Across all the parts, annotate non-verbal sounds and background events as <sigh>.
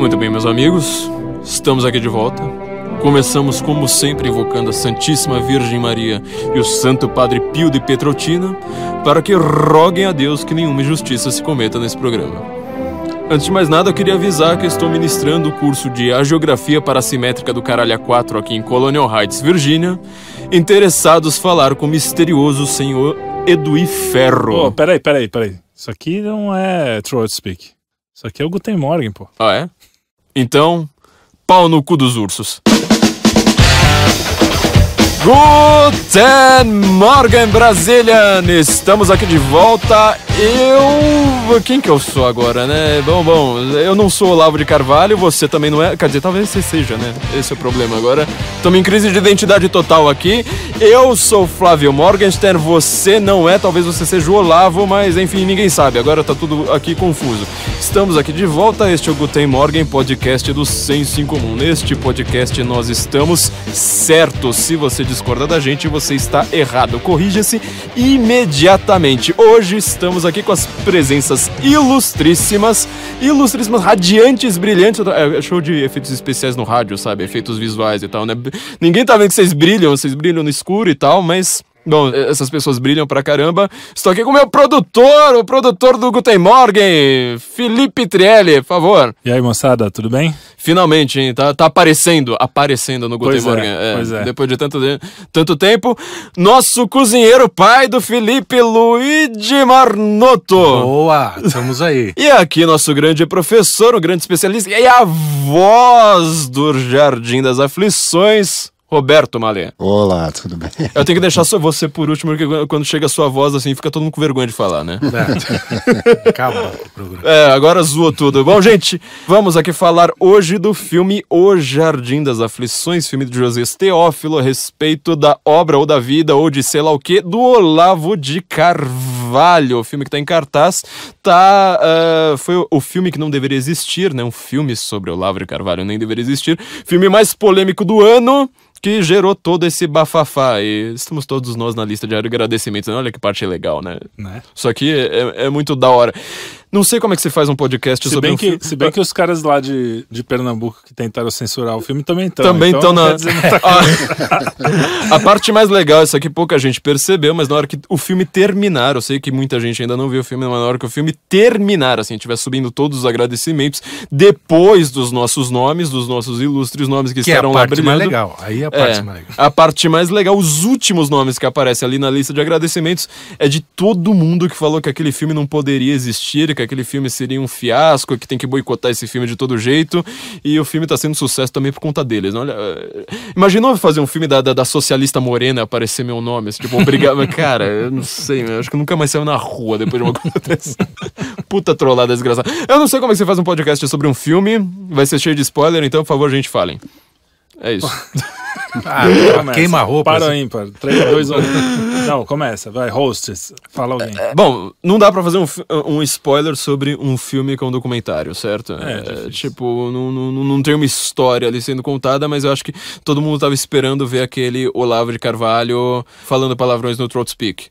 Muito bem, meus amigos, estamos aqui de volta. Começamos, como sempre, invocando a Santíssima Virgem Maria e o Santo Padre Pio de Petrotina para que roguem a Deus que nenhuma injustiça se cometa nesse programa. Antes de mais nada, eu queria avisar que estou ministrando o curso de A Geografia Parassimétrica do Caralho 4 aqui em Colonial Heights, Virgínia. Interessados falar com o misterioso senhor Edui Ferro. Pô, peraí, peraí, peraí. Isso aqui não é Throat Speak. Isso aqui é o Guten Morgen, pô. Ah, é? Então, pau no cu dos ursos. Guten Morgen, Brasilian! Estamos aqui de volta. Eu. Quem que eu sou agora, né? Bom, bom, eu não sou Olavo de Carvalho, você também não é. Quer dizer, talvez você seja, né? Esse é o problema agora. Estamos em crise de identidade total aqui. Eu sou Flávio Morgenstern, você não é, talvez você seja o Olavo, mas enfim, ninguém sabe. Agora tá tudo aqui confuso. Estamos aqui de volta. Este é o Guten Morgen, podcast do Senso em Comum. Neste podcast nós estamos certos. Se você discorda da gente, você está errado. Corrija-se imediatamente. Hoje estamos aqui com as presenças ilustríssimas, ilustríssimas, radiantes, brilhantes. É show de efeitos especiais no rádio, sabe? Efeitos visuais e tal, né? Ninguém tá vendo que vocês brilham, vocês brilham no escuro e tal, mas Bom, essas pessoas brilham pra caramba. Estou aqui com o meu produtor, o produtor do Guten Morgen, Felipe Trielli, por favor. E aí, moçada, tudo bem? Finalmente, hein? Tá, tá aparecendo, aparecendo no Guten Pois é, Morgen. pois é. Depois de tanto, tanto tempo. Nosso cozinheiro pai do Felipe, Luigi Marnoto. Boa, estamos aí. <laughs> E aqui nosso grande professor, o grande especialista, e a voz do Jardim das Aflições, Roberto Malé. Olá, tudo bem? Eu tenho que deixar só você por último, porque quando chega a sua voz assim, fica todo mundo com vergonha de falar, né? É, <laughs> Acaba o programa. É, agora zoou tudo. Bom, gente, vamos aqui falar hoje do filme O Jardim das Aflições, filme de José Teófilo, a respeito da obra ou da vida ou de sei lá o que, do Olavo de Carvalho. O filme que tá em cartaz tá. ah, foi o- o filme que não deveria existir, né? Um filme sobre Olavo de Carvalho nem deveria existir. Filme mais polêmico do ano. Que gerou todo esse bafafá. E estamos todos nós na lista de agradecimentos. Olha que parte legal, né? Né? Isso aqui é, é muito da hora. Não sei como é que você faz um podcast Se sobre bem, um que, filme. se bem que os caras lá de, de Pernambuco que tentaram censurar o filme também estão. Também então estão não na. dizer muita coisa. A, parte mais legal, isso aqui pouca gente percebeu, mas na hora que o filme terminar, eu sei que muita gente ainda não viu o filme, mas na hora que o filme terminar, assim, estiver subindo todos os agradecimentos, depois dos nossos nomes, dos nossos ilustres nomes que, Que é a estarão lá parte mais brilhando. legal. Aí é a parte É, mais legal. a parte mais legal, os últimos nomes que aparecem ali na lista de agradecimentos é de todo mundo que falou que aquele filme não poderia existir, que aquele filme seria um fiasco, que tem que boicotar esse filme de todo jeito. E o filme tá sendo sucesso também por conta deles. Olha, eh, imaginou fazer um filme da, da, da socialista morena aparecer meu nome? assim, tipo, obrigado. <laughs> Cara, eu não sei, acho que nunca mais saiu na rua depois de uma coisa <laughs> dessa. Puta trollada desgraçada. Eu não sei como é que você faz um podcast sobre um filme, vai ser cheio de spoiler, então, por favor, gente, falem. É isso. <laughs> Ah, <laughs> queima a roupa. Para assim. ímpar. 3, 2, 1. Não, começa. Vai, hosts. Fala alguém. Bom, não dá pra fazer um, um spoiler sobre um filme que é um documentário, certo? É, difícil. tipo, não, não, não tem uma história ali sendo contada, mas eu acho que todo mundo tava esperando ver aquele Olavo de Carvalho falando palavrões no Throat Speak.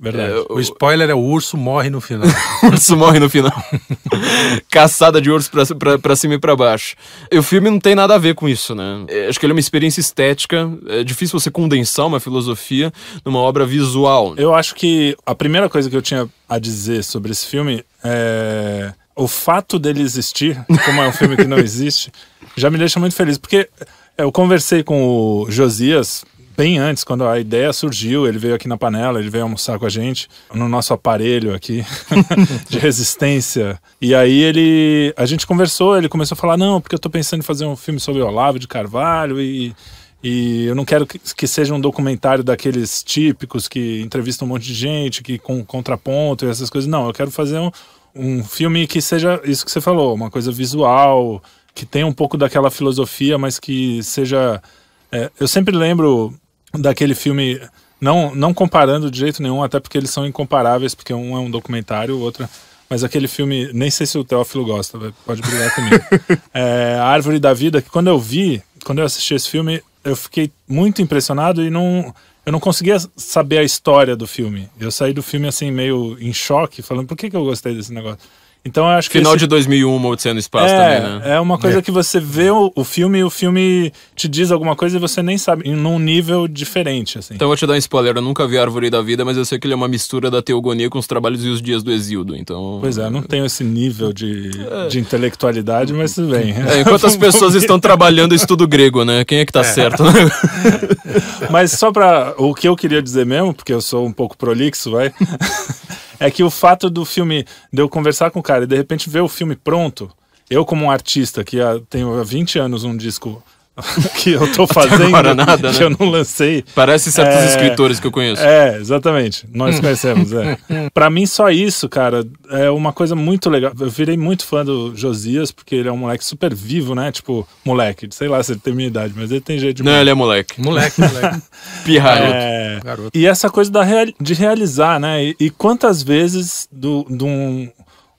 Verdade. É, O spoiler é o urso morre no final. <laughs> O urso morre no final. <laughs> Caçada de urso pra, pra, pra cima e pra baixo. E o filme não tem nada a ver com isso, né? É, Acho que ele é uma experiência estética. É difícil você condensar uma filosofia numa obra visual. Eu acho que a primeira coisa que eu tinha a dizer sobre esse filme é o fato dele existir, como é um filme que não <laughs> existe, já me deixa muito feliz, porque eu conversei com o Josias bem antes, quando a ideia surgiu, ele veio aqui na panela, ele veio almoçar com a gente, no nosso aparelho aqui <laughs> de resistência. E aí ele. A gente conversou, ele começou a falar, não, porque eu tô pensando em fazer um filme sobre Olavo de Carvalho e. E eu não quero que, que seja um documentário daqueles típicos que entrevistam um monte de gente, que com contraponto e essas coisas. Não, eu quero fazer um, um filme que seja isso que você falou, uma coisa visual, que tenha um pouco daquela filosofia, mas que seja. é, eu sempre lembro daquele filme, não, não comparando de jeito nenhum, até porque eles são incomparáveis, porque um é um documentário, o outro. é- Mas aquele filme, nem sei se o Teófilo gosta, pode brigar comigo. <laughs> é, A Árvore da Vida, que quando eu vi, quando eu assisti esse filme, eu fiquei muito impressionado e não. Eu não conseguia saber a história do filme. Eu saí do filme assim, meio em choque, falando, por que, que eu gostei desse negócio? Então eu acho que Final esse- de 2001, Uma Odisseia no Espaço é, também, né? é uma coisa que você vê o, o filme e o filme te diz alguma coisa e você nem sabe, em- num nível diferente, assim. Então eu vou te dar um spoiler, eu nunca vi Árvore da Vida, mas eu sei que ele é uma mistura da Teogonia com os trabalhos e os dias do Exildo, então... Pois é, eu não tenho esse nível de, de intelectualidade, mas tudo bem. É, enquanto as <laughs> pessoas estão trabalhando estudo grego, né? Quem é que tá certo, né? <laughs> Mas só pra. O que eu queria dizer mesmo, porque eu sou um pouco prolixo, vai. <laughs> é que o fato do filme. De eu conversar com o cara e de repente ver o filme pronto. Eu, como um artista que tenho há 20 anos um disco <laughs> que eu tô fazendo, agora nada, que né? eu não lancei. Parece certos É. escritores que eu conheço. É, exatamente. Nós conhecemos, é. <laughs> Pra mim, só isso, cara, é uma coisa muito legal. Eu virei muito fã do Josias, porque ele é um moleque super vivo, né? Tipo, moleque, sei lá se ele tem minha idade, mas ele tem jeito de Não, moleque. ele é moleque. Moleque, moleque. <laughs> Pirralho. É, Garoto. e essa coisa da real- de realizar, né? E, e quantas vezes do, de um-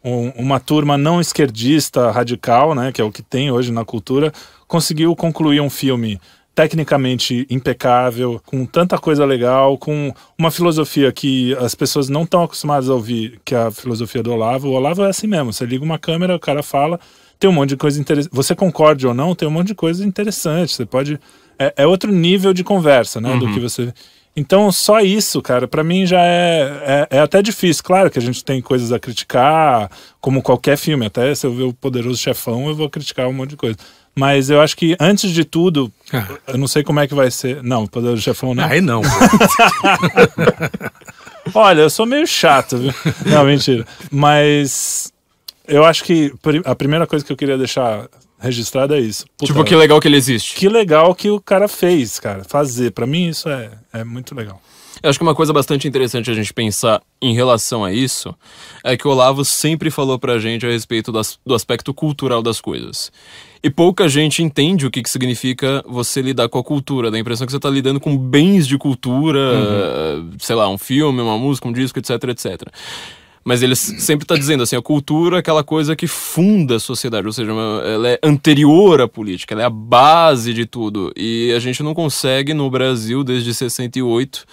um- uma turma não esquerdista radical, né? Que é o que tem hoje na cultura, conseguiu concluir um filme tecnicamente impecável, com tanta coisa legal, com uma filosofia que as pessoas não estão acostumadas a ouvir, que é a filosofia do Olavo. O Olavo é assim mesmo, você liga uma câmera, o cara fala, tem um monte de coisa interessante. Você concorde ou não, tem um monte de coisa interessante. Você pode. É, é outro nível de conversa, né? Do que você. Então, só isso, cara, pra mim já é, é, é até difícil. Claro que a gente tem coisas a criticar, como qualquer filme. Até se eu ver o Poderoso Chefão, eu vou criticar um monte de coisa. Mas eu acho que, antes de tudo, eu não sei como é que vai ser. Não, o Poderoso Chefão não. Aí não. <laughs> Olha, eu sou meio chato, viu? Não, mentira. Mas eu acho que a primeira coisa que eu queria deixar registrada é isso. Puta, Tipo, que legal que ele existe. que legal que o cara fez, cara. Fazer. Pra mim, isso é, é muito legal. Eu acho que uma coisa bastante interessante a gente pensar em relação a isso é que o Olavo sempre falou pra gente a respeito das- do aspecto cultural das coisas. E pouca gente entende o que, que significa você lidar com a cultura. Dá a impressão que você tá lidando com bens de cultura, sei lá, um filme, uma música, um disco, etc, etc. Mas ele sempre está dizendo assim, a cultura é aquela coisa que funda a sociedade, ou seja, ela é anterior à política, ela é a base de tudo. E a gente não consegue no Brasil desde 68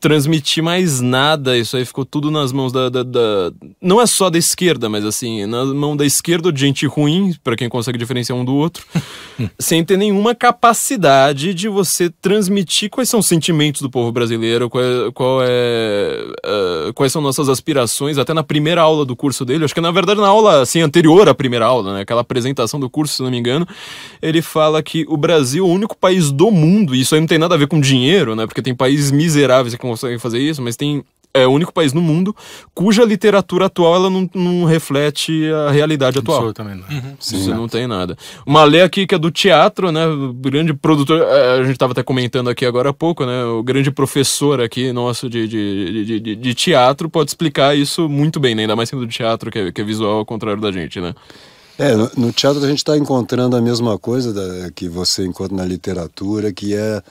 transmitir mais nada, isso aí ficou tudo nas mãos da, da- da- Não é só da esquerda, mas assim, na mão da esquerda de gente ruim, pra quem consegue diferenciar um do outro, <laughs> sem ter nenhuma capacidade de você transmitir quais são os sentimentos do povo brasileiro, qual é, qual é, ah, quais são nossas aspirações, até na primeira aula do curso dele, acho que na verdade na aula assim, anterior à primeira aula, né, aquela apresentação do curso, se não me engano, ele fala que o Brasil é o único país do mundo, e isso aí não tem nada a ver com dinheiro, né, porque tem países miseráveis que conseguem fazer isso, mas tem é o único país no mundo cuja literatura atual ela não, não reflete a realidade atual. Absolutamente não. Você não tem nada. Uma lei aqui que é do teatro, né? O grande produtor. eh, A gente estava até comentando aqui agora há pouco, né? O grande professor aqui nosso de, de, de, de- de teatro pode explicar isso muito bem, né? Ainda mais sendo do teatro, que é, que é visual ao contrário da gente, né? É, no, no teatro a gente está encontrando a mesma coisa da- que você encontra na literatura, que é,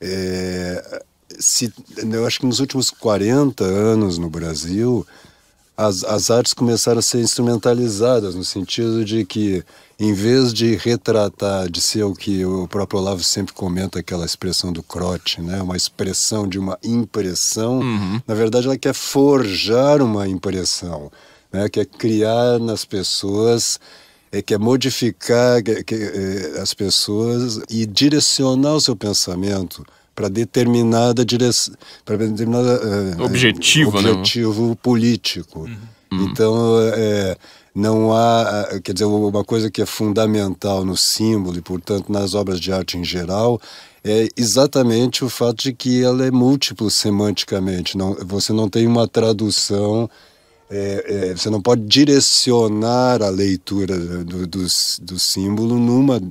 é, se, eu acho que nos últimos 40 anos no Brasil, as, as artes começaram a ser instrumentalizadas, no sentido de que, em vez de retratar, de ser o que o próprio Olavo sempre comenta, aquela expressão do crote, né? uma expressão de uma impressão, na verdade ela quer forjar uma impressão, né? quer criar nas pessoas é, quer modificar eh, as pessoas e direcionar o seu pensamento para determinada direção, para determinada eh, Objetiva, né? objetivo político. Então, é, não há, ah, quer dizer, uma coisa que é fundamental no símbolo e, portanto, nas obras de arte em geral, é exatamente o fato de que ela é múltiplo semanticamente. Não, você não tem uma tradução é, é, você não pode direcionar a leitura do, do, do símbolo numa,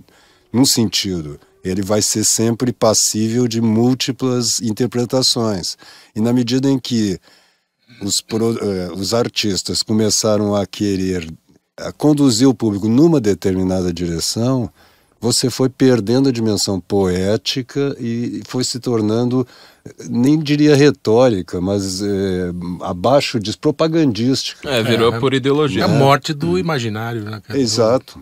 num sentido. Ele vai ser sempre passível de múltiplas interpretações. E na medida em que os, pro- eh, os artistas começaram a querer a conduzir o público numa determinada direção, você foi perdendo a dimensão poética e foi se tornando, nem diria retórica, mas eh, abaixo disso, propagandística. É, virou É, por É ideologia. a morte do imaginário, né? cara? Exato.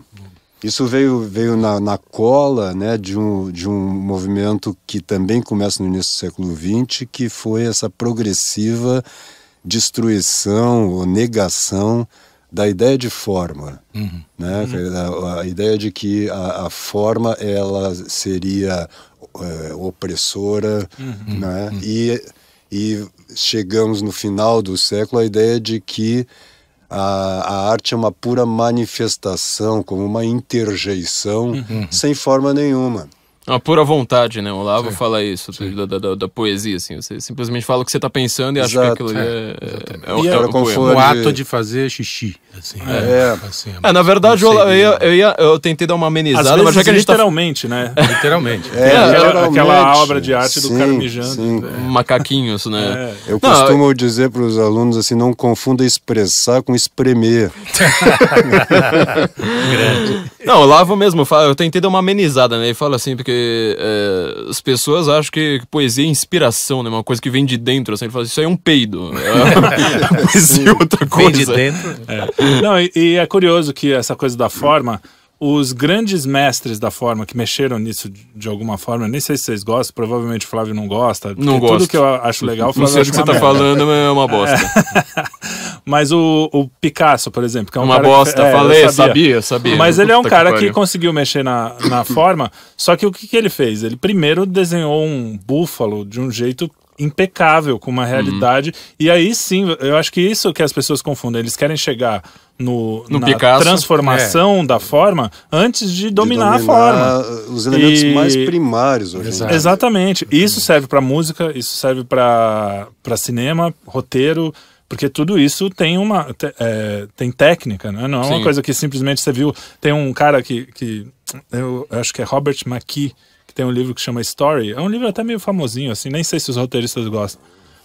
Isso veio, veio na, na cola né, de, um, de um movimento que também começa no início do século XX, que foi essa progressiva destruição ou negação da ideia de forma, Uhum. né? A, a ideia de que a, a forma ela seria é, opressora, Uhum. né? E, e chegamos no final do século à ideia de que a, a arte é uma pura manifestação, como uma interjeição, Uhum. sem forma nenhuma. Uma pura vontade, né? O Olavo fala isso da, da, da- da poesia, assim. Você simplesmente fala o que você tá pensando e acha que Exato, aquilo ali é, é, é, E é é um O ato de fazer xixi. Assim, É. assim, É, na verdade, eu, eu, ia, eu, ia- eu tentei dar uma Às amenizada, vezes, mas já que a gente tá literalmente, né? <laughs> Literalmente. É, aquela, aquela obra de arte do sim, cara mijando. sim. macaquinhos, né? Eu Não, costumo dizer para os alunos assim, não confunda expressar com espremer. <laughs> <laughs> Não, o Lavo mesmo, fala, eu tentei dar uma amenizada, né? Ele fala assim, porque é, as pessoas acham que poesia é inspiração, né? Uma coisa que vem de dentro, assim. Ele fala, isso aí é um peido. <laughs> É, poesia é outra Vem de coisa. dentro. Não, e, e é curioso que essa coisa da forma, os grandes mestres da forma que mexeram nisso de, alguma forma, nem sei se vocês gostam, provavelmente o Flávio não gosta. Não Tudo gosto. que eu acho legal, o Não Flávio sei o acha que você tá merda. falando, mas é uma bosta. <laughs> Mas o, o Picasso, por exemplo, que é um uma cara que- bosta, é, falei, sabia, sabia. Mas ele é um Puta cara que, pariu. conseguiu mexer na, na forma, só que o que, que ele fez? Ele primeiro desenhou um búfalo de um jeito impecável, com uma realidade, e aí sim, eu acho que isso que as pessoas confundem, eles querem chegar no, No na Picasso. transformação da forma antes de de dominar, a forma. Os elementos E- mais primários hoje dia. Exatamente. Isso serve para música, isso serve para cinema, roteiro, porque tudo isso tem uma te- é, tem técnica, né? Não é uma Sim. coisa que simplesmente você viu. Tem um cara que, que eu acho que é Robert McKee que tem um livro que chama Story. É um livro até meio famosinho, assim. Nem sei se os roteiristas gostam,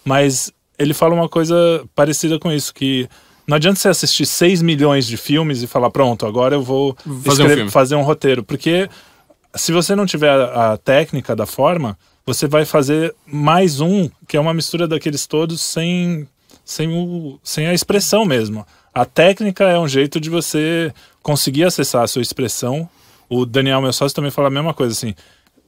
mas ele fala uma coisa parecida com isso que não adianta você assistir 6 milhões de filmes e falar, pronto, agora eu vou Fazer um escrever- filme. fazer um roteiro. Porque se você não tiver a, a técnica da forma, você vai fazer mais um, que é uma mistura daqueles todos sem, sem, o, sem a expressão mesmo. A técnica é um jeito de você conseguir acessar a sua expressão. O Daniel, meu sócio, também fala a mesma coisa, assim.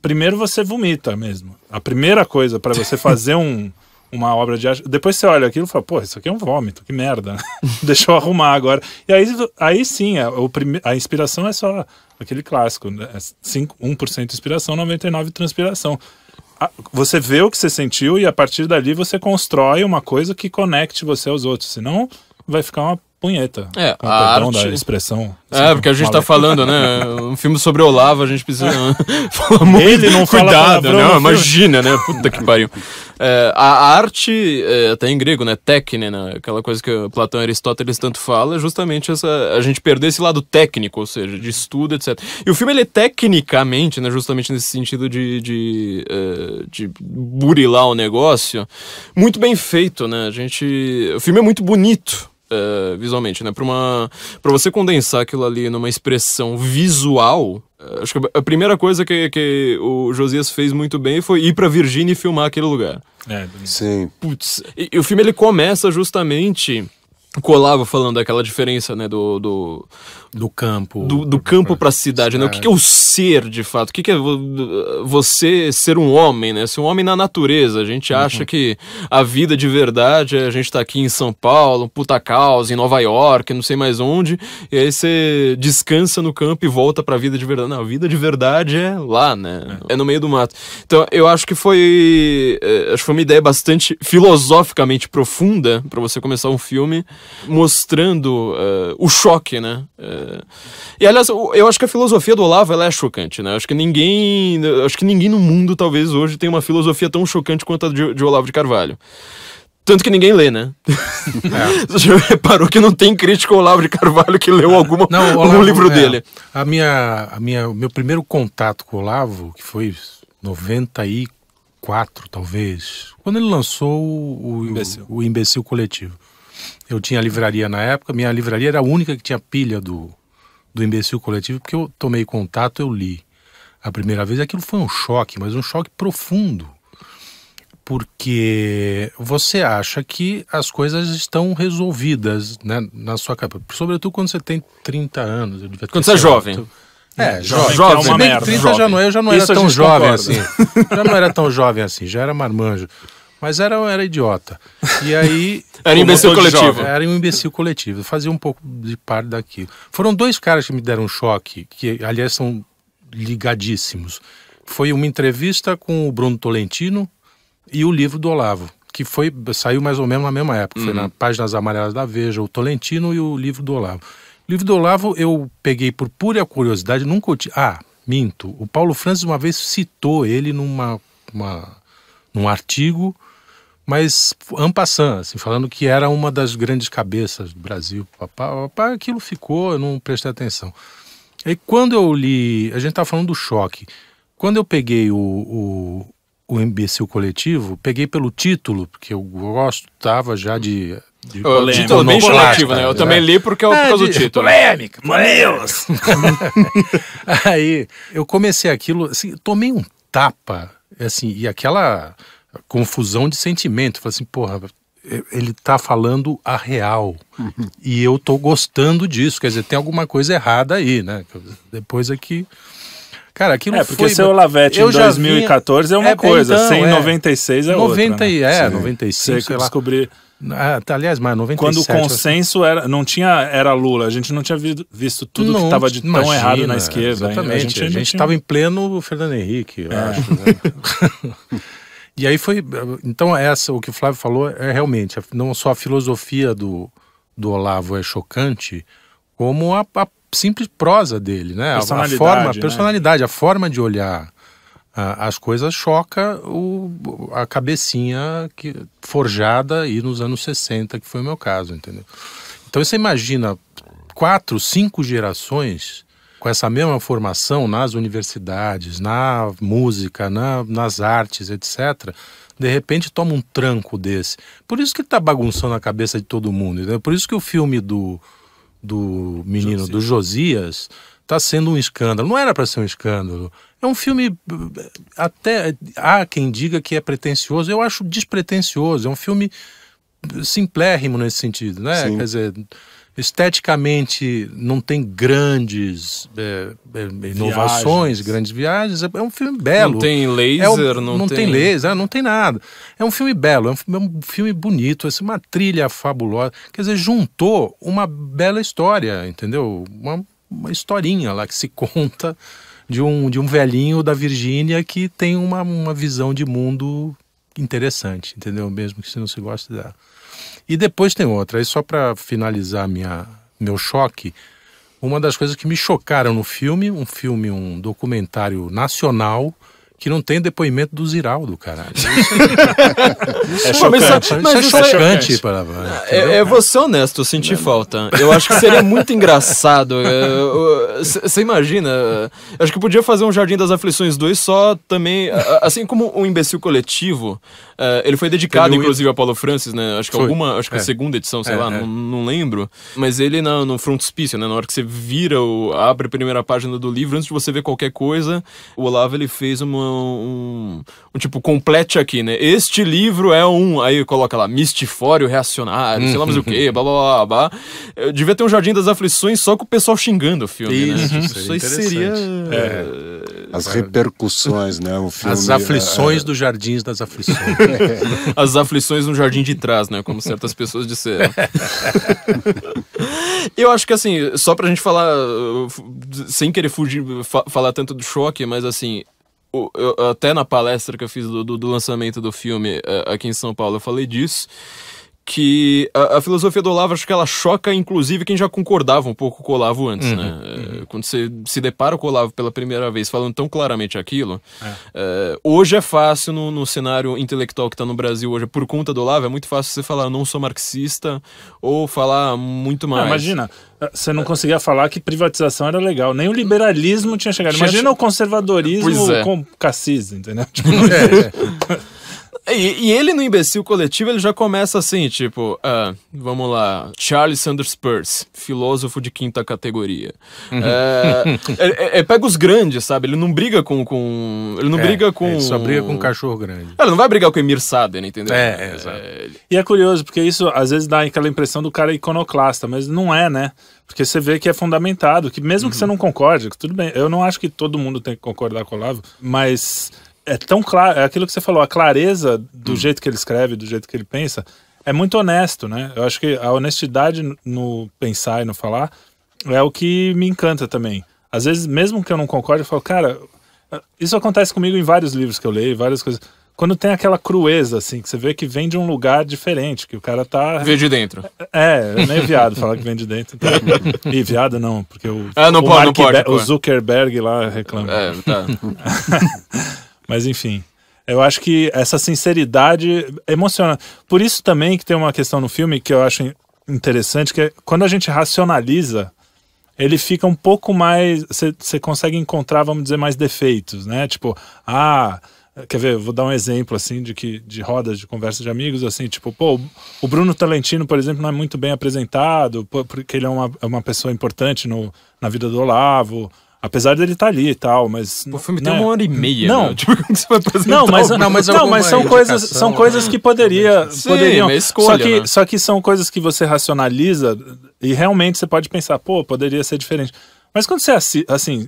Primeiro você vomita mesmo. A primeira coisa para você <laughs> fazer um, uma obra de arte. Depois você olha aquilo e fala, pô, isso aqui é um vômito, que merda. <laughs> Deixa eu arrumar agora. E aí, aí sim, a, o prime- a inspiração é só aquele clássico, né? É cinco- 1% inspiração, 99% transpiração. Você vê o que você sentiu e a partir dali você constrói uma coisa que conecte você aos outros. Senão vai ficar uma punheta. É, Com a perdão arte- da expressão. É, porque a gente tá falando, né? <laughs> Um filme sobre Olavo, a gente precisa <laughs> falar muito. Ele não fala Cuidado, palavrão no não, imagina, né? Puta que pariu. É, a arte, é, até em grego, né? Técne, né? Aquela coisa que Platão e Aristóteles tanto falam, é justamente essa, a gente perder esse lado técnico, ou seja, de estudo, etc. E o filme, ele é tecnicamente, né? Justamente nesse sentido de, de, é, de burilar o negócio, muito bem feito, né? A gente. O filme é muito bonito é, visualmente, né? Para uma, para você condensar aquilo ali numa expressão visual, é, acho que a primeira coisa que, que o Josias fez muito bem foi ir para Virgínia e filmar aquele lugar. É, Sim. Putz, e, e o filme ele começa justamente Olavo falando daquela diferença, né, do, do, Do campo. do, do campo para a cidade, né? O que, que é o ser, de fato? O que, que é vo- você ser um homem, né? Ser um homem na natureza. A gente acha que a vida de verdade é a gente tá aqui em São Paulo, puta causa, em Nova York, não sei mais onde, e aí você descansa no campo e volta pra vida de verdade. Não, a vida de verdade é lá, né? É, no meio do mato. Então, eu acho que foi, eh, acho que foi uma ideia bastante filosoficamente profunda para você começar um filme mostrando eh, o choque, né? Eh, e aliás, eu acho que a filosofia do Olavo ela é chocante, né? Eu acho que ninguém, acho que ninguém no mundo talvez hoje tem uma filosofia tão chocante quanto a de, de Olavo de Carvalho. Tanto que ninguém lê, né? <laughs> Você já reparou que não tem crítico ao Olavo de Carvalho que leu alguma, Não, o algum Olavo, livro é, dele. A minha, a minha, o meu primeiro contato com o Olavo, que foi 94, talvez, quando ele lançou o, o, Imbecil. o Imbecil Coletivo. Eu tinha livraria na época, minha livraria era a única que tinha pilha do, do Imbecil Coletivo, porque eu tomei contato, eu li a primeira vez. Aquilo foi um choque, mas um choque profundo. Porque você acha que as coisas estão resolvidas né, na sua cabeça. Sobretudo quando você tem 30 anos. eu devia ter, Quando você é jovem. tu- É, Jovem, jovem. que é Se uma bem que merda. 30 já não, é, eu já não Isso era tão jovem concorda. assim. Já não era tão jovem assim, já era marmanjo. Mas era, era idiota. E aí. <laughs> Era imbecil coletivo. Era um imbecil coletivo. Eu fazia um pouco de parte daquilo. Foram dois caras que me deram um choque, que aliás são ligadíssimos. Foi uma entrevista com o Bruno Tolentino e o livro do Olavo, que foi saiu mais ou menos na mesma época. Foi na Páginas Amarelas da Veja, o Tolentino e o livro do Olavo. O livro do Olavo eu peguei por pura curiosidade, nunca Ah, minto. O Paulo Francis uma vez citou ele numa uma, num artigo mas en passant, assim, falando que era uma das grandes cabeças do Brasil. Papá, papá, aquilo ficou, eu não prestei atenção. Aí quando eu li, a gente tá falando do choque. Quando eu peguei o, o, o imbecil coletivo, peguei pelo título, porque eu gostava já de. de O título é bem chamativo, né? Eu também li porque é por É, causa do de- título. Polêmica, mamilos! <laughs> Aí eu comecei aquilo, assim, tomei um tapa, assim, e aquela confusão de sentimento. Falei assim, porra, ele tá falando a real. E eu tô gostando disso. Quer dizer, tem alguma coisa errada aí, né? Depois é que. Cara, aquilo É, porque foi. seu Lavete em eu já 2014 é uma É, coisa, então, sem é. 96 é 90 outra. e- né? é, Sim. 95, Você sei lá. descobrir Ah, tá, aliás, mas 97. quando o consenso era, não tinha era Lula, a gente não tinha vi- visto tudo que Não, estava de tão imagina, errado na esquerda. Exatamente. A gente estava tinha- em pleno Fernando Henrique, eu É. acho. né? <laughs> e aí foi. Então, essa, o que o Flávio falou é realmente, não só a filosofia do, do Olavo é chocante, como a, a simples prosa dele, né? A- A, forma, a né? personalidade, a forma de olhar as coisas choca o, a cabecinha que, forjada aí nos anos 60, que foi o meu caso, entendeu? Então você imagina quatro, cinco gerações com essa mesma formação nas universidades, na música, na, nas artes, etc., de repente toma um tranco desse. Por isso que está bagunçando a cabeça de todo mundo. Entendeu? Por isso que o filme do, do menino, do Josias, está sendo um escândalo. Não era para ser um escândalo. É um filme, até há quem diga que é pretencioso. Eu acho despretensioso. É um filme simplérrimo nesse sentido, né? Sim. Quer dizer, esteticamente não tem grandes é, é, inovações, Viagens. grandes viagens. É um filme belo. Não tem laser, É um- não, tem... laser, não tem nada. É um filme belo, é um, é um filme bonito, assim, uma trilha fabulosa. Quer dizer, juntou uma bela história, entendeu? Uma, uma historinha lá que se conta de um, de um velhinho da Virgínia que tem uma, uma visão de mundo interessante, entendeu? Mesmo que você não se goste dela. E depois tem outra, aí só para finalizar minha, meu choque, uma das coisas que me chocaram no filme, um filme, um documentário nacional, que não tem depoimento do Ziraldo, caralho. <laughs> É Pô, mas chocante. sabe- Isso é isso é- chocante para? É, é você honesto, eu senti falta. Eu acho que seria muito <laughs> engraçado. Você imagina? eu Acho que podia fazer um Jardim das Aflições 2 só também. a- Assim como o Imbecil Coletivo, é, ele foi dedicado, Teve inclusive, a Paulo Francis, né? Acho que Foi. alguma. Acho que a É. segunda edição, sei É, lá, é. Não, não lembro. Mas ele na, no frontispício, né? Na hora que você vira, o, abre a primeira página do livro, antes de você ver qualquer coisa, o Olavo ele fez uma, um, um tipo, complete aqui, né? Este livro é um. Aí coloca lá, mistifório reacionário, sei lá mais o quê, blá blá blá blá. blá. Eu devia ter um Jardim das Aflições só com o pessoal xingando o filme, Isso, né? seria aí seria. interessante. As repercussões, né? O filme, As aflições dos jardins das aflições. <laughs> As aflições no jardim de trás, né? Como certas pessoas disseram. <laughs> Eu acho que assim, só pra gente falar, uh, sem querer fugir, fa- falar tanto do choque, mas assim, eu- até na palestra que eu fiz do, do- do lançamento do filme eh, aqui em São Paulo, eu falei disso. Que a, a filosofia do Olavo, acho que ela choca, inclusive, quem já concordava um pouco com o Olavo antes, né? Eh, Quando você se depara com o Olavo pela primeira vez falando tão claramente aquilo, eh, hoje é fácil no, no cenário intelectual que tá no Brasil hoje, por conta do Olavo, é muito fácil você falar não sou marxista ou falar muito mais. imagina, você não conseguia falar que privatização era legal. Nem o liberalismo tinha chegado. Imagina o conservadorismo é. com Cassis, entendeu? <laughs> Tipo, <laughs> E, e ele no imbecil coletivo ele já começa assim, tipo, ah, vamos lá, Charles Sanders Peirce, filósofo de quinta categoria. Uhum. É, <laughs> é- é- pega os grandes, sabe? Ele não briga com. com ele não briga com. Ele só briga com um cachorro grande. Ele não vai brigar com o Emir Saden, entendeu? É, é, exato. ele- E é curioso, porque isso às vezes dá aquela impressão do cara iconoclasta, mas não é, né? Porque você vê que é fundamentado, que mesmo que você não concorde, que tudo bem, eu não acho que todo mundo tem que concordar com o Olavo, mas é tão claro, é aquilo que você falou, a clareza do jeito que ele escreve, do jeito que ele pensa, é muito honesto, né? Eu acho que a honestidade no pensar e no falar é o que me encanta também. Às vezes, mesmo que eu não concorde, eu falo, cara, isso acontece comigo em vários livros que eu leio, várias coisas. Quando tem aquela crueza, assim, que você vê que vem de um lugar diferente, que o cara tá. Vê de dentro. É, é meio viado falar que vem de dentro. Então... E viado não, porque o, Ah, não o, pode, não Mark pode, Be- pô. o Zuckerberg lá reclama. É, tá. <laughs> Mas enfim, eu acho que essa sinceridade emociona. Por isso também que tem uma questão no filme que eu acho interessante, que é quando a gente racionaliza, ele fica um pouco mais. Você consegue encontrar, vamos dizer, mais defeitos, né? Tipo, ah. Quer ver? Vou dar um exemplo assim de que de rodas de conversa de amigos assim, tipo, pô, o Bruno Talentino, por exemplo, não é muito bem apresentado, porque ele é uma, é uma pessoa importante no, na vida do Olavo, apesar dele estar ali e tal, mas O filme né? tem uma hora e meia. Não. né? Tipo, como <laughs> que você vai apresentar Não, mas, não, mas, alguma são coisas, são coisas que poderia, Sim, poderiam. mas escolha, só, que, né? só que são coisas que você racionaliza e realmente você pode pensar, pô, poderia ser diferente. Mas quando você assi- assim,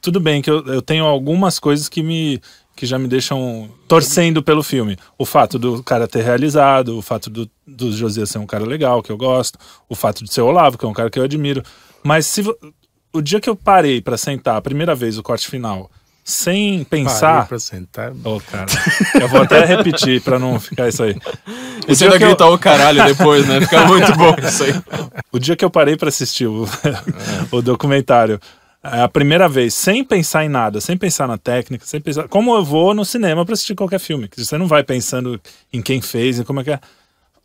tudo bem que eu, eu tenho algumas coisas que me que já me deixam torcendo pelo filme. O fato do cara ter realizado, o fato do, do Josias ser um cara legal, que eu gosto, o fato de ser Olavo, que é um cara que eu admiro. Mas se o dia que eu parei pra sentar a primeira vez o corte final, sem Parei pensar, pra sentar. Ô, cara, eu vou até repetir pra não ficar isso aí. E você dia ainda que eu- o caralho depois, né? Fica <laughs> muito bom isso aí. O dia que eu parei pra assistir o, <laughs> o documentário, é a primeira vez, sem pensar em nada, sem pensar na técnica, sem pensar. Como eu vou no cinema pra assistir qualquer filme, que você não vai pensando em quem fez, em como é que é.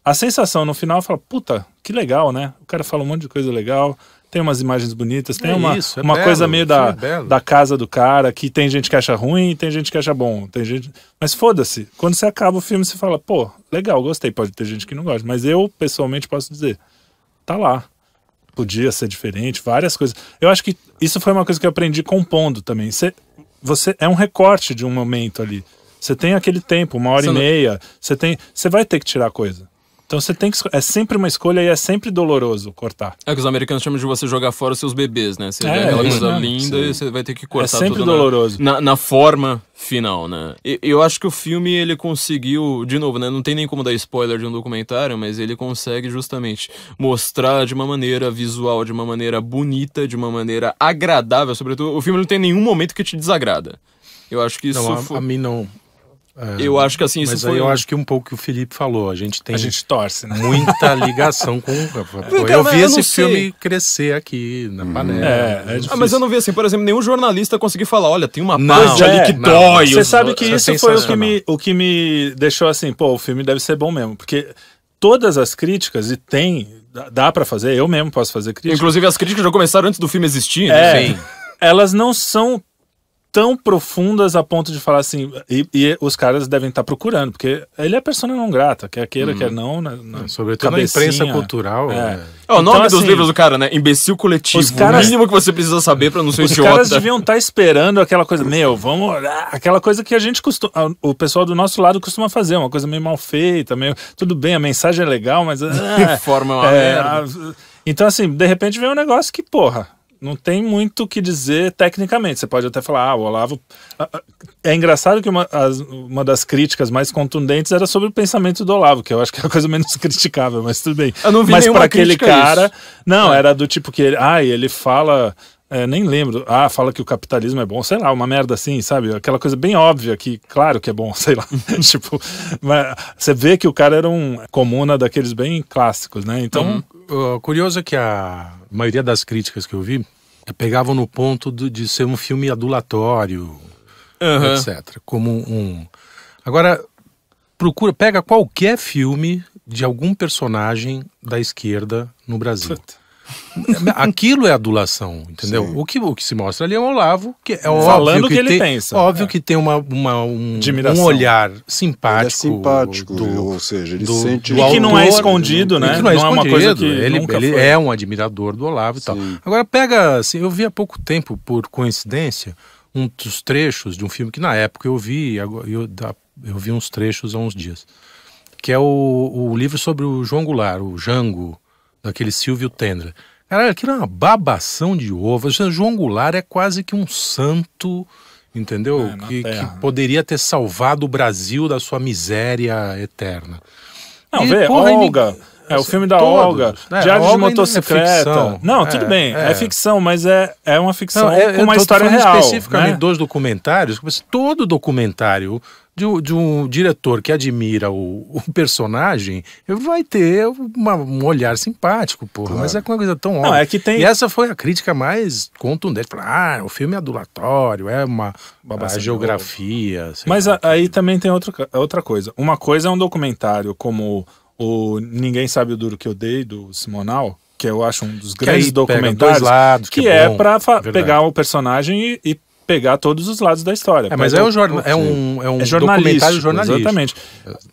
A sensação no final fala, puta, que legal, né? O cara fala um monte de coisa legal, tem umas imagens bonitas, tem É uma, isso, é uma belo, coisa meio da, é da casa do cara, que tem gente que acha ruim e tem gente que acha bom. Tem gente... Mas foda-se, quando você acaba o filme, você fala, pô, legal, gostei. Pode ter gente que não gosta, mas eu, pessoalmente, posso dizer, tá lá. Podia ser diferente, várias coisas. Eu acho que isso foi uma coisa que eu aprendi compondo também. Você, você é um recorte de um momento ali. Você tem aquele tempo, uma hora Você e não- meia. Você tem, você vai ter que tirar coisa. Então você tem que é sempre uma escolha e é sempre doloroso cortar. É que os americanos chamam de você jogar fora os seus bebês, né? Você É, vê aquela coisa linda e você vai ter que cortar É sempre tudo na- doloroso. Na, na forma final, né? E- eu acho que o filme, ele conseguiu, de novo, né? Não tem nem como dar spoiler de um documentário, mas ele consegue justamente mostrar de uma maneira visual, de uma maneira bonita, de uma maneira agradável, sobretudo. O filme não tem nenhum momento que te desagrada. Eu acho que isso Não, a, foi... a mim não. É, Eu acho que assim, isso mas foi... aí eu acho que um pouco que o Felipe falou. A gente tem A gente torce, né? muita ligação com. Cara, <laughs> eu vi eu esse filme crescer aqui na panela. É, é Ah, mas eu não vi assim, por exemplo, nenhum jornalista conseguiu falar, olha, tem uma Não, parte ali é, que não. dói. Você os- sabe que isso é isso foi o que, me, o que me deixou assim, pô, o filme deve ser bom mesmo. Porque todas as críticas, e tem, dá, para fazer, eu mesmo posso fazer crítica. Inclusive, as críticas já começaram antes do filme existir, É, né? elas não são tão profundas a ponto de falar assim. E, e os caras devem estar procurando, porque ele é persona não grata, quer queira, quer não. Na, na Sobretudo cabecinha. na imprensa cultural. É. é. É o nome Então, dos assim, livros do cara, né? Imbecil coletivo. os caras- O mínimo que você precisa saber pra não ser Os idiota. caras deviam estar esperando aquela coisa, meu, vamos olhar, aquela coisa que a gente costuma, o pessoal do nosso lado costuma fazer, uma coisa meio mal feita, meio, tudo bem, a mensagem é legal, mas <laughs> ah, Forma é uma é, merda. a- então assim, de repente vem um negócio que, porra, não tem muito o que dizer tecnicamente. Você pode até falar, ah, o Olavo. ah, ah, É engraçado que uma, as- uma das críticas mais contundentes era sobre o pensamento do Olavo, que eu acho que é a coisa menos <laughs> criticável, mas tudo bem. Eu não vi mas para aquele cara. Não, É. era do tipo que ele. Ah, ele fala. é, nem lembro. Ah, fala que o capitalismo é bom, sei lá, uma merda assim, sabe? Aquela coisa bem óbvia que, claro que é bom, <laughs> sei lá. tipo, mas você vê que o cara era um comuna daqueles bem clássicos, né? Então, Curioso é que a maioria das críticas que eu vi pegavam no ponto do- de ser um filme adulatório, Aham. etc. Como um. Agora, procura, pega qualquer filme de algum personagem da esquerda no Brasil. Aquilo é adulação, entendeu? Sim. O que, o que se mostra ali é o Olavo, que é Falando óbvio o que ele tem, pensa. Óbvio É. que tem uma, uma- um, um olhar Ele é simpático. simpático, do- ou seja, ele do- sente... do E que não é autor, escondido, né? Que não é, Não é uma coisa que ele, ele foi. é um admirador do Olavo e tal. Agora pega, assim, eu vi há pouco tempo, por coincidência, um dos trechos de um filme que na época eu vi, eu, da- eu vi uns trechos há uns dias, que é o, o livro sobre o João Goulart, o Jango, daquele Silvio Tendra. Cara, aquilo é uma babação de ovo. João Goulart é quase que um santo entendeu? É, que, que Terra. poderia ter salvado o Brasil da sua miséria eterna. Não, E, vê, porra, Olga. É o filme da todos, Olga. né? Diário de Olga é motocicleta. ficção. não, É, tudo bem. É. é. ficção, mas é, é uma ficção Não, é- com uma história real. especificamente né? dos documentários, todo documentário de, um- de um diretor que admira o, o personagem vai ter uma- um olhar simpático, porra. Mas é uma coisa tão óbvia. é que tem- E essa foi a crítica mais contundente. Falar, ah, o filme é adulatório, é uma a geografia. sei Mas lá. a- aí também tem outra, ca- outra coisa. Uma coisa é um documentário como o Ninguém Sabe o Duro Que Eu Dei, do Simonal, que eu acho um dos grandes documentários. lados, que que é é, verdade. pegar o personagem e, e pegar todos os lados da história. É, mas é, o- um jorna- é um, é um é documentário jornalístico. Exatamente.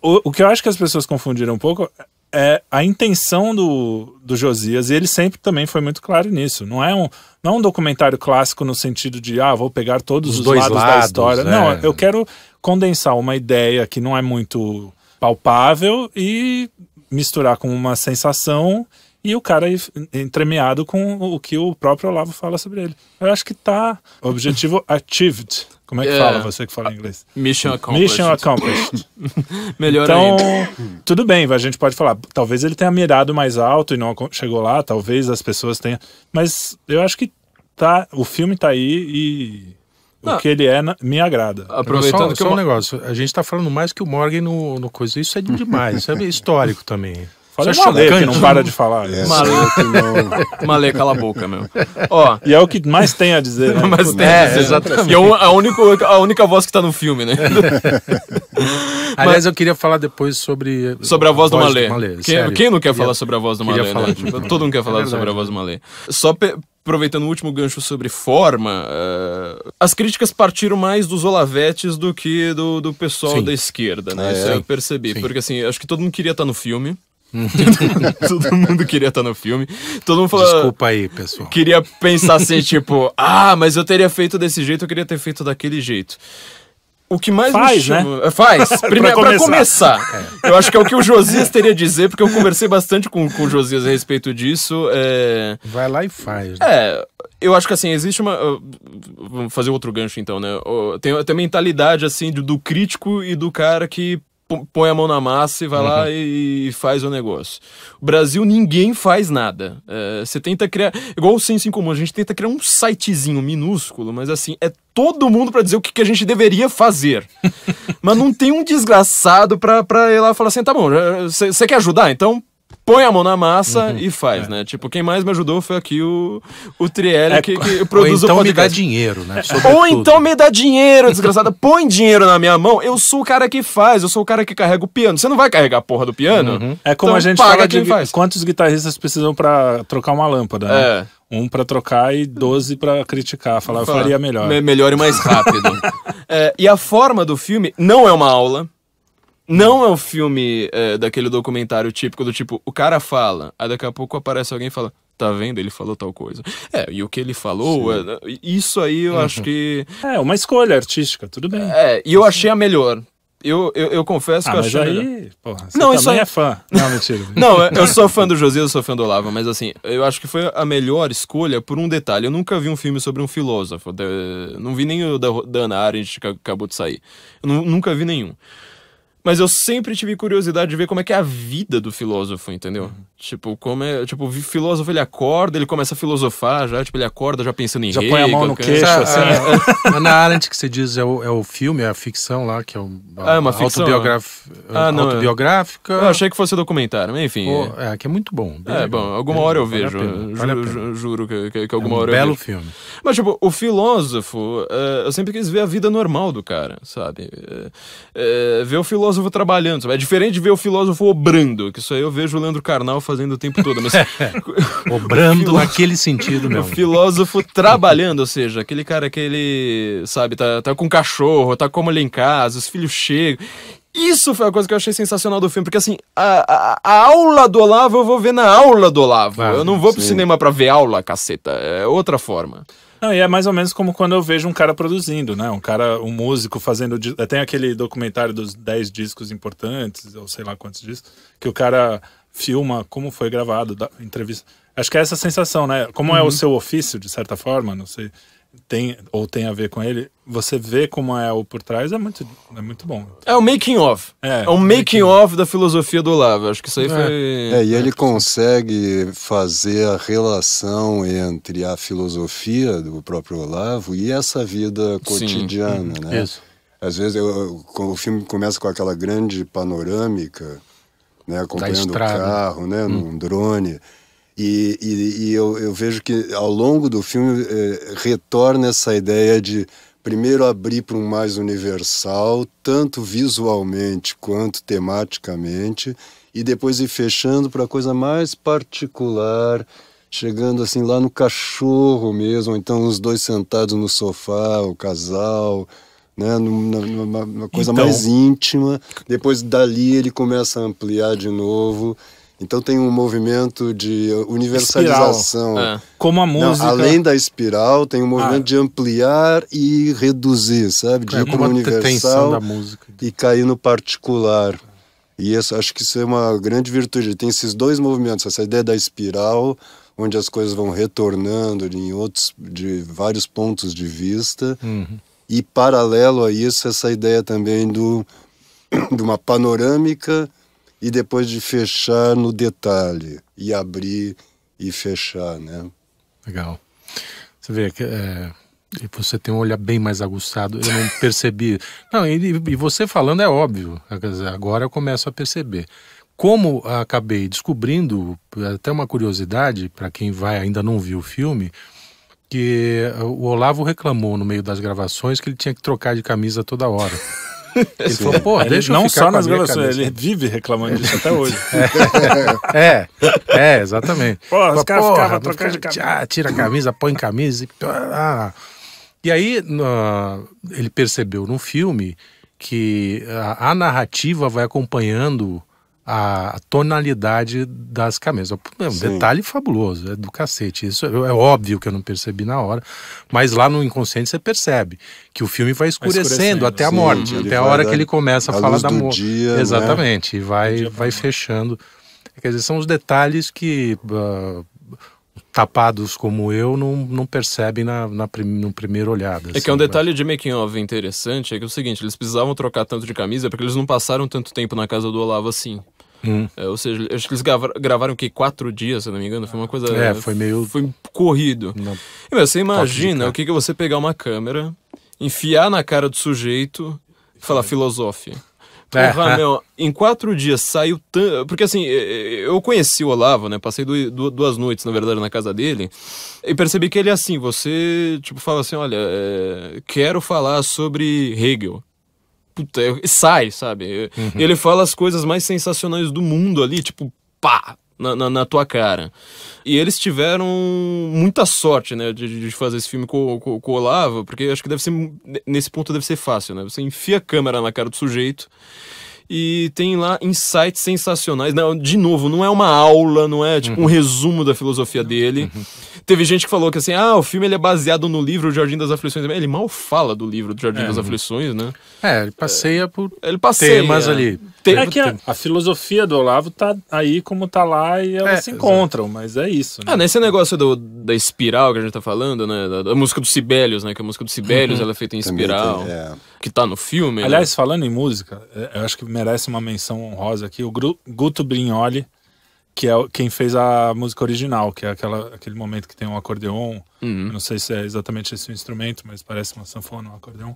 O, o que eu acho que as pessoas confundiram um pouco é a intenção do, do Josias, e ele sempre também foi muito claro nisso. Não é um, não é um documentário clássico no sentido de, ah, vou pegar todos Os os, dois lados, da lados, história. é. Não, eu quero condensar uma ideia que não é muito palpável e misturar com uma sensação e o cara entremeado com o que o próprio Olavo fala sobre ele. Eu acho que tá objetivo <laughs> achieved. Como é que É. fala você que fala inglês? Mission accomplished. Mission accomplished. <laughs> Melhor Então, ainda. tudo bem, a gente pode falar, talvez ele tenha mirado mais alto e não chegou lá, talvez as pessoas tenham, mas eu acho que tá, o filme tá aí e Não. o que ele é me agrada. Aproveitando só, que só eu... um negócio, a gente tá falando mais que o Morgan no, no coisa. Isso é demais, isso é histórico também. Isso é Malê, que não para de falar. É, Malê. não- <laughs> Malê, cala a boca, meu. Ó, E é o que mais tem a dizer. né? <laughs> mas tem É, a dizer. exatamente. E é o- a, única, a única voz que tá no filme, né? <laughs> Aliás, eu queria falar depois sobre. Sobre a voz do Malê. quem, sério. quem não quer Queria- falar sobre a voz do queria Malê, falar né? Tipo, todo mundo quer falar É sobre a voz do Malê. Só pe- aproveitando o último gancho sobre forma, eh, as críticas partiram mais dos Olavetes do que do, do pessoal Sim. da esquerda, né? Ah, Isso é? eu percebi. Sim. Porque assim, acho que todo mundo queria estar no filme. <laughs> todo mundo queria estar no filme. Todo mundo falou. Desculpa aí, pessoal. queria pensar assim, <laughs> tipo, ah, mas eu teria feito desse jeito, eu queria ter feito daquele jeito. O que mais Faz, me chama... É, Faz, <laughs> primeiro pra começar. começar. Eu acho que é o que o Josias teria a dizer, porque eu conversei bastante com, com o Josias a respeito disso. É... Vai lá e faz. né? É, eu acho que assim, existe uma. Vamos fazer outro gancho então, né? Tem, tem a mentalidade assim do, do crítico e do cara que põe a mão na massa e vai lá e faz o negócio. O Brasil, ninguém faz nada. É, Você tenta criar. Igual o Senso em Comum, a gente tenta criar um sitezinho minúsculo, mas assim, é todo mundo pra dizer o que, que a gente deveria fazer. <laughs> mas não tem um desgraçado pra, pra ir lá e falar assim: tá bom, você quer ajudar? Então põe a mão na massa e faz, né? Tipo, quem mais me ajudou foi aqui o, o Trielli, É, que, que Ou produz então o me dá podcast. dinheiro, né? Ou Sobretudo. então me dá dinheiro, desgraçada. <laughs> Põe dinheiro na minha mão. Eu sou o cara que faz, eu sou o cara que carrega o piano. Você não vai carregar a porra do piano? É como Então a gente paga fala de quem faz. quantos guitarristas precisam pra trocar uma lâmpada. né? É. Um pra trocar e 12 pra criticar, falar eu Fala, faria melhor. me- melhor e mais rápido. <laughs> É, e a forma do filme não é uma aula. Não é um filme é, daquele documentário típico do tipo, o cara fala, aí daqui a pouco aparece alguém e fala, tá vendo? Ele falou tal coisa. É, e o que ele falou, é, isso aí eu acho que. É, uma escolha artística, tudo bem. É, e eu achei a melhor. Eu, eu, eu confesso ah, que eu mas achei melhor. aí, porra, você Não, isso aí- é fã. Não, mentira. <laughs> Não, eu- sou fã do Josias, eu sou fã do Olavo, mas assim, eu acho que foi a melhor escolha por um detalhe. Eu nunca vi um filme sobre um filósofo. Não vi nem o da, da Ana Arendt que acabou de sair. Eu nu- nunca vi nenhum. Mas eu sempre tive curiosidade de ver como é que é a vida do filósofo, entendeu? Uhum. Tipo, como é. Tipo, o filósofo ele acorda, ele começa a filosofar já, tipo, ele acorda já pensando em Já rei, põe a mão no queixo, assim. a, Ana Arendt que você diz é o, é o filme, é a ficção lá, que é o, a, Ah, é uma ficção, autobiograf- Ah, não, é. autobiográfica. Eu achei que fosse documentário, mas enfim. Pô, é, que é muito bom. bem é, legal. bom, alguma hora eu vejo. Vale pena, ju- juro que, que, que É alguma um hora eu belo vejo. filme. Mas, tipo, o filósofo, é, eu sempre quis ver a vida normal do cara, sabe? É, é, ver o filósofo trabalhando, sabe? É diferente de ver o filósofo obrando, que isso aí eu vejo o Leandro Carnal fazendo o tempo todo, mas <laughs> Obrando filó- naquele sentido o mesmo. filósofo trabalhando, ou seja, aquele cara que ele, sabe, tá, tá com cachorro, tá como ele em casa, os filhos chegam. Isso foi a coisa que eu achei sensacional do filme, porque assim, a, a, a aula do Olavo eu vou ver na aula do Olavo. Ah, eu não vou pro sim. cinema pra ver aula, caceta. É outra forma. Não, e é mais ou menos como quando eu vejo um cara produzindo, né? Um cara, um músico fazendo. di- Tem aquele documentário dos 10 discos importantes, ou sei lá quantos discos, que o cara filma como foi gravado, da entrevista. Acho que é essa sensação, né? Como é o seu ofício, de certa forma, não sei. Tem ou tem a ver com ele, você vê como é o por trás, é muito, é muito bom. É o making of. É, É, o making of da filosofia do Olavo. Acho que isso aí foi. É, e ele consegue fazer a relação entre a filosofia do próprio Olavo e essa vida cotidiana, né? Isso. Às vezes eu- o filme começa com aquela grande panorâmica, né, acompanhando o carro, né, num drone. E, e- e eu, eu vejo que ao longo do filme eh, retorna essa ideia de primeiro abrir para um mais universal, tanto visualmente quanto tematicamente, e depois ir fechando para coisa mais particular, chegando assim lá no cachorro mesmo, então os dois sentados no sofá, o casal, né, numa, numa- numa coisa Então- mais íntima. Depois dali ele começa a ampliar de novo. Então tem um movimento de universalização. É. Como a Não, música. além da espiral, tem um movimento Ah. de ampliar e reduzir, sabe? De É ir para o universal da música. e cair no particular. E isso, acho que isso é uma grande virtude. Tem esses dois movimentos, essa ideia da espiral, onde as coisas vão retornando em outros, de vários pontos de vista, e paralelo a isso, essa ideia também do, de uma panorâmica e depois de fechar no detalhe, e abrir e fechar, né? Legal. Você vê que é, você tem um olhar bem mais aguçado. Eu não percebi. Não, e, e você falando é óbvio. Agora eu começo a perceber. Como acabei descobrindo, até uma curiosidade para quem vai ainda não viu o filme, que o Olavo reclamou no meio das gravações que ele tinha que trocar de camisa toda hora. <laughs> Ele falou, pô, Ele não só nas gravações, camisa." ele vive reclamando disso até hoje. <laughs> É, é, exatamente. Porra, os caras ficavam trocando de camisa. ah, tira a camisa, põe camisa. E, ah. e aí ele percebeu no filme que a, a narrativa vai acompanhando a, tonalidade das camisas. É um Sim. detalhe fabuloso, é do cacete. Isso é, é óbvio que eu não percebi na hora, mas lá no inconsciente você percebe que o filme vai escurecendo, escurecendo, até a sim. morte, Ele até a vai hora dar que ele começa a, a falar da morte. né? Exatamente, e vai, vai fechando. Quer dizer, são os detalhes que ah, tapados como eu não, não percebem na, na prim- no primeiro olhada. É que é um assim, detalhe de making of interessante, é que é o seguinte, eles precisavam trocar tanto de camisa porque eles não passaram tanto tempo na casa do Olavo assim. Hum. É, ou seja, acho que eles grava- gravaram o quê? Quatro dias, se não me engano? Foi uma coisa. É, foi meio- Foi corrido. Não. E, meu, você imagina o que que é você pegar uma câmera, enfiar na cara do sujeito e falar filosofia. É, Porra, é. meu, em quatro dias saiu tanto. Porque assim, eu conheci o Olavo, né? Passei du- du- duas noites, na verdade, na casa dele. E percebi que ele é assim: você, tipo, fala assim: olha, eh, quero falar sobre Hegel. Puta, sai, sabe? E Ele fala as coisas mais sensacionais do mundo ali, tipo, pá! Na, na, na tua cara. E eles tiveram muita sorte, né, de, de fazer esse filme com, com, com o Olavo, porque acho que deve ser, nesse ponto deve ser fácil, né? Você enfia a câmera na cara do sujeito e tem lá insights sensacionais. Não, de novo, não é uma aula, não é tipo um resumo da filosofia dele. Teve gente que falou que assim, ah, o filme ele é baseado no livro Jardim das Aflições. Ele mal fala do livro do Jardim das Aflições, né? É, ele passeia por Ele passeia. temas ali. Te- É que a, a filosofia do Olavo tá aí como tá lá e elas É, se encontram, mas é isso. Né? Ah, nesse negócio do- da espiral que a gente tá falando, né? Da, da música do Sibelius, né? Que a música do Sibelius ela é feita em espiral. tem, é. Que tá no filme. né? Aliás, falando em música, é, eu acho que merece uma menção honrosa aqui. O Gru- Guto Brignoli, que é quem fez a música original, que é aquela, aquele momento que tem um acordeon. Uhum. Não sei se é exatamente esse o instrumento, mas parece uma sanfona, um acordeon.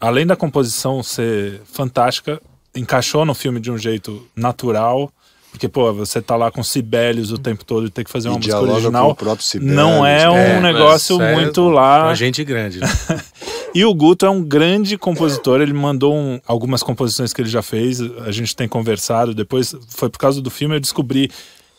Além da composição ser fantástica, encaixou no filme de um jeito natural. Porque, pô, você tá lá com Sibelius o tempo todo e ter que fazer E uma música original. o próprio Sibelius, não é um né? negócio é muito lá. Uma gente grande. né? <laughs> E o Guto é um grande compositor, ele mandou um- algumas composições que ele já fez, a gente tem conversado, depois foi por causa do filme eu descobri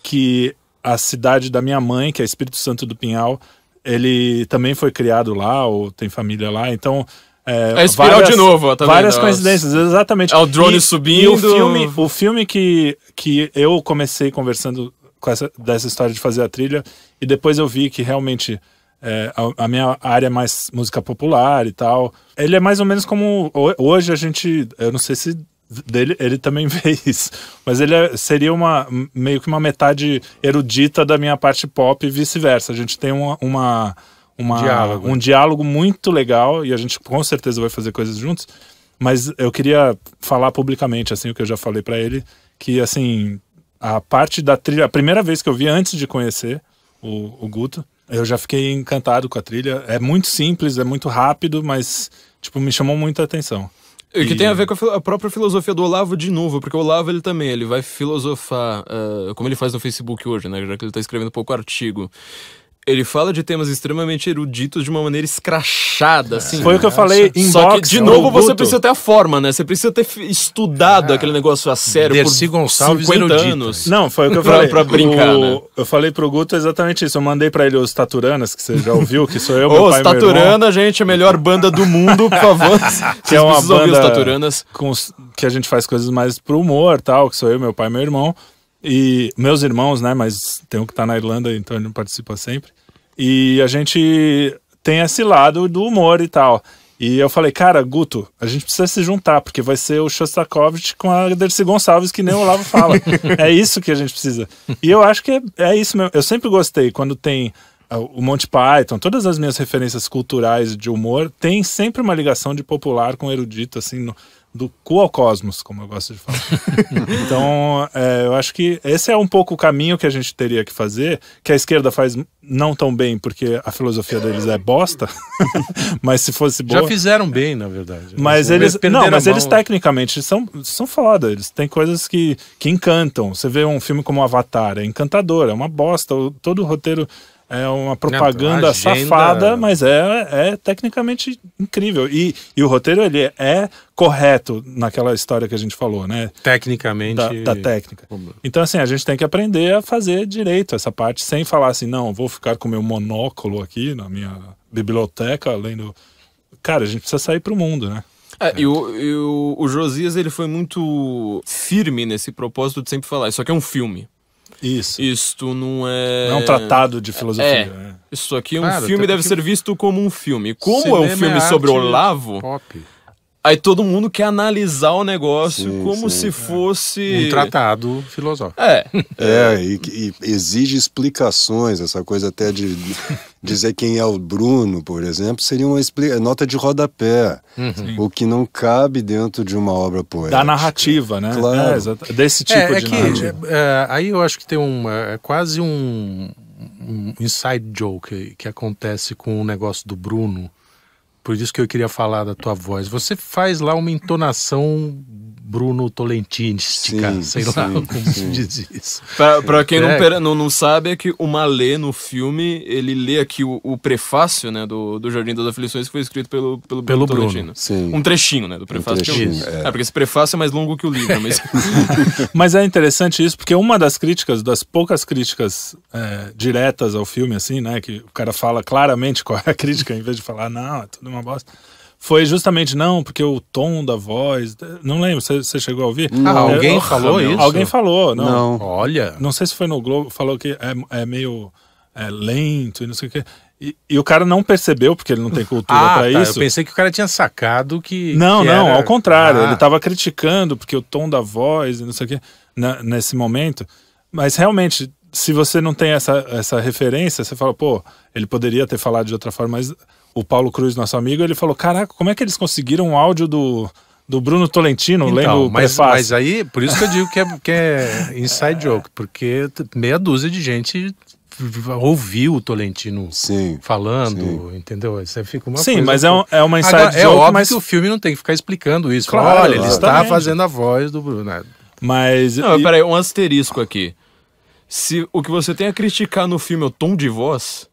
que a cidade da minha mãe, que é Espírito Santo do Pinhal, ele também foi criado lá, ou tem família lá, então... É, É espiral de novo, ó, tá Várias vendo? coincidências, exatamente. É o drone E- subindo. E o filme, o filme que, que eu comecei conversando com essa, dessa história de fazer a trilha, e depois eu vi que realmente é, a, a minha área é mais música popular e tal. Ele é mais ou menos como. ho- Hoje a gente. Eu não sei se dele ele também <laughs> vê isso, mas ele é- seria uma meio que uma metade erudita da minha parte pop e vice-versa. A gente tem uma, uma, uma, Diálogo. um diálogo muito legal e a gente com certeza vai fazer coisas juntos. Mas eu queria falar publicamente, assim, o que eu já falei pra ele, que, assim, a parte da trilha, a primeira vez que eu vi antes de conhecer o, o Guto, eu já fiquei encantado com a trilha. É muito simples, é muito rápido, mas, tipo, me chamou muita atenção. E que tem a ver com a, própria filosofia do Olavo de novo, porque o Olavo ele também, ele vai filosofar, ah, como ele faz no Facebook hoje, né, já que ele tá escrevendo pouco artigo. Ele fala de temas extremamente eruditos de uma maneira escrachada, assim. Foi o que eu falei em Só que, de novo, você precisa ter a forma, né? Você precisa ter estudado aquele negócio a sério Dercy por Gonçalves 50 erudita. anos. Não, foi o que eu falei. pra brincar, O- né? Eu falei pro Guto exatamente isso. Eu mandei pra ele os Taturanas, que você já ouviu, que sou eu, Ô, meu <laughs> os pai meu irmão. Taturana, gente, a melhor banda do mundo, por favor. <laughs> que é uma precisam ouvir os banda Taturanas. com os- que a gente faz coisas mais pro humor, tal, que sou eu, meu pai e meu irmão. E meus irmãos, né, mas tem um que tá na Irlanda, então ele não participa sempre. E a gente tem esse lado do humor e tal. E eu falei, cara, Guto, a gente precisa se juntar, porque vai ser o Shostakovich com a Dercy Gonçalves, que nem o Olavo fala. <laughs> é isso que a gente precisa. E eu acho que é, é isso mesmo. Eu sempre gostei quando tem ah, o Monty Python, todas as minhas referências culturais de humor, tem sempre uma ligação de popular com erudito, assim, no- do cu ao cosmos, como eu gosto de falar. <laughs> então, é, eu acho que esse é um pouco o caminho que a gente teria que fazer, que a esquerda faz não tão bem, porque a filosofia deles é bosta, <laughs> mas se fosse boa... Já fizeram bem, na verdade. Mas Eles Não, mas eles tecnicamente são, são foda. Eles têm coisas que, que encantam. Você vê um filme como Avatar, é encantador, é uma bosta. Todo o roteiro é uma propaganda agenda- safada, mas é, é tecnicamente incrível. E, e o roteiro ele é correto naquela história que a gente falou, né? Tecnicamente. Da, da técnica. Então, assim, a gente tem que aprender a fazer direito essa parte, sem falar assim, não, vou ficar com meu monóculo aqui na minha biblioteca, lendo. Cara, a gente precisa sair pro mundo, né? É, e, o, e o, o Josias, ele foi muito firme nesse propósito de sempre falar, isso aqui é um filme. Isso. Isto não é... Não é um tratado de filosofia. É. né? Isso aqui é um Claro, filme, deve porque- ser visto como um filme. Como é Cinema um filme é sobre Olavo, Pop. Aí todo mundo quer analisar o negócio Sim, como sim, se é. fosse... Um tratado filosófico. É, É, e, e exige explicações, essa coisa até de <laughs> dizer quem é o Bruno, por exemplo, seria uma expli- nota de rodapé, o que não cabe dentro de uma obra poética. Da narrativa, né? Claro. É. Desse tipo é, é de que narrativa. é, aí eu acho que tem um é quase um, um inside joke que acontece com o negócio do Bruno. Por isso que eu queria falar da tua voz. Você faz lá uma entonação Bruno Tolentística, Sim, sei lá sim, como se diz isso. Pra, pra quem não, É. pera- não, não sabe, é que o Malê, no filme, ele lê aqui o, o prefácio, né, do, do Jardim das Aflições, que foi escrito pelo, pelo, Pelo Bruno. Tolentino. Sim. Um trechinho, né, do prefácio. que eu trechinho, é. porque esse prefácio é mais longo que o livro, mas... <laughs> Mas é interessante isso, porque uma das críticas, das poucas críticas é, diretas ao filme, assim, né? Que o cara fala claramente qual é a crítica, em vez de falar, não, é tudo uma bosta. Foi justamente, não, porque o tom da voz. Não lembro, você, você chegou a ouvir? Ah, alguém É, falou não, isso? Alguém falou, não. Não. Olha, Não sei se foi no Globo, falou que é, é meio é, lento e não sei o quê. E, e o cara não percebeu, porque ele não tem cultura ah, pra tá, isso. eu pensei que o cara tinha sacado que. Não, que não, era- ao contrário. Ah, Ele tava criticando porque o tom da voz e não sei o quê na- nesse momento. Mas realmente, se você não tem essa, essa referência, você fala, pô, ele poderia ter falado de outra forma, mas o Paulo Cruz, nosso amigo, ele falou: caraca, como é que eles conseguiram o áudio do, do Bruno Tolentino lendo Então, o mas, prefácio? mas aí, por isso que eu digo que é, que é inside joke, porque meia dúzia de gente ouviu o Tolentino Sim. falando, entendeu? Aí Você fica uma Sim, coisa mas é, um- é uma inside Agora, é joke, óbvio mas, que o filme não tem que ficar explicando isso. Claro, Fala, Olha, ele está fazendo a voz do Bruno. né? mas Não, mas e- peraí, um asterisco aqui. Se o que você tem a criticar no filme é o tom de voz,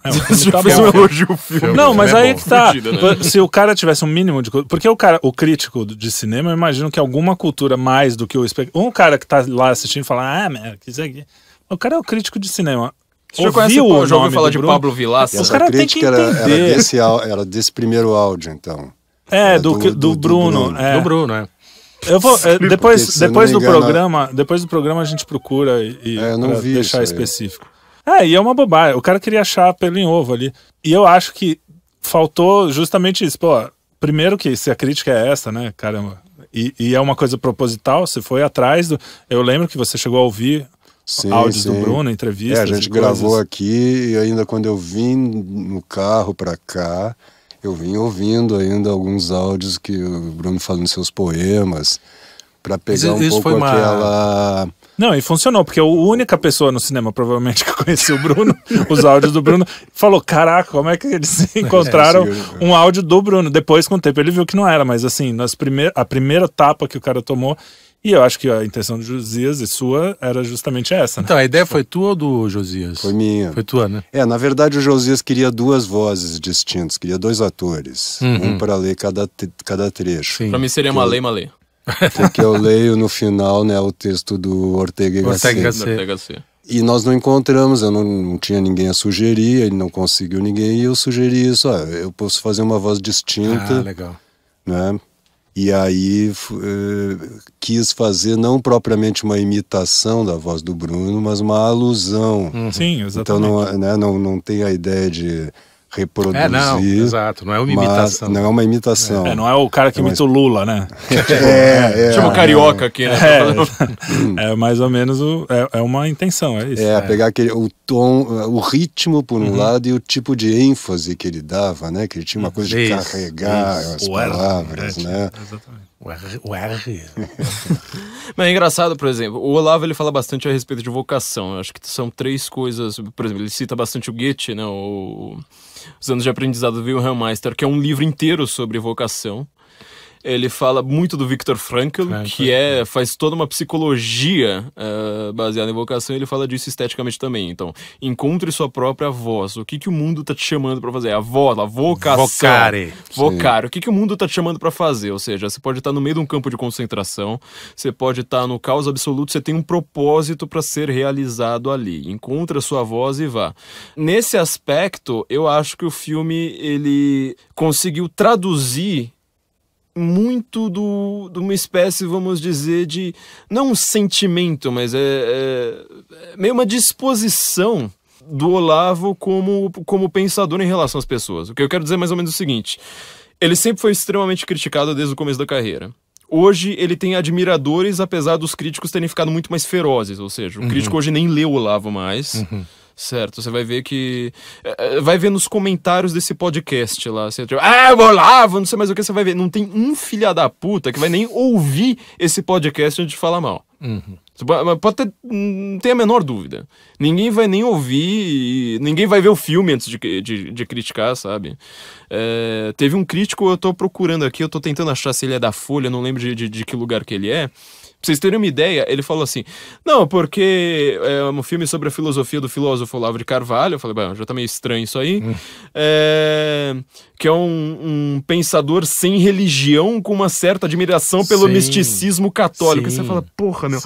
<laughs> é, o filme tá fez bom. um elogio ao filme. Não, mas é aí bom. que tá. Né? Se o cara tivesse um mínimo de. Porque o cara, o crítico de cinema, eu imagino que alguma cultura mais do que o espectador. Um cara que tá lá assistindo fala, ah, meu, que isso aqui. O cara é o crítico de cinema. Você já, conhece, o já ouviu nome falar de Bruno? Pablo Vilaça? Essa cara tem que era, era, entender. desse, era desse primeiro áudio, então. É, É, do, do- do, do- do Bruno. Bruno. é. Do Bruno, é. Eu vou, é, depois depois do engano, programa, depois do programa a gente procura e, e É, pra deixar isso aí. É, e é uma bobagem. O cara queria achar pelo em ovo ali. E eu acho que faltou justamente isso. Pô, primeiro que se a crítica é essa, né, caramba. E, e é uma coisa proposital, você foi atrás do. Eu lembro que você chegou a ouvir Sim, áudios do sim. Bruno, entrevistas. É, a gente e coisas. gravou aqui e ainda quando eu vim no carro pra cá, eu vim ouvindo ainda alguns áudios que o Bruno falando seus poemas pra pegar Isso- um isso pouco foi uma- aquela Não, e funcionou, porque a única pessoa no cinema, provavelmente, <laughs> que conhecia o Bruno, os áudios do Bruno, falou: Caraca, como é que eles <laughs> encontraram sim, um áudio do Bruno? Depois, com o tempo, ele viu que não era, mas assim, nas prime a primeira tapa que o cara tomou, e eu acho que a intenção do Josias e sua era justamente essa, né? Então, a ideia foi tua ou do Josias? foi minha. Foi tua, né? É, na verdade o Josias queria duas vozes distintas, queria dois atores, um para ler cada, cada trecho. Pra mim seria Malê Malê. Porque eu leio no final né, o texto do Ortega y Gasset. Sim. E nós não encontramos, eu não, não tinha ninguém a sugerir, ele não conseguiu ninguém, e eu sugeri isso, ó, eu posso fazer uma voz Ah, distinta, legal. né? E aí eh, quis fazer não propriamente uma imitação da voz do Bruno, mas uma alusão. Sim, Então exatamente. não, é- né, não, não tem a ideia de reproduzir. É, não, exato. Não é uma mas imitação. Não é uma imitação. É, não é o cara que imita o Lula, né? <laughs> É, é, Chama o carioca aqui, né? É, é mais ou menos o, é, é uma intenção, é isso. É, pegar aquele, o tom, o ritmo por Uhum. um lado e o tipo de ênfase que ele dava, né? Que ele tinha uma coisa de Isso, carregar isso. as O R, palavras, é, né? Exatamente. O R. O R. <laughs> Mas é engraçado, por exemplo, o Olavo ele fala bastante a respeito de vocação. Eu acho que são três coisas. Por exemplo, ele cita bastante o Goethe, né? O, Os Anos de Aprendizado do Wilhelm Meister, que é um livro inteiro sobre vocação. Ele fala muito do Viktor Frankl, Frankl, que é faz toda uma psicologia eh, baseada em vocação. e Ele fala disso esteticamente também. Então, encontre sua própria voz. O que, que o mundo tá te chamando para fazer? A voz, a vocação. Vocare. Vocar. O que, que o mundo tá te chamando para fazer? Ou seja, você pode estar no meio de um campo de concentração, você pode estar no caos absoluto, você tem um propósito para ser realizado ali. Encontre a sua voz e vá. Nesse aspecto, eu acho que o filme ele conseguiu traduzir muito do, de uma espécie, vamos dizer, de. Não um sentimento, mas é, é- é meio uma disposição do Olavo como, como pensador em relação às pessoas. O que eu quero dizer é mais ou menos o seguinte: ele sempre foi extremamente criticado desde o começo da carreira. Hoje ele tem admiradores, apesar dos críticos terem ficado muito mais ferozes. Ou seja, o crítico hoje nem lê o Olavo mais. Certo, você vai ver que. é, é, Vai ver nos comentários desse podcast lá. Você, tipo, ah, o Olavo, não sei mais o que você vai ver. Não tem um filha da puta que vai nem ouvir esse podcast antes de falar mal. Você pode, ter, não tem a menor dúvida. Ninguém vai nem ouvir, ninguém vai ver o filme antes de, de, de criticar, sabe? É, teve um crítico, eu tô procurando aqui, eu tô tentando achar se ele é da Folha, não lembro de, de, de que lugar que ele é. Pra vocês terem uma ideia, ele falou assim: Não, porque é um filme sobre a filosofia do filósofo Olavo de Carvalho. Eu falei, bom, já tá meio estranho isso aí. É, que é um, um pensador sem religião, com uma certa admiração pelo Sim. misticismo católico. Sim. Você fala, porra, meu. O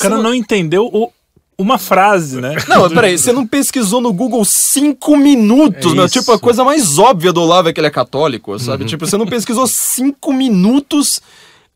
cara não entendeu o- uma frase, né? <laughs> Não, peraí, você não pesquisou no Google cinco minutos, É meu? isso. Tipo, a coisa mais óbvia do Olavo é que ele é católico, sabe? Tipo, você não pesquisou cinco minutos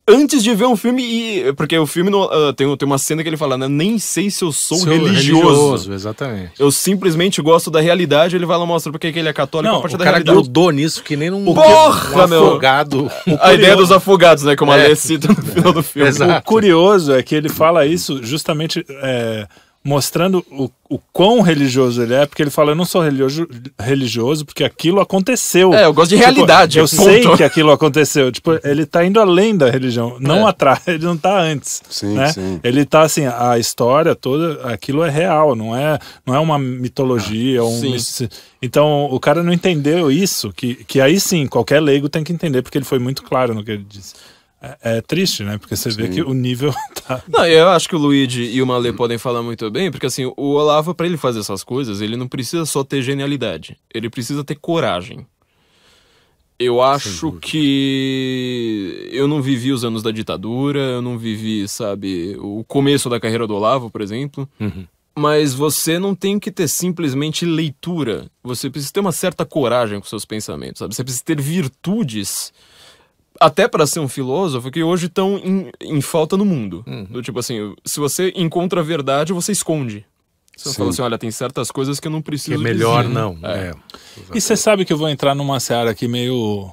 antes de ver um filme e... Porque o filme no- ah, tem, tem uma cena que ele fala, né? Nem sei se eu sou, Seu religioso. Exatamente. Eu simplesmente gosto da realidade, ele vai lá mostra porque que ele é católico Não, a partir O da cara realidade. grudou nisso que nem um, Porra, um meu. afogado. <laughs> A ideia dos afogados, né? Como a Lê cita no final do <laughs> filme. Exato. O curioso é que ele fala isso justamente é, mostrando o, o quão religioso ele é, porque ele fala: Eu não sou religioso, religioso porque aquilo aconteceu. É, eu gosto de realidade, eu <laughs> ponto. sei que aquilo aconteceu. Tipo, ele tá indo além da religião, não É. atrás, <laughs> ele não tá antes. Sim, né? sim. Ele tá assim, a história toda, aquilo é real, não é, não é uma mitologia. ou um mistici- Então o cara não entendeu isso, que, que aí sim, qualquer leigo tem que entender, porque ele foi muito claro no que ele disse. É, é triste, né? Porque você vê que o nível <laughs> tá. Não, eu acho que o Luigi e o Malê podem falar muito bem, porque assim, o Olavo, pra ele fazer essas coisas, ele não precisa só ter genialidade, ele precisa ter coragem. Eu acho que eu não vivi os anos da ditadura, eu não vivi, sabe, o começo da carreira do Olavo, por exemplo. Mas você não tem que ter simplesmente leitura. Você precisa ter uma certa coragem com seus pensamentos, sabe? Você precisa ter virtudes até para ser um filósofo que hoje estão em, em falta no mundo. Do tipo assim, se você encontra a verdade, você esconde. Você Sim. fala assim, olha, tem certas coisas que eu não preciso Que é melhor dizer. não. É. É. E você sabe que eu vou entrar numa seara aqui meio.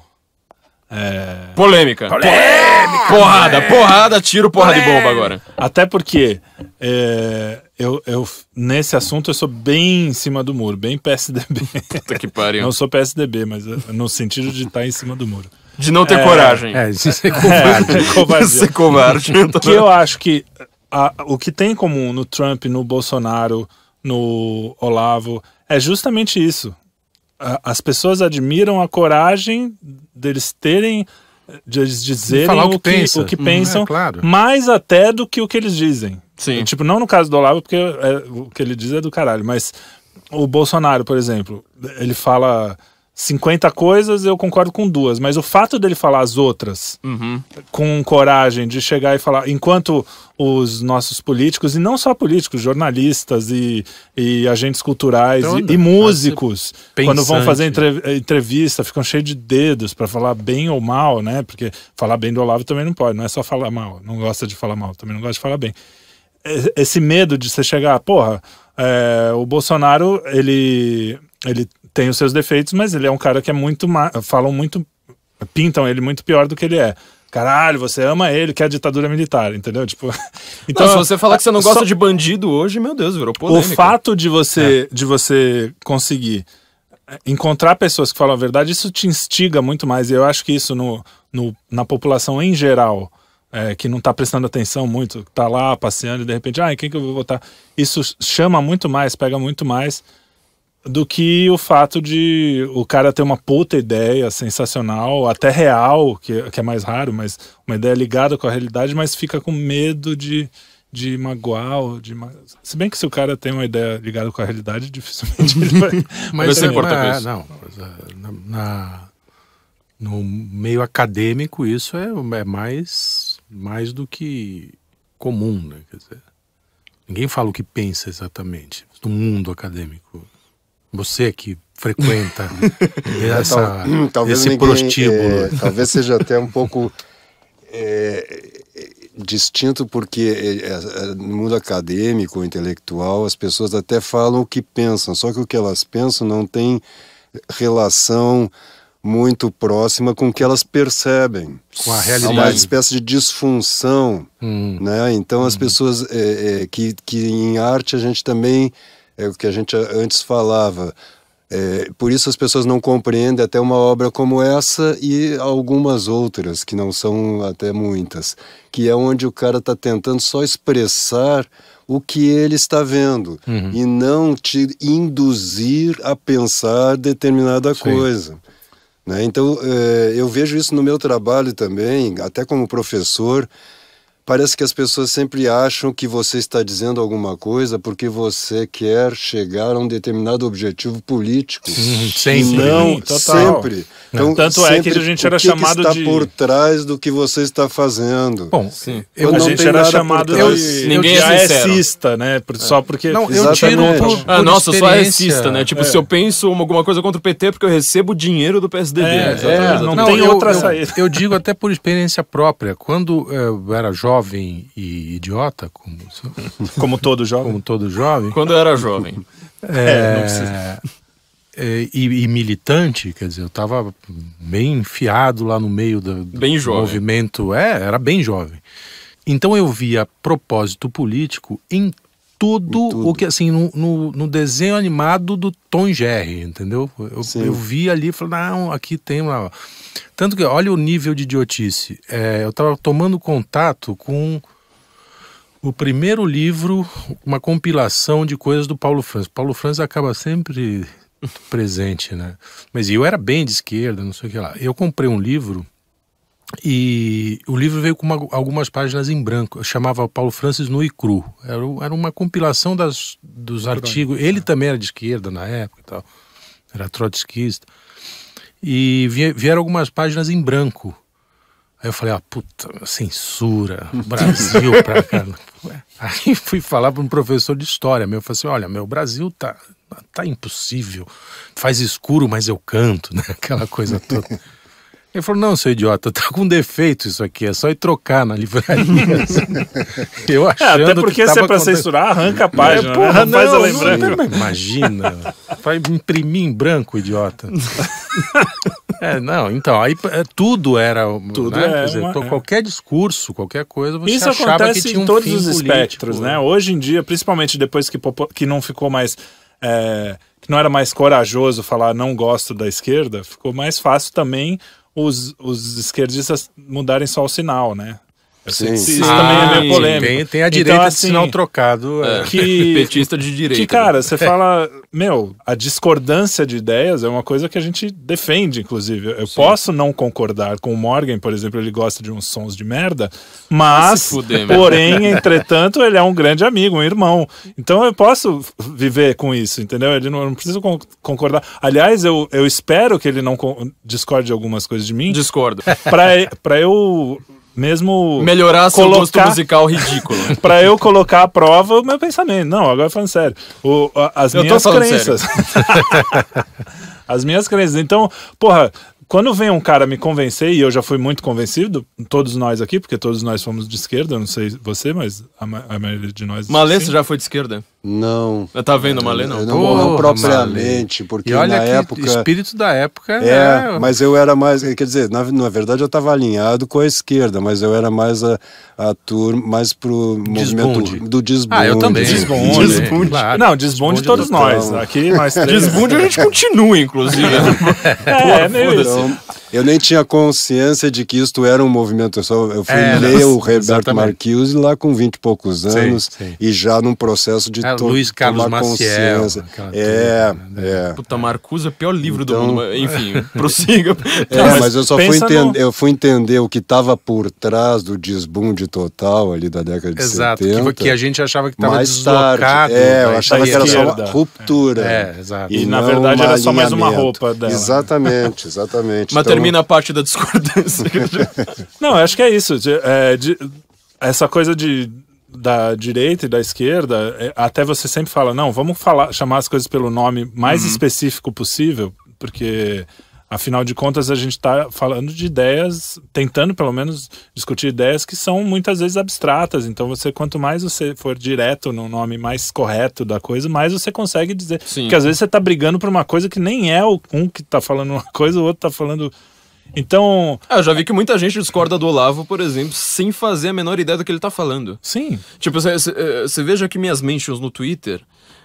Polêmica. Polêmica! Porrada, porrada, tiro, porra de bomba agora. Até porque é, eu, eu, nesse assunto, eu sou bem em cima do muro, bem PSDB. Puta que pariu. Não sou PSDB, mas eh, no sentido de estar em cima do muro. De não ter É, coragem. É, isso <laughs> é covarde. Covardia. Ser covarde. <laughs> que eu acho que a- o que tem em comum no Trump, no Bolsonaro, no Olavo, é justamente isso. A- As pessoas admiram a coragem deles terem, de eles dizerem falar o que, pensa. o que Hum, pensam, é, claro. mais até do que o que eles dizem. Sim. Tipo, não no caso do Olavo, porque é, o que ele diz é do caralho, mas o Bolsonaro, por exemplo, ele fala 50 coisas, eu concordo com duas, mas o fato dele falar as outras Uhum. com coragem de chegar e falar, enquanto os nossos políticos, e não só políticos, jornalistas e, e agentes culturais Então, e, e músicos, quando vão fazer entre- entrevista, ficam cheios de dedos para falar bem ou mal, né? Porque falar bem do Olavo também não pode, não é só falar mal, não gosta de falar mal, também não gosta de falar bem. Esse medo de você chegar, porra, é, o Bolsonaro, ele, ele tem os seus defeitos, mas ele é um cara que é muito. Falam muito. Pintam ele muito pior do que ele é. Caralho, você ama ele, que é a ditadura militar, entendeu? Tipo. <laughs> Então, se você falar que você não gosta só- de bandido hoje, meu Deus, virou o polêmica. fato de você, de você conseguir encontrar pessoas que falam a verdade, isso te instiga muito mais. E eu acho que isso no, no- na população em geral, é, que não está prestando atenção muito, está lá passeando e de repente, ah, em quem que eu vou votar? Isso chama muito mais, pega muito mais do que o fato de o cara ter uma puta ideia sensacional, até real, que, que é mais raro, mas uma ideia ligada com a realidade, mas fica com medo de, de magoar. De ma... Se bem que se o cara tem uma ideia ligada com a realidade, <laughs> dificilmente ele vai. <laughs> Mas você é, importa com na- isso? Não, ah, na, na- no meio acadêmico isso é, é mais, mais do que comum, né? Quer dizer, ninguém fala o que pensa exatamente no mundo acadêmico. Você que frequenta <laughs> essa, Tal- <clears throat> talvez esse ninguém, prostíbulo. é, talvez seja até um pouco é, é, distinto porque é, é, no mundo acadêmico, intelectual, as pessoas até falam o que pensam, só que o que elas pensam não tem relação muito próxima com o que elas percebem. Com a Há uma realidade. espécie de disfunção Hum. né? Então as pessoas é, é, que, que em arte a gente também é o que a gente antes falava. É, por isso as pessoas não compreendem até uma obra como essa e algumas outras que não são até muitas, que é onde o cara está tentando só expressar o que ele está vendo e não te induzir a pensar determinada Sim. coisa. Né? Então, eh, eu vejo isso no meu trabalho também, até como professor. Parece que as pessoas sempre acham que você está dizendo alguma coisa porque você quer chegar a um determinado objetivo político. Sempre. Não, total. sempre. Então, Tanto é que sempre a gente era que que chamado está de- por trás do que você está fazendo. Bom, Sim. eu, a não gente era chamado de Ninguém de é sincero. aecista, né? Por- Só porque. não, eu tiro por, Ah, por nossa, eu sou racista, né? Tipo, É. se eu penso uma- alguma coisa contra o PT é porque eu recebo dinheiro do PSDB. É, Exatamente, é, exatamente. não tem eu, outra eu- saída. Eu digo até por experiência própria. Quando eu era jovem e idiota, como, <laughs> Como todo jovem. como todo jovem, Quando eu era jovem. <laughs> É, é, é, e, e militante, quer dizer, eu estava bem enfiado lá no meio do, do Bem jovem. movimento. É, era bem jovem. Então eu via propósito político em tudo, tudo. o que assim no, no, no desenho animado do Tom Jerry, entendeu? Eu, eu vi ali e falei, não, aqui tem uma. Tanto que olha o nível de idiotice. É, eu estava tomando contato com o primeiro livro, uma compilação de coisas do Paulo Francis. Paulo Francis acaba sempre presente, né? Mas eu era bem de esquerda, não sei o que lá. Eu comprei um livro e o livro veio com uma- algumas páginas em branco. Chamava Paulo Francis nu e cru. Era, era uma compilação das, dos artigos. Ele também era de esquerda na época e tal. Era trotskista. E vie- vieram algumas páginas em branco. Aí eu falei, ah, puta, censura, <laughs> Brasil pra cá. Aí fui falar para um professor de história meu, eu falei assim, olha, meu, Brasil tá, tá impossível, faz escuro, mas eu canto, né? Aquela coisa toda. Ele falou, não, seu idiota, tá com defeito isso aqui, é só ir trocar na livraria. <laughs> eu É, achando até porque que se é pra censurar, arranca a página. É, né? porra, não, faz não, ela em não. Imagina, vai imprimir em branco, idiota. <laughs> É, não, então, aí é, tudo era. Tudo né? é Quer dizer, uma- é. qualquer discurso, qualquer coisa, você Isso achava acontece que tinha um em todos fim os político, espectros, né? Hoje em dia, principalmente depois que, que não ficou mais. é, que não era mais corajoso falar não gosto da esquerda, ficou mais fácil também os, os esquerdistas mudarem só o sinal, né? Eu Sim. isso Sim. também é Ah, meio polêmico. Tem, tem a Então, direita de assim, sinal trocado. é. que, <laughs> Petista de direita. que, cara, você fala, meu, a discordância de ideias é uma coisa que a gente defende, inclusive. Eu posso não concordar com o Morgan, por exemplo, ele gosta de uns sons de merda, mas, fuder, porém, <laughs> entretanto, ele é um grande amigo, um irmão. Então eu posso viver com isso, entendeu? Ele não, eu não preciso con- concordar. Aliás, eu, eu espero que ele não discorde de algumas coisas de mim, Discordo. pra, <laughs> pra eu mesmo Melhorar seu gosto Colocar- musical ridículo. <laughs> Pra eu colocar à prova o meu pensamento. Não, agora falando sério. O, as Eu minhas crenças. <laughs> as minhas crenças. Então, porra, quando vem um cara me convencer, e eu já fui muito convencido, todos nós aqui, porque todos nós fomos de esquerda, eu não sei você, mas a, ma- a maioria de nós. Você já foi de esquerda? Não. Tá vendo, Malê? Não. Eu não, Porra, não propriamente, porque E olha na que época. espírito da época É, mas eu era mais, quer dizer, na, na verdade eu estava alinhado com a esquerda, mas eu era mais a, a turma, mais pro Desbunde. movimento do desbunde. Ah, eu também. Desbunde. Desbunde, claro. Não, desbunde todos nós. Aqui nós três. Desbunde a gente continua, inclusive. <laughs> É, é meio isso. Então, eu nem tinha consciência de que isto era um movimento. Eu, só, eu fui É, ler o Roberto exatamente. Marquise lá com 20 e poucos Sim, anos sim. e já num processo de É, to Luiz Carlos tomar Maciel, É, turma, né? é. Puta, Marcuse é o pior livro do Então- mundo. mas, Enfim, <laughs> prossiga. É, Não, mas mas, eu só fui entender, no- eu fui entender o que estava por trás do desbunde total ali da década de Exato, 70. que, que a gente achava que estava mais tarde. deslocado. É, eu achava que era só uma ruptura. É, exato. E, na não verdade, era só mais uma roupa dela. Exatamente, exatamente. Mas Então, termina a parte da discordância. <laughs> Não, acho que é isso. De- é, de- essa coisa de da direita e da esquerda, é, até você sempre fala, não, vamos falar, chamar as coisas pelo nome mais específico possível, porque afinal de contas a gente está falando de ideias, tentando pelo menos discutir ideias que são muitas vezes abstratas. Então você quanto mais você for direto no nome mais correto da coisa, mais você consegue dizer. Sim. Porque às vezes você está brigando por uma coisa que nem é o um que está falando uma coisa, o outro está falando então, Ah, eu já vi que muita gente discorda do Olavo, por exemplo, sem fazer a menor ideia do que ele tá falando. sim, Tipo, você veja que minhas mentions no Twitter.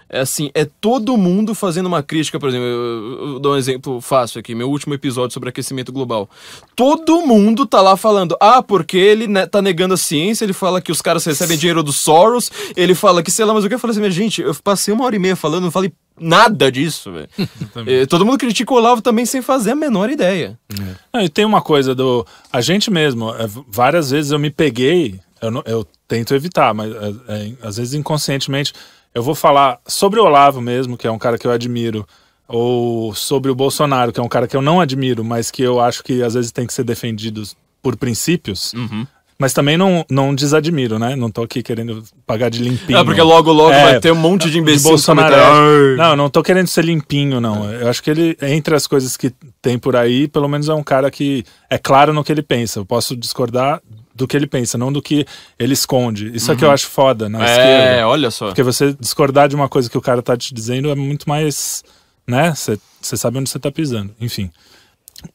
É assim, é todo mundo fazendo uma crítica, por exemplo, eu, eu dou um exemplo fácil aqui, meu último episódio sobre aquecimento global. Todo mundo tá lá falando, ah, porque ele né, tá negando a ciência, ele fala que os caras recebem dinheiro do Soros, ele fala que sei lá, mas o que eu falei assim, gente, eu passei uma hora e meia falando, não falei nada disso, velho. <laughs> Todo mundo critica o Olavo também sem fazer a menor ideia. Não, e tem uma coisa do. A gente mesmo, é, várias vezes eu me peguei, eu, não- eu tento evitar, mas é, é, às vezes inconscientemente, eu vou falar sobre o Olavo mesmo, que é um cara que eu admiro, ou sobre o Bolsonaro, que é um cara que eu não admiro, mas que eu acho que às vezes tem que ser defendido por princípios. Mas também não, não desadmiro, né? Não tô aqui querendo pagar de limpinho. Ah, porque logo, logo É, vai ter um monte de de imbecil Bolsonaro. comentando, é. Não, eu não tô querendo ser limpinho, não. Eu acho que ele, entre as coisas que tem por aí, pelo menos é um cara que é claro no que ele pensa. Eu posso discordar do que ele pensa, não do que ele esconde. Isso é que eu acho foda na É, esquerda. olha só. Porque você discordar de uma coisa que o cara tá te dizendo é muito mais. né? Você sabe onde você tá pisando. Enfim.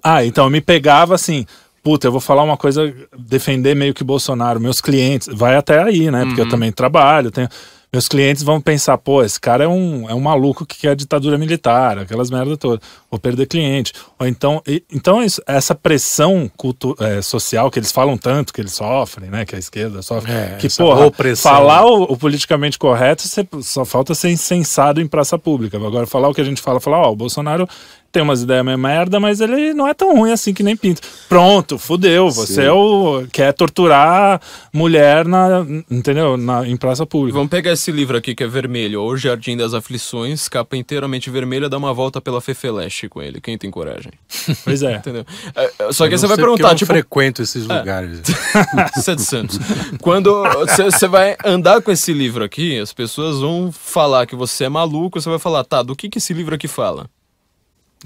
Ah, então eu me pegava assim. Puta, eu vou falar uma coisa, defender meio que Bolsonaro, meus clientes, vai até aí, né? Porque eu também trabalho, tenho. Meus clientes vão pensar, pô, esse cara é um, é um maluco que quer ditadura militar, aquelas merda todas. Vou perder cliente. Ou então, e- então isso- essa pressão cultu é, social que eles falam tanto, que eles sofrem, né? Que a esquerda sofre. É, que, porra, opressão. falar o, o politicamente correto, você- só falta ser insensado em praça pública. Agora, falar o que a gente fala, falar, ó, o Bolsonaro tem umas ideias meio merda, mas ele não é tão ruim assim que nem pinta. Pronto, fudeu. Você Sim. é o, quer torturar mulher na, entendeu? Na, em praça pública. Vamos pegar esse livro aqui que é vermelho, O Jardim das Aflições, capa inteiramente vermelha, dá uma volta pela Fefeleche com ele. Quem tem coragem? <laughs> Pois é. Entendeu? É, é, Só que você vai perguntar, eu não tipo, frequento esses lugares. <laughs> 700. Quando você vai andar com esse livro aqui, as pessoas vão falar que você é maluco, você vai falar, tá, do que, que esse livro aqui fala?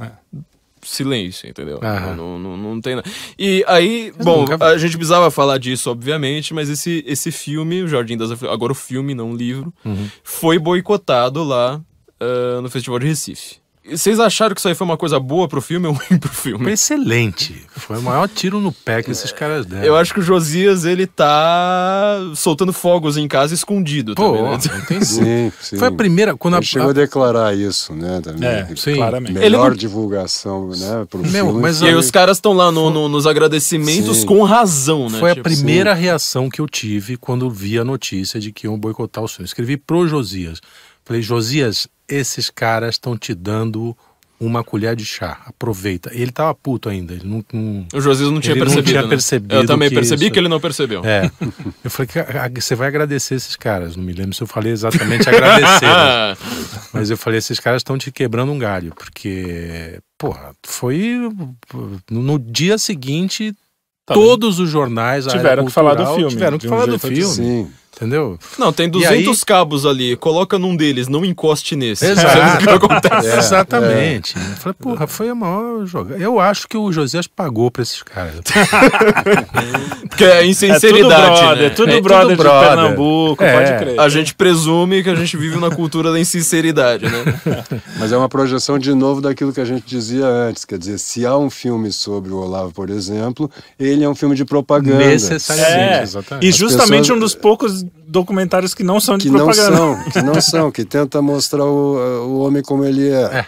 É. Silêncio, entendeu? Aham. Não, não, não tem nada. E aí, bom, nunca a gente precisava falar disso, obviamente, mas esse, esse filme, O Jardim das Aflições, agora o filme, não o livro, Uhum. foi boicotado lá ah, no Festival de Recife. Vocês acharam que isso aí foi uma coisa boa pro filme ou <laughs> ruim pro Foi filme? excelente. Foi o maior tiro no pé que esses caras deram. Eu acho que o Josias, ele tá soltando fogos em casa escondido Pô, também, né? não tem. Sim, sim. Foi a primeira. Quando a, Ele chegou a declarar isso, né? Também. É, sim. claramente. Melhor não- divulgação, né? Pro Meu, filme. mas E aí os caras estão lá no- no- nos agradecimentos Sim. com razão, né? Foi a Tipo, primeira reação que eu tive quando vi a notícia de que iam boicotar o filme. Escrevi pro Josias. Falei, Josias, esses caras estão te dando uma colher de chá. Aproveita. Ele tava puto ainda. Ele não. não- O Josias não tinha Ele não percebido. tinha né? percebido Eu também que percebi isso- que ele não percebeu. É. Eu falei que você vai agradecer esses caras. Não me lembro se eu falei exatamente agradecer. né? <laughs> Mas eu falei, esses caras estão te quebrando um galho. Porque, porra, foi. No dia seguinte. Tá Todos os jornais Tiveram que falar do cultural filme, Tiveram que um falar do filme. Sim. Entendeu? Não, tem E 200 aí- cabos ali. Coloca num deles, não encoste nesse. Exato. <laughs> É, Exatamente. Eu falei, porra, foi a maior jogada. Eu acho que o Josias pagou pra esses caras. <laughs> Porque é É tudo insinceridade, brother, né? é tudo É tudo brother de brother. Pernambuco, É. pode crer. A gente presume que a gente vive na cultura da insinceridade, né? <laughs> Mas é uma projeção de novo daquilo que a gente dizia antes. Quer dizer, se há um filme sobre o Olavo, por exemplo, ele é um filme de propaganda. Necessariamente, É, exatamente. e As justamente pessoas- um dos poucos documentários que não são de Que não propaganda. são, <laughs> que não são, que tenta mostrar o, o homem como ele é. É.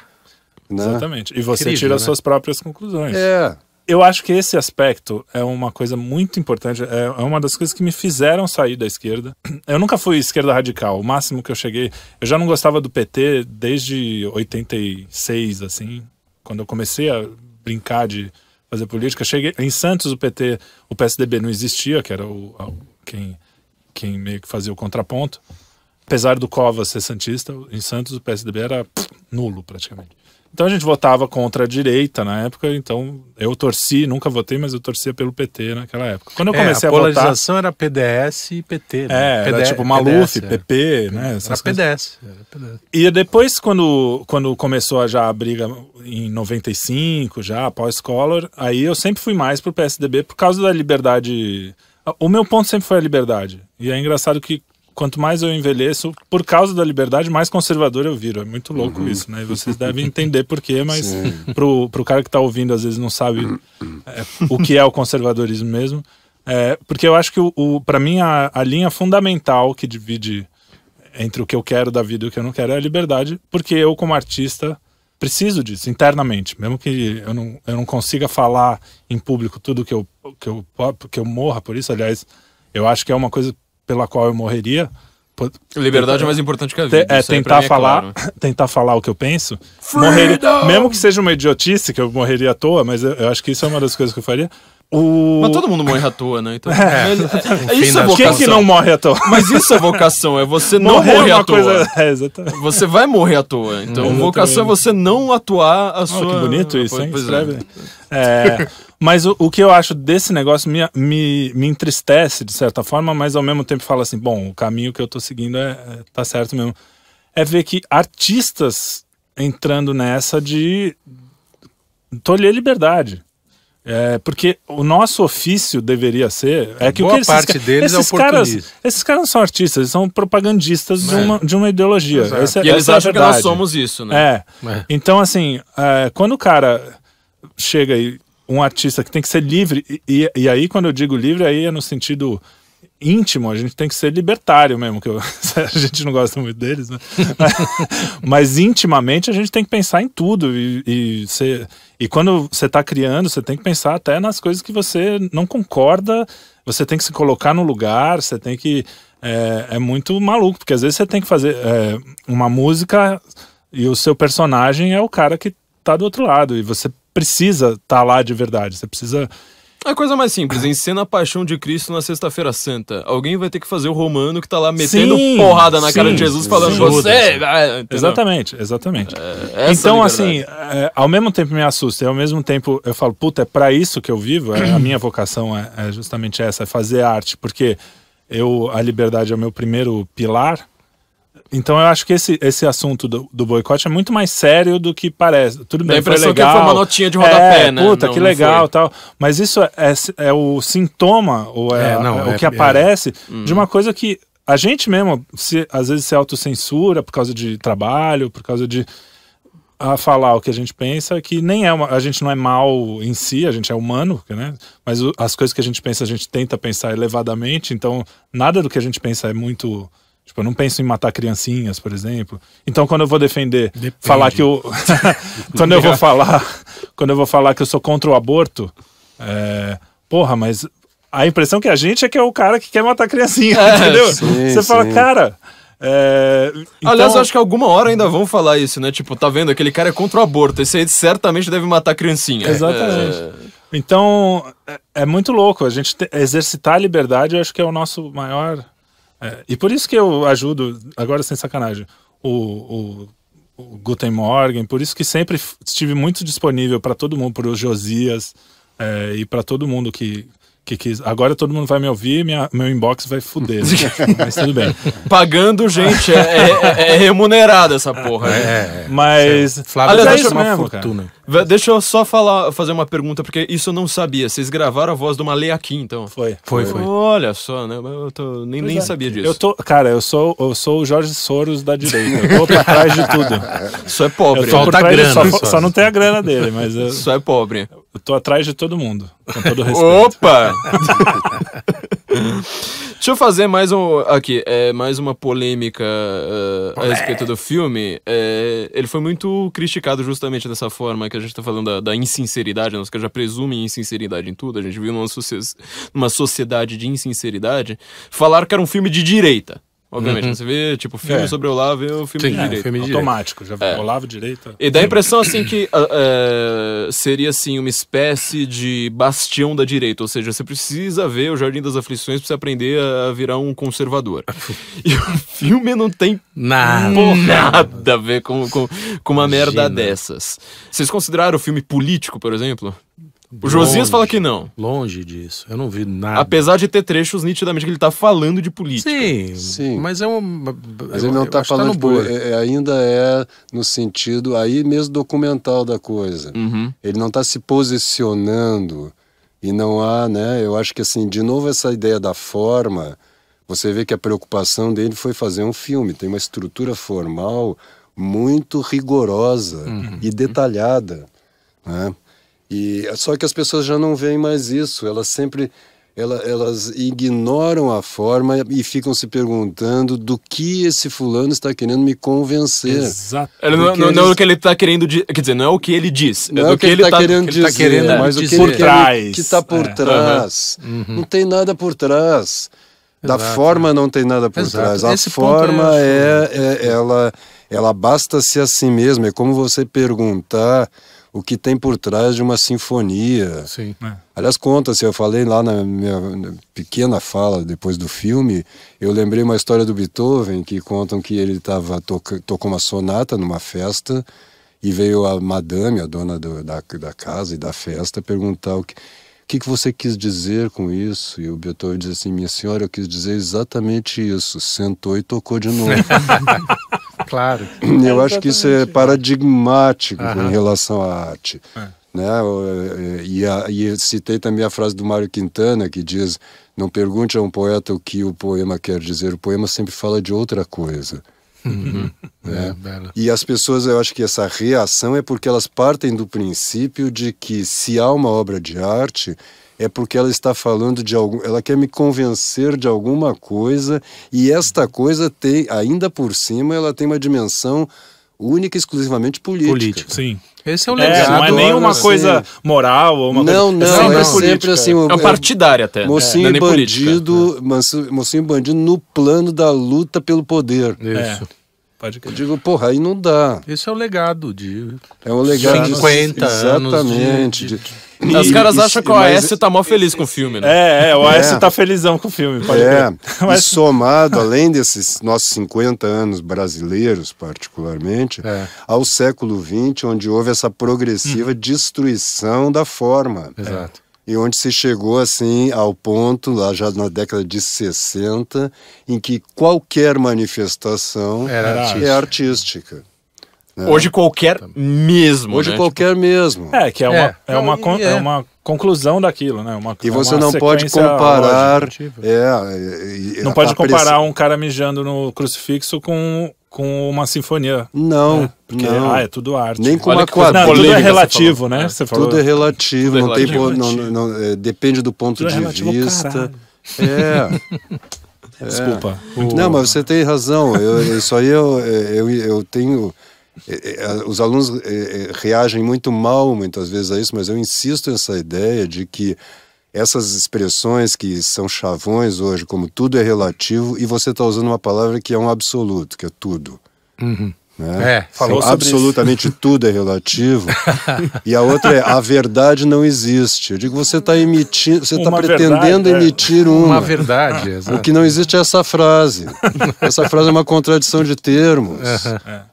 Né? Exatamente. E você Incrível, tira as né? suas próprias conclusões. É. Eu acho que esse aspecto é uma coisa muito importante. É é uma das coisas que me fizeram sair da esquerda. <clears throat> Eu nunca fui esquerda radical. O máximo que eu cheguei. Eu já não gostava do PT desde 86, assim. Quando eu comecei a brincar de fazer política. Cheguei em Santos, o PT, o PSDB não existia, que era o, quem, quem meio que fazia o contraponto. Apesar do Covas ser santista, em Santos o PSDB era pff, nulo praticamente. Então a gente votava contra a direita na época, então eu torci, nunca votei, mas eu torcia pelo PT naquela época. Quando eu É, comecei a a, votar, polarização era PDS e PT. Né? é, era PD tipo Maluf, PDS, PP, né? Era, essas era. PDS. Era PDS. E depois, quando, quando começou a já a briga em 95, já após Collor, aí eu sempre fui mais pro PSDB por causa da liberdade. O meu ponto sempre foi a liberdade. E é engraçado que quanto mais eu envelheço, por causa da liberdade, mais conservador eu viro. É muito louco isso, né? E vocês devem entender por quê, mas pro, pro cara que tá ouvindo, às vezes não sabe é, o que é o conservadorismo mesmo. É, porque eu acho que, o, o, para mim, a, a linha fundamental que divide entre o que eu quero da vida e o que eu não quero é a liberdade, porque eu, como artista, preciso disso internamente. Mesmo que eu não, eu não consiga falar em público tudo que eu, que, eu, que eu morra por isso, aliás, eu acho que é uma coisa pela qual eu morreria. Liberdade é mais importante que a vida. é tentar é falar, claro. <laughs> tentar falar o que eu penso. Morreria, mesmo que seja uma idiotice, que eu morreria à toa, mas eu, eu acho que isso é uma das coisas que eu faria. O... Mas todo mundo morre à toa, né? Então, <laughs> É. é, isso é das vocação. Quem que não morre à toa? Mas isso é vocação, é você não Morrer é morrer à toa. coisa. É, exatamente. Você vai morrer à toa. Então, Exatamente. vocação é você não atuar a Oh, sua. que bonito isso, hein? Pois é. Escreve. É, mas o, o que eu acho desse negócio me, me, me entristece, de certa forma, mas ao mesmo tempo fala assim: bom, o caminho que eu tô seguindo é, é- tá certo mesmo. É ver que artistas entrando nessa de tolher liberdade. É, porque o nosso ofício deveria ser. É que Boa o que esses, parte ca- deles é esses caras, oportunismo. esses caras não são artistas, eles são propagandistas de, É. uma, de uma ideologia. Essa- E eles é acham que nós somos isso, né? É. É. Então, assim, é, quando o cara chega aí, um artista que tem que ser livre, e, e- e aí quando eu digo livre, aí é no sentido íntimo, a gente tem que ser libertário mesmo, que eu- <laughs> a gente não gosta muito deles, né? <laughs> Mas intimamente a gente tem que pensar em tudo e, e, e quando você está criando, você tem que pensar até nas coisas que você não concorda, você tem que se colocar no lugar, você tem que... É, é muito maluco, porque às vezes você tem que fazer é, uma música e o seu personagem é o cara que tá do outro lado. E você precisa estar tá lá de verdade. Você precisa. É a coisa mais simples, <coughs> encena a paixão de Cristo na Sexta-feira Santa. Alguém vai ter que fazer o romano que tá lá metendo Sim, porrada na cara sim, de Jesus falando Sim. você. vai", entendeu? Exatamente, exatamente. Essa então, liberdade. assim, é, ao mesmo tempo me assusta, e ao mesmo tempo eu falo, puta, é pra isso que eu vivo, é, a minha vocação é, é justamente essa, é fazer arte, porque eu, a liberdade é o meu primeiro pilar. Então eu acho que esse, esse assunto do, do boicote é muito mais sério do que parece. Tudo Dá a bem, foi impressão que legal. foi uma notinha de rodapé, é, né? Puta, Não, que legal foi. tal. Mas isso é, é, é o sintoma, ou é, É, não, é o é- que é- aparece Hum. de uma coisa que a gente mesmo, se, às vezes, se autocensura por causa de trabalho, por causa de. a falar o que a gente pensa, que nem é uma, a gente não é mal em si, a gente é humano, né? Mas o- as coisas que a gente pensa, a gente tenta pensar elevadamente, então nada do que a gente pensa é muito. Tipo, eu não penso em matar criancinhas, por exemplo. Então, quando eu vou defender, falar que eu. <laughs> quando eu vou falar. Quando eu vou falar que eu sou contra o aborto, é, porra, mas a impressão que a gente é que é o cara que quer matar criancinha, <laughs> <laughs> entendeu? sim, Você fala, sim. cara. É, Aliás, então- eu acho que alguma hora ainda vão falar isso, né? Tipo, tá vendo? Aquele cara é contra o aborto. Esse aí certamente deve matar criancinha. Exatamente. É, Então, é, é muito louco. A gente te- exercitar a liberdade, eu acho que é o nosso maior. É, e por isso que eu ajudo, agora sem sacanagem, o, o, o Guten Morgen, por isso que sempre estive muito disponível para todo mundo, para o Josias é, e para todo mundo que, que quis. Agora todo mundo vai me ouvir, minha, meu inbox vai fuder. né? <laughs> Mas tudo bem. Pagando, gente, é, é, é remunerada essa porra. né? É, Mas. Flávio Aliás, deixa- uma mesmo, cara. fortuna. Deixa eu só falar, fazer uma pergunta, porque isso eu não sabia. Vocês gravaram a voz do Malê aqui, então? Foi. Foi, foi. Olha só, né? Eu tô- nem nem é. sabia disso. Eu tô, cara, eu sou, eu sou o Jorge Soros da direita. Eu tô por trás de tudo. Isso é pobre. Eu tô né? Falta grana só, só. só não tem a grana dele, mas eu, Isso é pobre. Eu tô atrás de todo mundo. Com todo <laughs> respeito. Opa! Deixa eu fazer mais um. Aqui, é, mais uma polêmica eh, a respeito do filme. É, ele foi muito criticado justamente dessa forma que a gente tá falando da, da insinceridade, nós que já presumem insinceridade em tudo. A gente viu numa, numa sociedade de insinceridade. Falaram que era um filme de direita. Obviamente, você vê, tipo, filme É. sobre Olavo é o filme Sim, de é, direita. filme de direita. Automático. Já Olavo direita. E dá a impressão, assim, que ah, é, seria, assim, uma espécie de bastião da direita. Ou seja, você precisa ver o Jardim das Aflições pra você aprender a virar um conservador. e o filme não tem Nada. nada a ver com, com, com uma merda Imagina. dessas. Vocês consideraram o filme político, por exemplo? O Josias Longe. fala que não. Longe disso. Eu não vi nada. Apesar de ter trechos nitidamente que ele tá falando de política. Sim, Sim. mas é um. Mas ele não está falando, de poli- é- é- ainda é no sentido aí mesmo documental da coisa. Uhum. Ele não está se posicionando e não há, né? Eu acho que assim, de novo essa ideia da forma, você vê que a preocupação dele foi fazer um filme, tem uma estrutura formal muito rigorosa e detalhada, né? E só que as pessoas já não veem mais isso, elas sempre ela- elas ignoram a forma e ficam se perguntando do que esse fulano está querendo me convencer. Exato. Ele não, não, não é eles- o que ele tá querendo dizer. Quer dizer, não é o que ele diz. Não é é o que ele está querendo que ele tá dizer, querendo mas o que dizer. ele Por quer trás. que está por É. trás. Não tem nada por trás. Da Exato. forma não tem nada por Exato. trás. A Esse forma é, é- ela ela basta-se a si mesma. É como você perguntar o que tem por trás de uma sinfonia. Sim. Aliás, conta-se, eu falei lá na minha na pequena fala depois do filme, eu lembrei uma história do Beethoven que contam que ele tava tocou uma sonata numa festa e veio a madame, a dona do- da, da casa e da festa, perguntar o que, o que, que você quis dizer com isso? E o Beethoven diz assim, minha senhora, eu quis dizer exatamente isso. Sentou e tocou de novo. <laughs> Claro. <clears throat> Eu acho que isso é paradigmático Aham. em relação à arte. Né? O, eh, E, a- e citei também a frase do Mário Quintana, que diz: Não pergunte a um poeta o que o poema quer dizer, o poema sempre fala de outra coisa. É, bela. E as pessoas, eu acho que essa reação é porque elas partem do princípio de que se há uma obra de arte é porque ela está falando de algum, ela quer me convencer de alguma coisa e esta coisa tem, ainda por cima, ela tem uma dimensão única e exclusivamente política. Política. Sim. Esse é o É, legado. não é nenhuma assim. coisa moral ou uma Não, coisa. não, sempre é política. sempre assim. É um partidário até. né? Mocinho não é e nem política. bandido, mocinho mocinho e bandido no plano da luta pelo poder. Isso. Pode Eu crer. digo, porra, aí não dá. Esse é o legado de É um legado de 50 anos de- Exatamente. de- de- Os E- caras e- acham que o mas- Aécio tá mó feliz com o filme, né? É, é, o Aécio É. tá felizão com o filme, pode É, crer. e somado, além desses nossos 50 anos brasileiros, particularmente, É. ao século XX, onde houve essa progressiva destruição da forma. Exato. E onde se chegou assim ao ponto, lá já na década de 60, em que qualquer manifestação é artística. né? Hoje qualquer mesmo, Hoje né? qualquer mesmo. É, que é uma, É. é. Não, uma, é. é. uma conclusão daquilo, né? Uma, E é você uma não pode comparar. É, e- Não pode comparar um cara mijando no crucifixo com, com uma sinfonia. Não, né? Porque, não. ah, é tudo arte. Nem com Olha uma quadrilha. tudo é relativo, falou. né? É, Você falou. Tudo é relativo, Tudo é não tem relativo. po- não, não, é, depende do ponto Tudo é de relativo vista. caralho. É. <laughs> Desculpa. Não, mas você tem razão. Eu, isso aí eu, eu, eu tenho. é, é, Os alunos é, é, reagem muito mal muitas vezes a isso, mas eu insisto nessa ideia de que essas expressões que são chavões hoje, como tudo é relativo, e você está usando uma palavra que é um absoluto, que é tudo. Né? É, Falou Então, sobre absolutamente tudo é relativo. <laughs> e a outra é a verdade não existe. Eu digo, você está emitindo, você está pretendendo verdade, é. emitir uma. uma verdade. O exato. que não existe é essa frase. <laughs> essa frase é uma contradição de termos.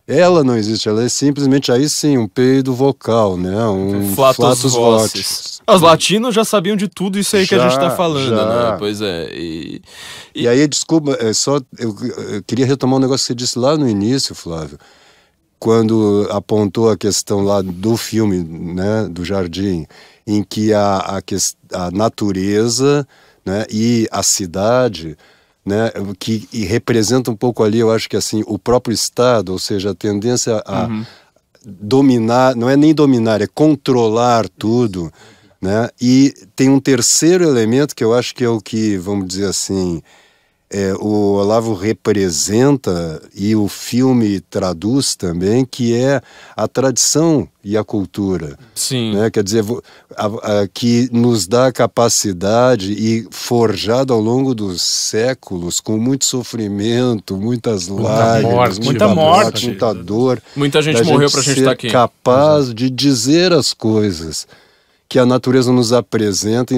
Ela não existe, ela é simplesmente aí sim um peido vocal, né? Um Flatus, flatus vocis. Os latinos já sabiam de tudo isso aí que a Já, gente tá falando, já. né? Pois é. E, E aí, desculpa, é só eu, eu queria retomar um negócio que você disse lá no início, Flávio, quando apontou a questão lá do filme, né, do Jardim, em que a, a, a natureza, né, e a cidade, né, que representa um pouco ali, eu acho que assim, o próprio Estado, ou seja, a tendência a dominar, não é nem dominar, é controlar tudo, né? E tem um terceiro elemento que eu acho que é o que, vamos dizer assim, é, o Olavo representa e o filme traduz também, que é a tradição e a cultura. sim. Né? Quer dizer, a- a- que nos dá a capacidade e forjado ao longo dos séculos, com muito sofrimento, muitas lágrimas, morte, muita morte. muita dor. Muita gente morreu pra gente ser estar aqui. capaz de dizer as coisas que a natureza nos apresenta em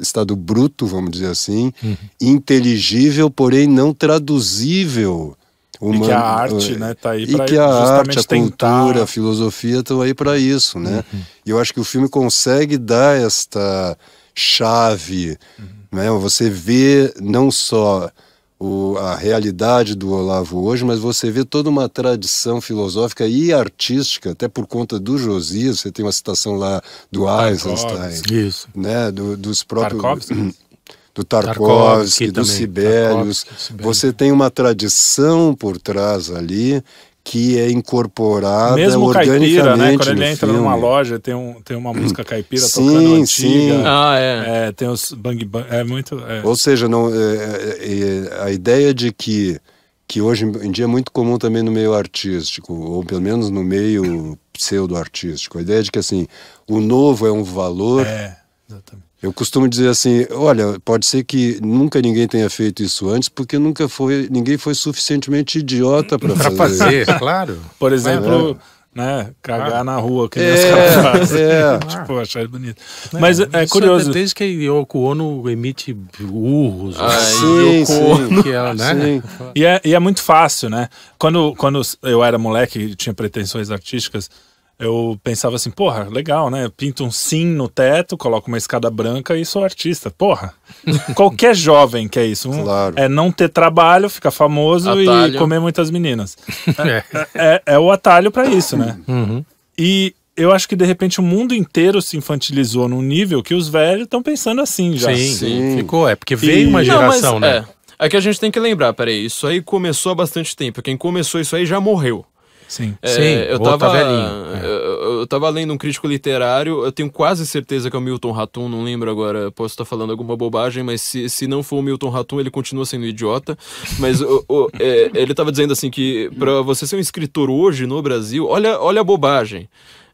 estado bruto, vamos dizer assim, Uhum. inteligível, porém não traduzível. E que a arte, né, tá aí e pra que a arte, a tentar- Uhum. cultura, a filosofia estão aí para isso, né? E eu acho que o filme consegue dar esta chave, Uhum. né? Você vê não só o, a realidade do Olavo hoje, mas você vê toda uma tradição filosófica e artística, até por conta do Josias, você tem uma citação lá do Eisenstein, Isso. né? Do, dos próprios Tarkovsky. <clears throat> do Tarkovsky Tarkovsky, do também, Sibelius. Tarkovsky, Sibelius. Você tem uma tradição por trás ali que é incorporada Mesmo organicamente caipira, né? Quando ele entra filme. numa loja, tem, um, tem uma música caipira Sim, tocando antiga. sim. Ah, é. É, tem os bang bang. É muito. é. Ou seja, não, é, é, é, a ideia de que, que hoje em dia é muito comum também no meio artístico, ou pelo menos no meio pseudo-artístico, a ideia de que assim, o novo é um valor. É, exatamente. Eu costumo dizer assim, olha, pode ser que nunca ninguém tenha feito isso antes, porque nunca foi, ninguém foi suficientemente idiota para fazer. fazer, claro. Por exemplo, né? Cagar na rua, que nem os É, caras fazem. <laughs> é. Tipo, achei bonito. Mas é, curioso. Desde que a Yoko Ono emite urros. Ai, Sim, sim. que ela, né? Sim. E é, e é muito fácil, né? Quando, quando eu era moleque e tinha pretensões artísticas, eu pensava assim, porra, legal, né? Eu pinto um sim no teto, coloco uma escada branca e sou artista. Porra, <laughs> qualquer jovem quer isso. Um- Claro. É não ter trabalho, ficar famoso e Atalho. comer muitas meninas. <laughs> É. É, é o atalho pra isso, né? <laughs> Uhum. E eu acho que de repente o mundo inteiro se infantilizou num nível que os velhos estão pensando assim já. Sim, Sim. ficou. É porque veio uma E- Não, mas, geração, né? É. É que a gente tem que lembrar, peraí, isso aí começou há bastante tempo. Quem começou isso aí já morreu. Sim. É, Sim, eu tava, tá velhinho, é. eu, eu tava lendo um crítico literário, eu tenho quase certeza que é o Milton Ratum, não lembro agora, posso estar falando alguma bobagem, mas se, se não for o Milton Ratum, ele continua sendo idiota. Mas o- o- é, ele tava dizendo assim que pra você ser um escritor hoje no Brasil, olha, olha a bobagem.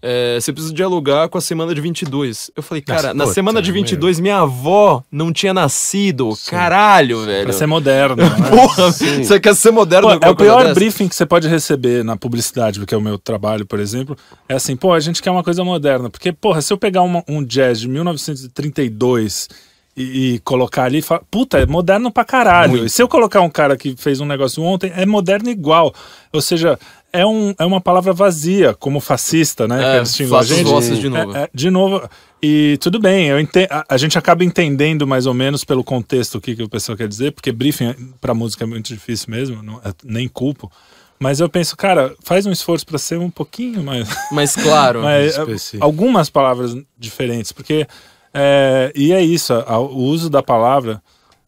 É, você precisa dialogar com a semana de 22. Eu falei, cara, na puta, semana de meu. 22 minha avó não tinha nascido. Caralho, velho. Pra ser moderno. <laughs> Né? Porra, você quer ser moderno Pô, é o pior briefing que você pode receber na publicidade, porque é o meu trabalho, por exemplo. É assim, pô, a gente quer uma coisa moderna. Porque, porra, se eu pegar uma- um jazz de 1932 e, e colocar ali, fala, puta, é moderno pra caralho. E se eu colocar um cara que fez um negócio ontem, é moderno igual. Ou seja, é, um, é uma palavra vazia, como fascista, né? É, que eles xingam a gente. de novo. É, é, de novo. E tudo bem, eu ente- a, a gente acaba entendendo mais ou menos pelo contexto o que, que o pessoal quer dizer, porque briefing pra música é muito difícil mesmo, não- é- nem culpo. Mas eu penso, cara, faz um esforço pra ser um pouquinho mais. <laughs> Mas claro. mais- específico. algumas palavras diferentes, porque. é, e é isso, a- o uso da palavra.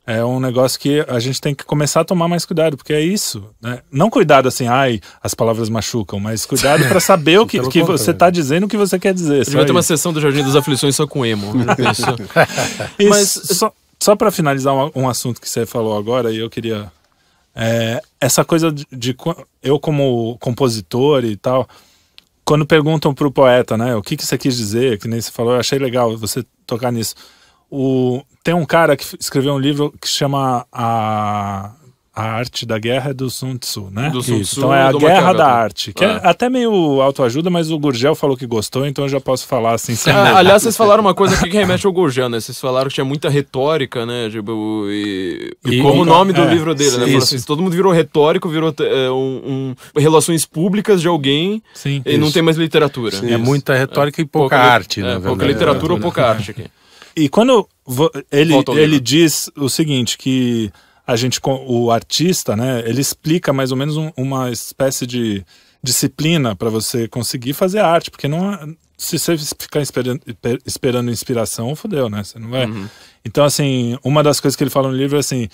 É um negócio que a gente tem que começar a tomar mais cuidado, porque é isso, né? Não cuidado assim, ai, as palavras machucam, mas cuidado para saber <laughs> o que, que você tá dizendo o que você quer dizer. A gente só vai ter uma sessão do Jardim das Aflições só com emo. <laughs> E Mas- só, só para finalizar um, um assunto que você falou agora, e eu queria. é, essa coisa de, de eu, como compositor e tal, quando perguntam pro poeta, né, o que, que você quis dizer, que nem você falou, eu achei legal você tocar nisso. O, tem um cara que escreveu um livro que chama A, a Arte da Guerra é do Sun Tzu, né? Do Sun. Tzu Então é a Guerra da. Arte, que é. É. até meio autoajuda, mas o Gurgel falou que gostou, então eu já posso falar assim sem medo. aliás, vocês falaram uma coisa aqui que remete ao Gurgel, né? Vocês falaram que tinha muita retórica, né? Tipo, e, e E- como o nome do é, livro dele, né? Assim, todo mundo virou retórico, virou é, um, um- relações públicas de alguém Sim. e não Isso. tem mais literatura. Sim. É muita retórica e pouca, li- arte, é, na pouca literatura ou É. pouca arte aqui. E quando ele, ele diz o seguinte, que a gente, o artista, né, ele explica mais ou menos um- uma espécie de disciplina para você conseguir fazer arte, porque não se você ficar esperando, esperando inspiração, fodeu, né? Você não vai. Então, assim, uma das coisas que ele fala no livro é assim,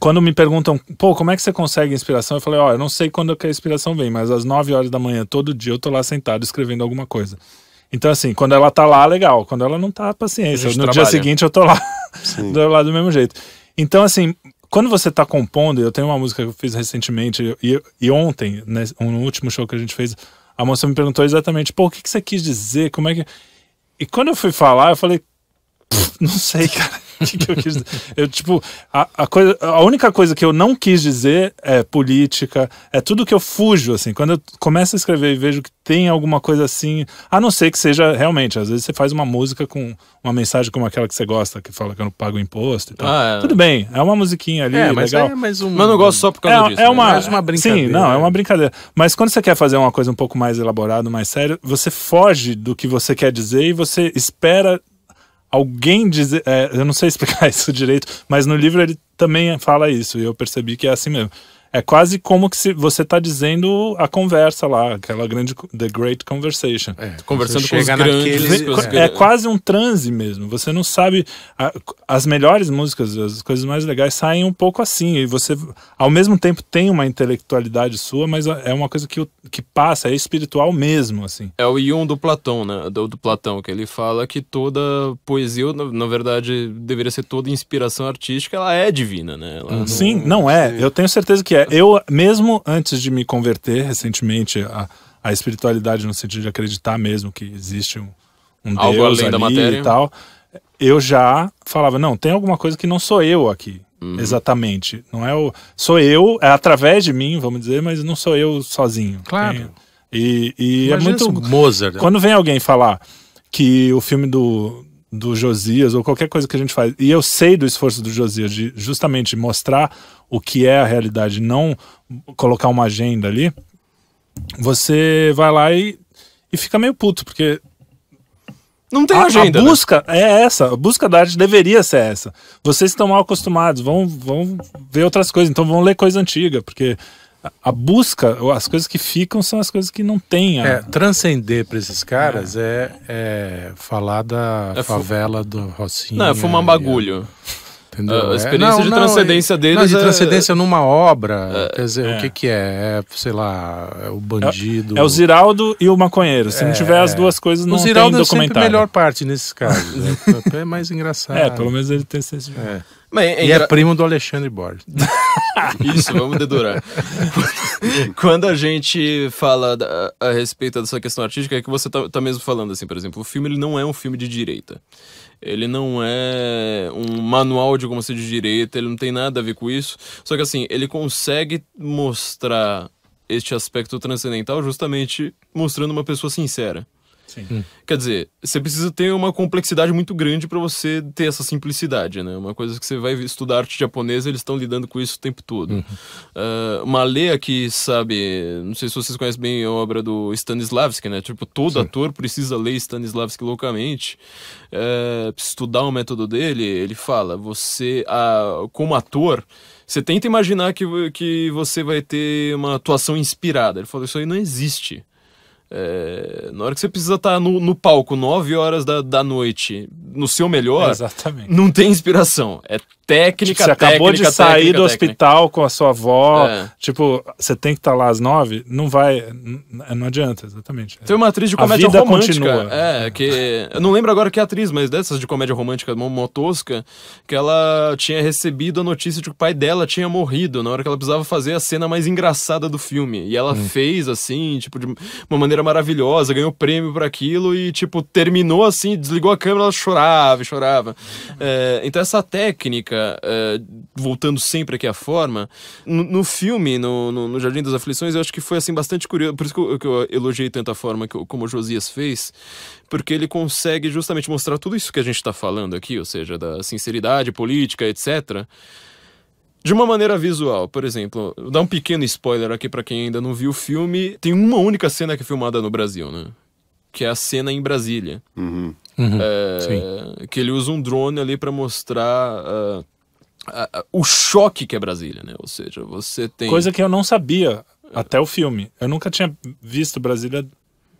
quando me perguntam, pô, como é que você consegue inspiração? Eu falei, ó, eu não sei quando que a inspiração vem, mas às 9 horas da manhã, todo dia, eu tô lá sentado escrevendo alguma coisa. Então, assim, quando ela tá lá, legal. Quando ela não tá, paciência. No dia trabalha. seguinte, eu tô lá, <laughs> do lado do mesmo jeito. Então, assim, quando você tá compondo, eu tenho uma música que eu fiz recentemente, e, e ontem, né, no último show que a gente fez, a moça me perguntou exatamente, pô, o que, que você quis dizer? Como é que. E quando eu fui falar, eu falei, "Pff, <laughs> não sei, cara. <laughs> O que, que eu quis dizer? Eu, tipo, a, a, coisa, a única coisa que eu não quis dizer é política, é tudo que eu fujo, assim. Quando eu começo a escrever e vejo que tem alguma coisa assim, a não ser que seja realmente, às vezes você faz uma música com uma mensagem como aquela que você gosta, que fala que eu não pago imposto e tal. Ah, é. Tudo bem, é uma musiquinha ali, É, mas legal. é mais um. Mas eu não gosto só por causa É, disso. é né? uma, Mais uma brincadeira. Sim, não, é uma brincadeira. Mas quando você quer fazer uma coisa um pouco mais elaborada, mais séria, você foge do que você quer dizer e você espera alguém dizer. é, eu não sei <laughs> explicar isso direito, mas no livro ele também fala isso e eu percebi que é assim mesmo. É quase como que se você está dizendo a conversa lá, aquela grande The Great Conversation. É, Conversando com os grandes, naquele- com os É grandes. quase um transe mesmo. Você não sabe. a- as melhores músicas, as coisas mais legais saem um pouco assim. E você, ao mesmo tempo, tem uma intelectualidade sua, mas é uma coisa que, que passa, é espiritual mesmo, assim. É o Ion do Platão, né? Do, do Platão, que ele fala que toda poesia, na, na verdade, deveria ser toda inspiração artística, ela é divina, né? Ela não- Sim, não é. Eu tenho certeza que é. Eu, mesmo antes de me converter recentemente a, a espiritualidade, no sentido de acreditar mesmo que existe um, um Algo Deus além da ali matéria. e tal, eu já falava, não, tem alguma coisa que não sou eu aqui. Uhum. Exatamente. Não é o. Sou eu, é através de mim, vamos dizer, mas não sou eu sozinho. Claro. Tem- e e é muito. Mozart. Quando vem alguém falar que o filme do, do Josias, ou qualquer coisa que a gente faz, e eu sei do esforço do Josias de justamente mostrar o que é a realidade, não colocar uma agenda ali, você vai lá e, e fica meio puto, porque Não tem a, agenda. a né? busca é essa, a busca da arte deveria ser essa. Vocês estão mal acostumados, vão, vão ver outras coisas, então vão ler coisa antiga, porque a, busca, as coisas que ficam são as coisas que não têm. a- É, transcender pra esses caras é, é falar da É fu- favela do Rocinha. Não, é fumar um bagulho. Entendeu? A É- experiência de transcendência é- deles Não, de é- transcendência numa obra. quer dizer, é. o que que é? É, sei lá, é o bandido. É o Ziraldo e o maconheiro. Se não tiver as duas coisas, não o Ziraldo tem é a melhor parte nesses casos. né? <laughs> É mais engraçado. É, pelo menos ele tem esse... É. Mas é E é engra- primo do Alexandre Borges. <laughs> Isso, vamos dedurar. <laughs> Quando a gente fala da- a respeito dessa questão artística, é que você tá, tá mesmo falando assim, por exemplo, o filme ele não é um filme de direita. Ele não é um manual de como ser de direita, ele não tem nada a ver com isso. Só que assim, ele consegue mostrar este aspecto transcendental justamente mostrando uma pessoa sincera. Sim. Quer dizer, você precisa ter uma complexidade muito grande para você ter essa simplicidade, né? Uma coisa que você vai estudar arte japonesa, eles estão lidando com isso o tempo todo. Ah, uma lei aqui, sabe, não sei se vocês conhecem bem a obra do Stanislavski, né? Tipo, todo ator precisa ler Stanislavski loucamente. Precisa estudar o método dele, ele fala, você, ah, como ator, você tenta imaginar que, que você vai ter uma atuação inspirada. Ele falou, isso aí não existe. É, na hora que você precisa estar no, no palco, 9 horas da, da noite, no seu melhor, Exatamente. não tem inspiração. É técnica, Tipo, você acabou de técnica, sair técnica, do técnica. hospital com a sua avó. É. Tipo, você tem que estar lá às nove? Não vai. Não adianta, exatamente. Tem uma atriz de comédia romântica. continua. É, que. Eu não lembro agora que atriz, mas dessas de comédia romântica mó- mó tosca, que ela tinha recebido a notícia de que o pai dela tinha morrido na hora que ela precisava fazer a cena mais engraçada do filme. E ela Hum. fez, assim, tipo, de uma maneira maravilhosa, ganhou prêmio por aquilo e, tipo, terminou assim, desligou a câmera, ela chorava e chorava. É, então, essa técnica, é, voltando sempre aqui à forma, no, no filme, no, no, no Jardim das Aflições, eu acho que foi, assim, bastante curioso. Por isso que eu, que eu elogiei tanto a forma que, como o Josias fez, porque ele consegue justamente mostrar tudo isso que a gente está falando aqui, ou seja, da sinceridade política, etc., de uma maneira visual. Por exemplo, vou dar um pequeno spoiler aqui pra quem ainda não viu o filme. Tem uma única cena que é filmada no Brasil, né? Que é a cena em Brasília. Uhum. Uhum. É, que ele usa um drone ali pra mostrar ah, a- a- o choque que é Brasília, né? Ou seja, você tem. Coisa que eu não sabia até o filme. Eu nunca tinha visto Brasília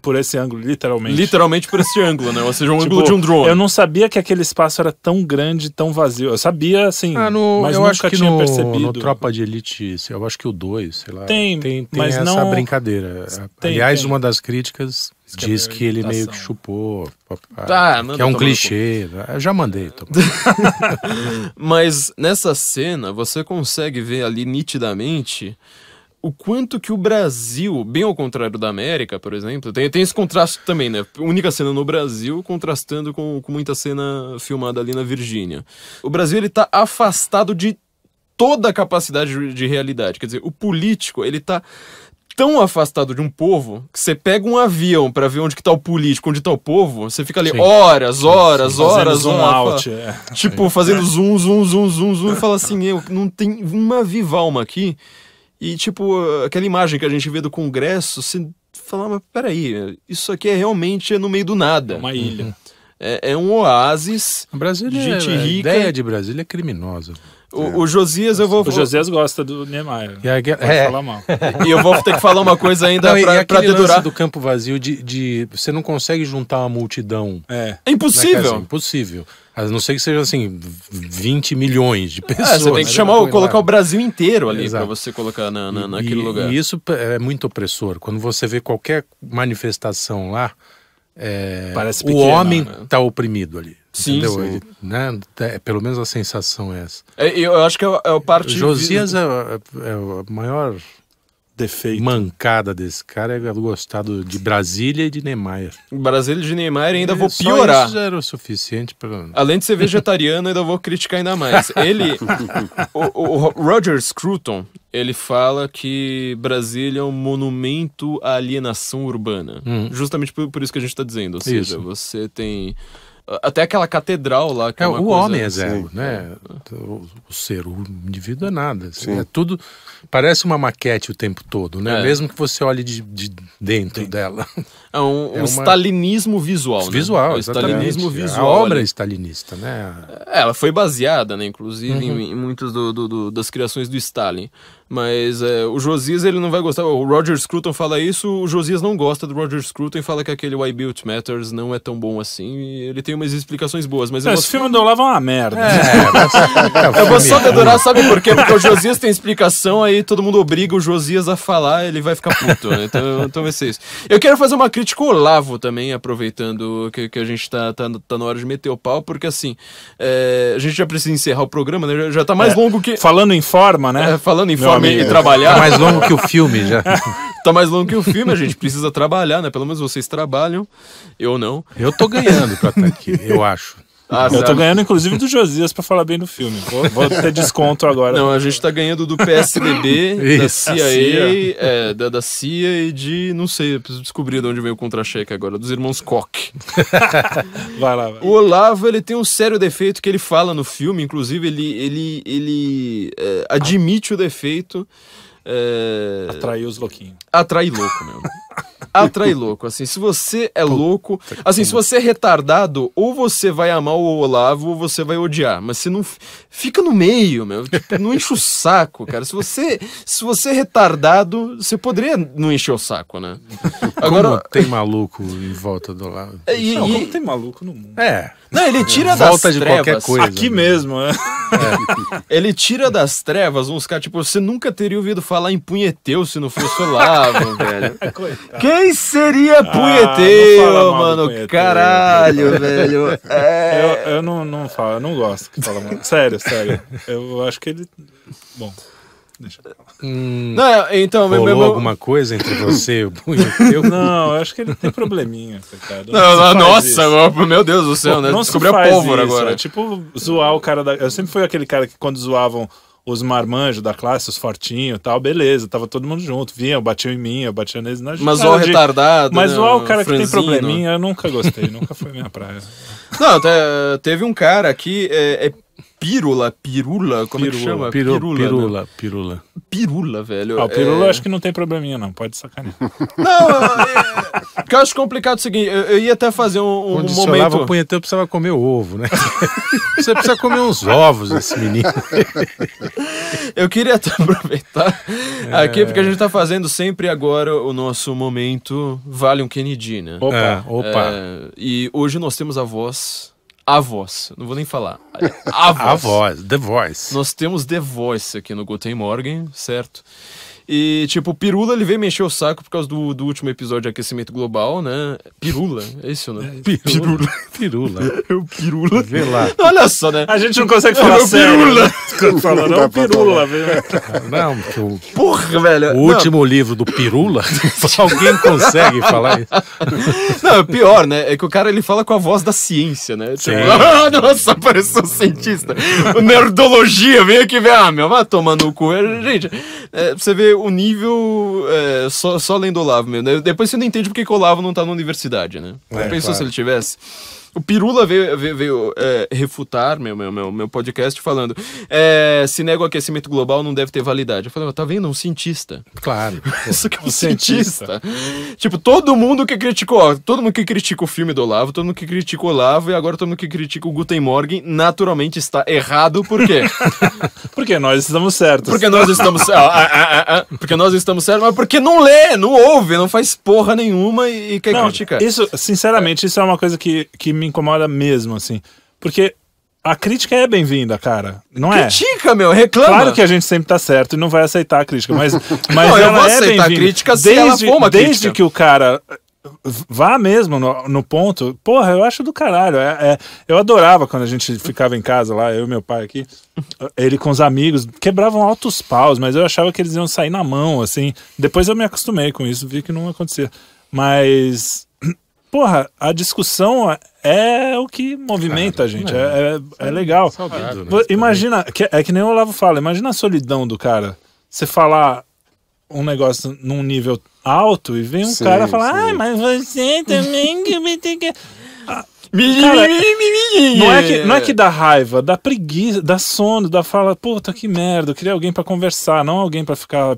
por esse ângulo, literalmente. Literalmente por esse ângulo, né? Ou seja, um Tipo, ângulo de um drone. Eu não sabia que aquele espaço era tão grande, tão vazio. Eu sabia, assim, Ah, no, mas eu nunca acho que tinha no, percebido. no Tropa de Elite, eu acho que o 2, sei lá. Tem, tem, tem mas essa não- brincadeira. Tem, Aliás, tem. uma das críticas Diz que é diz que ele meio que chupou. Tá, que é um clichê. Eu já mandei. <laughs> Mas nessa cena, você consegue ver ali nitidamente o quanto que o Brasil, bem ao contrário da América, por exemplo, tem, tem esse contraste também, né? Única cena no Brasil contrastando com, com muita cena filmada ali na Virgínia. O Brasil, ele tá afastado de toda a capacidade de, de realidade. Quer dizer, o político, ele tá tão afastado de um povo que você pega um avião pra ver onde que tá o político, onde tá o povo, você fica ali Sim. horas, horas, Fazendo horas, zoom horas, out. fala- é. Tipo, fazendo zoom, zoom, zoom, zoom, zoom, e fala assim, eu não tem uma viva alma aqui. E, tipo, aquela imagem que a gente vê do Congresso, você fala, mas peraí, isso aqui é realmente é no meio do nada. Uma ilha. É, é um oásis. Brasília, Gente a rica. ideia de Brasília é criminosa. O, o Josias, eu vou, O Josias gosta do Niemeyer. E, a, Pode é, falar mal. e eu vou ter que falar uma coisa ainda não, e pra, lance dedurar. do campo vazio de, de você não consegue juntar uma multidão. É. É Né, que é impossível. assim, impossível. A não ser que seja assim, 20 milhões de pessoas. É, você tem que né? chamar, Põe colocar o Brasil inteiro ali pra você colocar na, na- naquele e, lugar. E isso é muito opressor. Quando você vê qualquer manifestação lá, é, Parece o homem né? está oprimido ali. Sim, entendeu? sim. Ele, né, é, pelo menos a sensação é essa. É, eu acho que é, é a parte. Josias é, é- é a maior Defeito. mancada desse cara é gostar do- de Brasília e de Niemeyer. Brasília de Neymar e ainda vou piorar. Isso era o suficiente para. Além de ser vegetariano, ainda vou criticar ainda mais. Ele, <laughs> o, o Roger Scruton, ele fala que Brasília é um monumento à alienação urbana. Hum. Justamente por, por isso que a gente está dizendo. Ou seja, Isso. você tem até aquela catedral lá que é, É, o homem é zero, sim. né? O, o ser, o indivíduo é nada. assim, Sim. É tudo. Parece uma maquete o tempo todo, né? É. Mesmo que você olhe de, de dentro dela. É um, <laughs> um É uma- stalinismo visual. né? Visual, É exatamente. stalinismo A visual. obra é ali. stalinista, né? É, ela foi baseada, né, inclusive, Uhum. em, em muitas do- do- do- das criações do Stalin. Mas é, o Josias, ele não vai gostar. O Roger Scruton fala isso, o Josias não gosta do Roger Scruton e fala que aquele Why Built Matters não é tão bom assim. E ele tem umas explicações boas, mas Não, esse filme do Olavo é uma merda. É, eu vou só dedurar, sabe por quê? Porque o Josias tem explicação, aí todo mundo obriga o Josias a falar, ele vai ficar puto. né? Então, então vai ser isso. Eu quero fazer uma crítica ao Olavo também, aproveitando que, que a gente tá, tá, tá na hora de meter o pau, porque assim, é, a gente já precisa encerrar o programa, né? Já, já tá mais É, longo que. Falando em forma, né? É, falando em Meu forma e amigo. trabalhar, Tá mais longo que o filme já. <laughs> tá mais longo que o filme, a gente precisa trabalhar, né? Pelo menos vocês trabalham, eu não. Eu tô ganhando pra estar aqui, eu acho. Ah, Eu tô ganhando, inclusive, do Josias pra falar bem do filme. Vou, vou ter desconto agora. Não, a gente tá ganhando do PSDB, <laughs> da CIA, CIA. é, da, da CIA e de, não sei, eu preciso descobrir de onde veio o contra-cheque agora, dos irmãos Koch. <laughs> Vai lá, vai. O Olavo, ele tem um sério defeito que ele fala no filme, inclusive ele, ele, ele é, admite o defeito. É, Atraiu os louquinhos. Atrai louco, meu. <laughs> atrai louco. Assim, se você é louco, assim, se você é retardado, ou você vai amar o Olavo ou você vai odiar. Mas você não fica no meio, meu. Tipo, não enche o saco, cara. Se você, se você é retardado, você poderia não encher o saco, né? Agora Agora, tem maluco em volta do lado. e- Não, e- como tem maluco no mundo? É. não, ele tira Volta das de trevas. qualquer coisa. Aqui né? mesmo, é. Ele tira das trevas uns caras, tipo, você nunca teria ouvido falar em punheteu se não fosse o <laughs> Velho. Quem seria Ah, mal do mano? punheteu. Caralho, velho. <laughs> É... Eu, eu não, não falo, eu não gosto que fala mal. Sério, sério. Eu acho que ele. Bom, deixa eu falar. Hum, Não, então, meu, rolou meu- alguma coisa entre você e o punheteu? <laughs> Não, eu acho que ele tem probleminha, coitado. Não, não, nossa, isso. meu, meu Deus do céu, né? Não se Descobriu a pólvora isso, agora. É tipo zoar o cara da. Eu sempre fui aquele cara que quando zoavam os marmanjos da classe, os fortinhos e tal, beleza, tava todo mundo junto. Vinha, batiam em mim, eu batia neles na Mas o de- retardado. Mas né, o cara que tem franzino. probleminha, eu nunca gostei, nunca foi minha praia. <laughs> Não, te- teve um cara aqui, é, é Pirula, Pirula, como é que Pirula. chama? Piru, Pirula, né? pirula, pirula. Pirula, velho. Ah, o Pirula eu é... acho que não tem probleminha, não, pode sacanear. Não, <laughs> é... o que eu acho complicado o seguinte, eu, eu ia até fazer um, um Quando momento... o punheteu, precisava comer ovo, né? <laughs> Você precisa comer uns ovos, esse menino. <laughs> Eu queria até aproveitar É. aqui, porque a gente tá fazendo sempre agora o nosso momento Vale um Kennedy, né? Opa, É, opa. É, e hoje nós temos a voz, a voz, não vou nem falar, a voz. A voz, The Voice. Nós temos The Voice aqui no Guten Morgen, certo? E, tipo, o Pirula, ele veio mexer o saco por causa do, do último episódio de aquecimento global, né? Pirula, é esse o nome? Pirula. Pirula. <laughs> o Pirula. Vê lá. Olha só, né? A gente não consegue falar o sério. Pirula. <laughs> né? Não, Não Pirula, viu? Não, porque o, Porra, velho. o último livro do Pirula, <laughs> alguém consegue falar isso? Não, não, o pior, né? É que o cara, ele fala com a voz da ciência, né? Tipo, Sim. ah, nossa, pareceu um cientista. Nerdologia, vem aqui ver. Ah, meu, vai tomar no cu. É, Gente, é, você ver o nível é, só, só lendo Olavo mesmo. né? Depois você não entende porque que o Olavo não tá na universidade, né? É, Pensou claro. se ele tivesse? O Pirula veio, veio, veio, é, refutar meu, meu, meu, meu podcast falando é, se nega o aquecimento global não deve ter validade. Eu falei, tá vendo? Um cientista. Claro. <laughs> Isso que é um Um cientista. Tipo, todo mundo que criticou, ó, todo mundo que critica o filme do Olavo, todo mundo que critica o Olavo e agora todo mundo que critica o Guten Morgen, naturalmente está errado. Por quê? <laughs> Porque nós estamos certos. Porque nós estamos. ah, ah, ah, ah, porque nós estamos certos, mas porque não lê, não ouve, não faz porra nenhuma e, e quer Não, criticar. Isso, sinceramente, isso é uma coisa que, que me incomoda mesmo, assim. Porque a crítica é bem-vinda, cara. Não é? Critica, meu, reclama. Claro que a gente sempre tá certo e não vai aceitar a crítica, mas, <laughs> mas Não, eu ela vou é aceitar a bem-vinda. crítica desde, desde crítica. que o cara vá mesmo no, no ponto, porra, eu acho do caralho. É, é- eu adorava quando a gente ficava em casa lá, eu e meu pai aqui, ele com os amigos, quebravam altos paus, mas eu achava que eles iam sair na mão, assim. Depois eu me acostumei com isso, vi que não acontecia. Mas, porra, a discussão é o que movimenta a gente, é, é, é legal. Saudável, né? Imagina, que- é que nem o Olavo fala, imagina a solidão do cara. Você falar um negócio num nível alto e vem um Sim, cara falar, sim. ah, mas você também que vai ter que. Cara, Não é, que, não é que dá raiva, dá preguiça, dá sono, dá fala, puta que merda, eu queria alguém pra conversar, não alguém pra ficar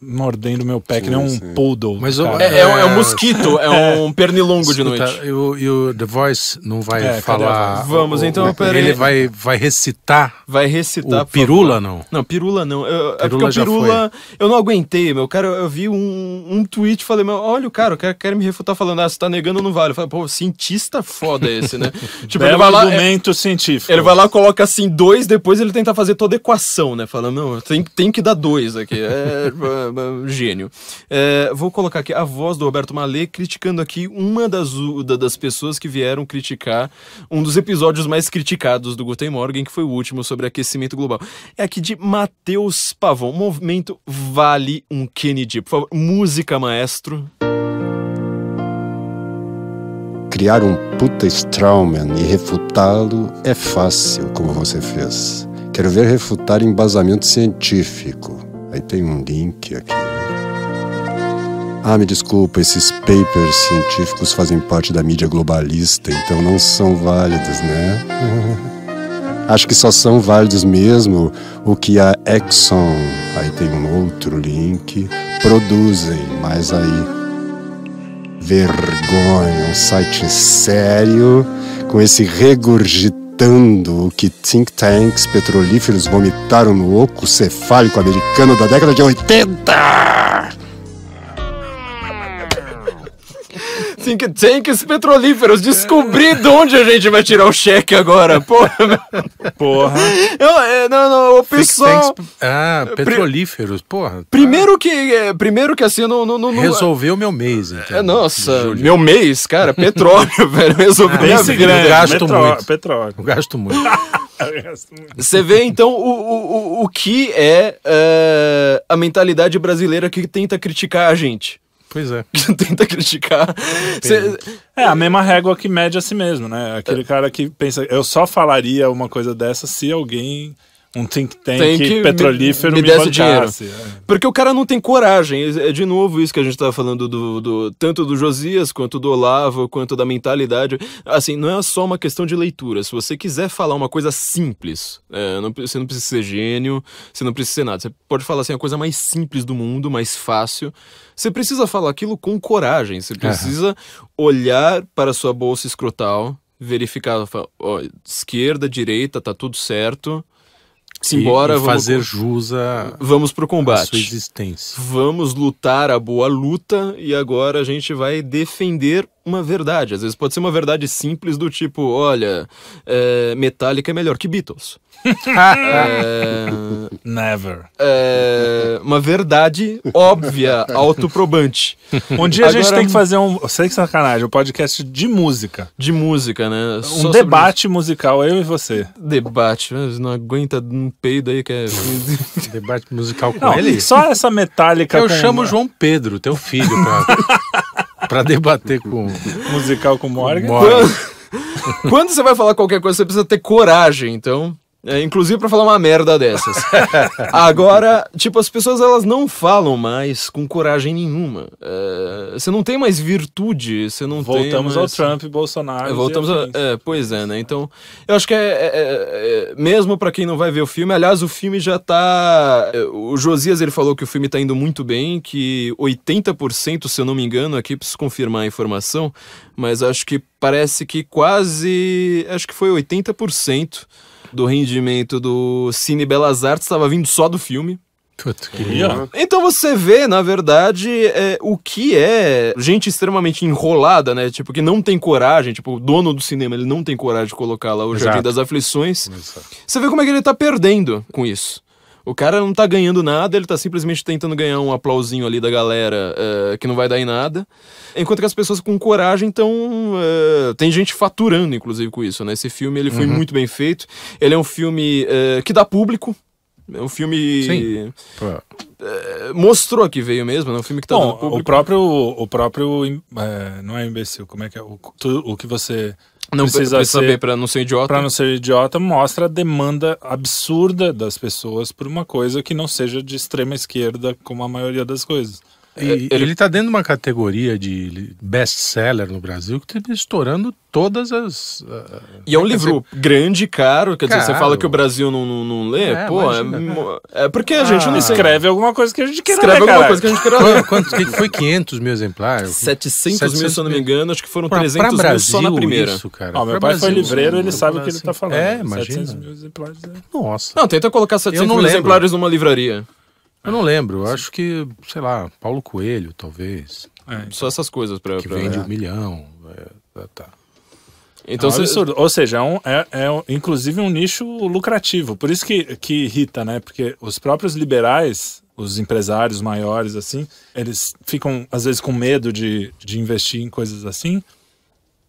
mordendo meu pé, que nem um sim. poodle. Mas o-. É, é um, é um mosquito, é um <laughs> pernilongo de noite. Escuta, e o, e o The Voice não vai É, falar. Vamos, o- então, peraí. Ele vai, vai recitar Vai recitar. o Pirula, não? Não, pirula não. Eu, é porque Pirula o já pirula. Eu não aguentei, meu. Cara, eu vi um, um tweet e falei, meu, olha o cara, o cara quer me refutar falando, ah, você tá negando não vale. Eu falei, pô, cientista foda esse, né? <laughs> tipo, ele vai lá. é- argumento científico. Ele vai lá, coloca assim dois, depois ele tenta fazer toda a equação, né? Falando, não, tem, tem que dar dois aqui. É, <laughs> é, é, gênio. É, vou colocar aqui a voz do Roberto Malê criticando aqui uma das, das pessoas que vieram criticar um dos episódios mais criticados do Guten Morgen, que foi o último sobre aquecimento global. É aqui de Matheus Pavão. Movimento Vale um Kennedy. Por favor, música, maestro. Criar um puta Strawman e refutá-lo é fácil, como você fez. Quero ver refutar embasamento científico. Aí tem um link aqui. Ah, me desculpa, esses papers científicos fazem parte da mídia globalista, então não são válidos, né? <laughs> Acho que só são válidos mesmo o que a Exxon, aí tem um outro link, produzem, mas aí Vergonha, um site sério, com esse regurgitando o que think tanks petrolíferos vomitaram no oco cefálico americano da década de 80! Think tanks petrolíferos, descobri de onde a gente vai tirar o cheque agora. Porra. Porra. Eu, é, não, não, o pessoal. tanks- Ah, petrolíferos, porra. Primeiro que, é, primeiro que assim, não. não, não Resolveu meu mês, então. É, nossa, meu mês, cara, petróleo, <laughs> velho, resolveu minha Pense vida. grande. gasto muito. Petróleo. Eu <laughs> gasto muito. Você vê então o, o, o, o que é, é, a mentalidade brasileira que tenta criticar a gente. Pois é. <laughs> Que tenta criticar. Cê- É a mesma régua que mede a si mesmo, né? Aquele cara que pensa, eu só falaria uma coisa dessa se alguém, um think tank Tem que me- petrolífero me me, desse bancasse. É. Porque o cara não tem coragem. É de novo isso que a gente tava falando do, do- tanto do Josias quanto do Olavo, quanto da mentalidade. Assim, não é só uma questão de leitura. Se você quiser falar uma coisa simples, é, não- você não precisa ser gênio, você não precisa ser nada. Você pode falar assim a coisa mais simples do mundo, mais fácil. Você precisa falar aquilo com coragem. Você precisa olhar para a sua bolsa escrotal, verificar, ó, esquerda, direita, tá tudo certo. Simbora, e, e vamos- fazer jus a, Vamos pro a sua combate. existência. Vamos lutar a boa luta e agora a gente vai defender uma verdade. Às vezes pode ser uma verdade simples do tipo, olha, é, Metallica é melhor que Beatles. É, Never. é, uma verdade óbvia, autoprobante. Um dia a gente Agora- tem que fazer um, sem sacanagem, um podcast de música. De música, né? Um Só sobre debate musical, eu e você. Debate. mas Não aguenta um peido aí que é. <laughs> Debate musical com Não, ele. só essa metálica Eu com, chamo o João Pedro, teu filho, pra, <laughs> pra debater com musical com Morgan. Morgan. Quando você vai falar qualquer coisa, você precisa ter coragem, então. É, inclusive pra falar uma merda dessas. <laughs> Agora, tipo, as pessoas elas não falam mais com coragem nenhuma. É, você não tem mais virtude, você não Voltamos ao mais... Trump e Bolsonaro. É, voltamos e é, pois é, né? Então, eu acho que é, é- é- é- mesmo pra quem não vai ver o filme, aliás, o filme já tá. é, O Josias ele falou que o filme tá indo muito bem, que 80%, se eu não me engano, aqui preciso confirmar a informação, mas acho que parece que quase. Acho que foi 80% do rendimento do Cine Belas Artes estava vindo só do filme. Puta, que ó, Então você vê, na verdade, é, o que é gente extremamente enrolada, né? Tipo, que não tem coragem, tipo, o dono do cinema, ele não tem coragem de colocar lá o Exato. Jardim das Aflições. Você vê como é que ele tá perdendo com isso. O cara não tá ganhando nada, ele tá simplesmente tentando ganhar um aplausinho ali da galera é, que não vai dar em nada. Enquanto que as pessoas com coragem estão. tem gente faturando, inclusive, com isso, né? Esse filme ele foi muito bem feito. Ele é um filme é, que dá público. É um filme. Sim. É, mostrou que veio mesmo, né? Um filme que tá dando Bom, público. o próprio, o próprio é, não é imbecil, como é que é? O, tu- o que você não precisa, precisa ser saber pra não ser idiota. para não ser idiota mostra a demanda absurda das pessoas por uma coisa que não seja de extrema esquerda, como a maioria das coisas. E ele... tá dentro de uma categoria de best-seller no Brasil que tá estourando todas as. ah, E é um livro grande, caro, quer dizer, você Caro. fala que o Brasil não, não, não lê, É, pô, é, imagina. mo- é porque a gente Ah, não escreve. Escreve alguma coisa que a gente queira Escreve ler, alguma caralho. coisa que a gente queira ler. quanto que foi 500 mil exemplares? <laughs> 700 mil, se eu não me engano, acho que foram Pra- 300 pra mil só na Brasil, primeira. Isso, cara. Ó, meu Pra pai foi Brasil, livreiro, ele sabe o que ele Brasil. tá falando. É, 700 imagina. mil exemplares. é. Nossa. Não, tenta colocar 700 não mil lembro. exemplares numa livraria. Eu não lembro. Eu acho que, sei lá, Paulo Coelho, talvez. É, Só essas coisas pra... Que pra- vende um milhão. É, tá, tá. Então, é um você- absurdo. Ou seja, é, um, é, é um- inclusive um nicho lucrativo. Por isso que, que irrita, né? Porque os próprios liberais, os empresários maiores, assim, eles ficam, às vezes, com medo de, de investir em coisas assim.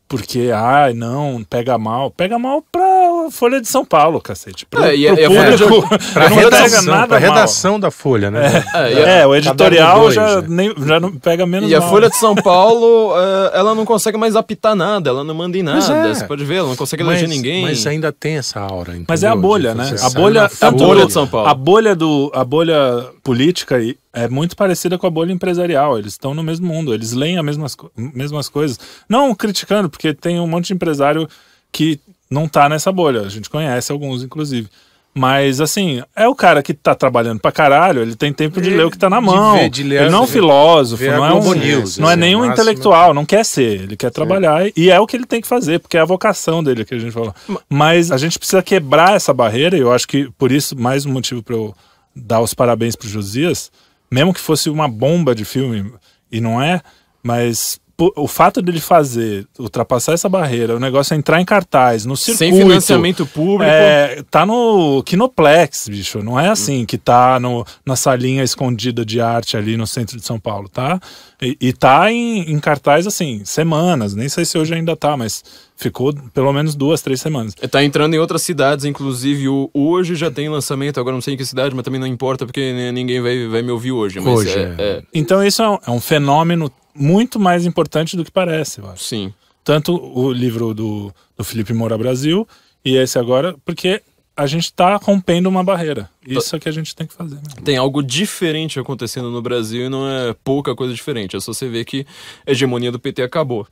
Porque, ai, não, pega mal. Pega mal pra Folha de São Paulo, cacete. Pro, É, e a- pro e a Folha de- público, <laughs> Pra não pega redação, nada pra mal. redação da Folha, né? É, e a- É, o editorial dois, já, né? nem, já não pega menos E a mal. Folha de <laughs> São Paulo, ela não consegue mais apitar nada, ela não manda em nada. é. Você pode ver, ela não consegue eleger ninguém. mas ainda tem essa aura. Mas é a entendeu? bolha, De né? A bolha, a a bolha de São Paulo. A bolha do a bolha política aí é muito parecida com a bolha empresarial. Eles estão no mesmo mundo, eles leem as mesmas, mesmas coisas. Não criticando, porque tem um monte de empresário que não tá nessa bolha. A gente conhece alguns, inclusive. Mas, assim, é o cara que tá trabalhando pra caralho, ele tem tempo de Ele- ler o que tá na de mão. ver- de ler ele não é um filósofo, não é, um, News, não é assim, nenhum máximo- intelectual, não quer ser. Ele quer trabalhar e é o que ele tem que fazer, porque é a vocação dele que a gente falou. Mas a gente precisa quebrar essa barreira e eu acho que por isso, mais um motivo pra eu dar os parabéns pro Josias, mesmo que fosse uma bomba de filme, e não é, mas o fato dele fazer, ultrapassar essa barreira, o negócio é entrar em cartaz, no circuito. Sem financiamento público. É, tá no Kinoplex, bicho. Não é assim que tá no, na salinha escondida de arte ali no centro de São Paulo, tá? E, e tá em, em cartaz, assim, semanas. Nem sei se hoje ainda tá, mas ficou pelo menos duas, três semanas. Tá entrando em outras cidades, inclusive o, hoje já tem lançamento, agora não sei em que cidade, mas também não importa porque ninguém vai, vai me ouvir hoje. Hoje, é, é. é, Então isso é um, é um fenômeno muito mais importante do que parece, eu acho. sim. Tanto o livro do, do Felipe Moura Brasil e esse agora, porque a gente tá rompendo uma barreira. Isso é que a gente tem que fazer. Né? Tem algo diferente acontecendo no Brasil e não é pouca coisa diferente. É só você ver que a hegemonia do PT acabou.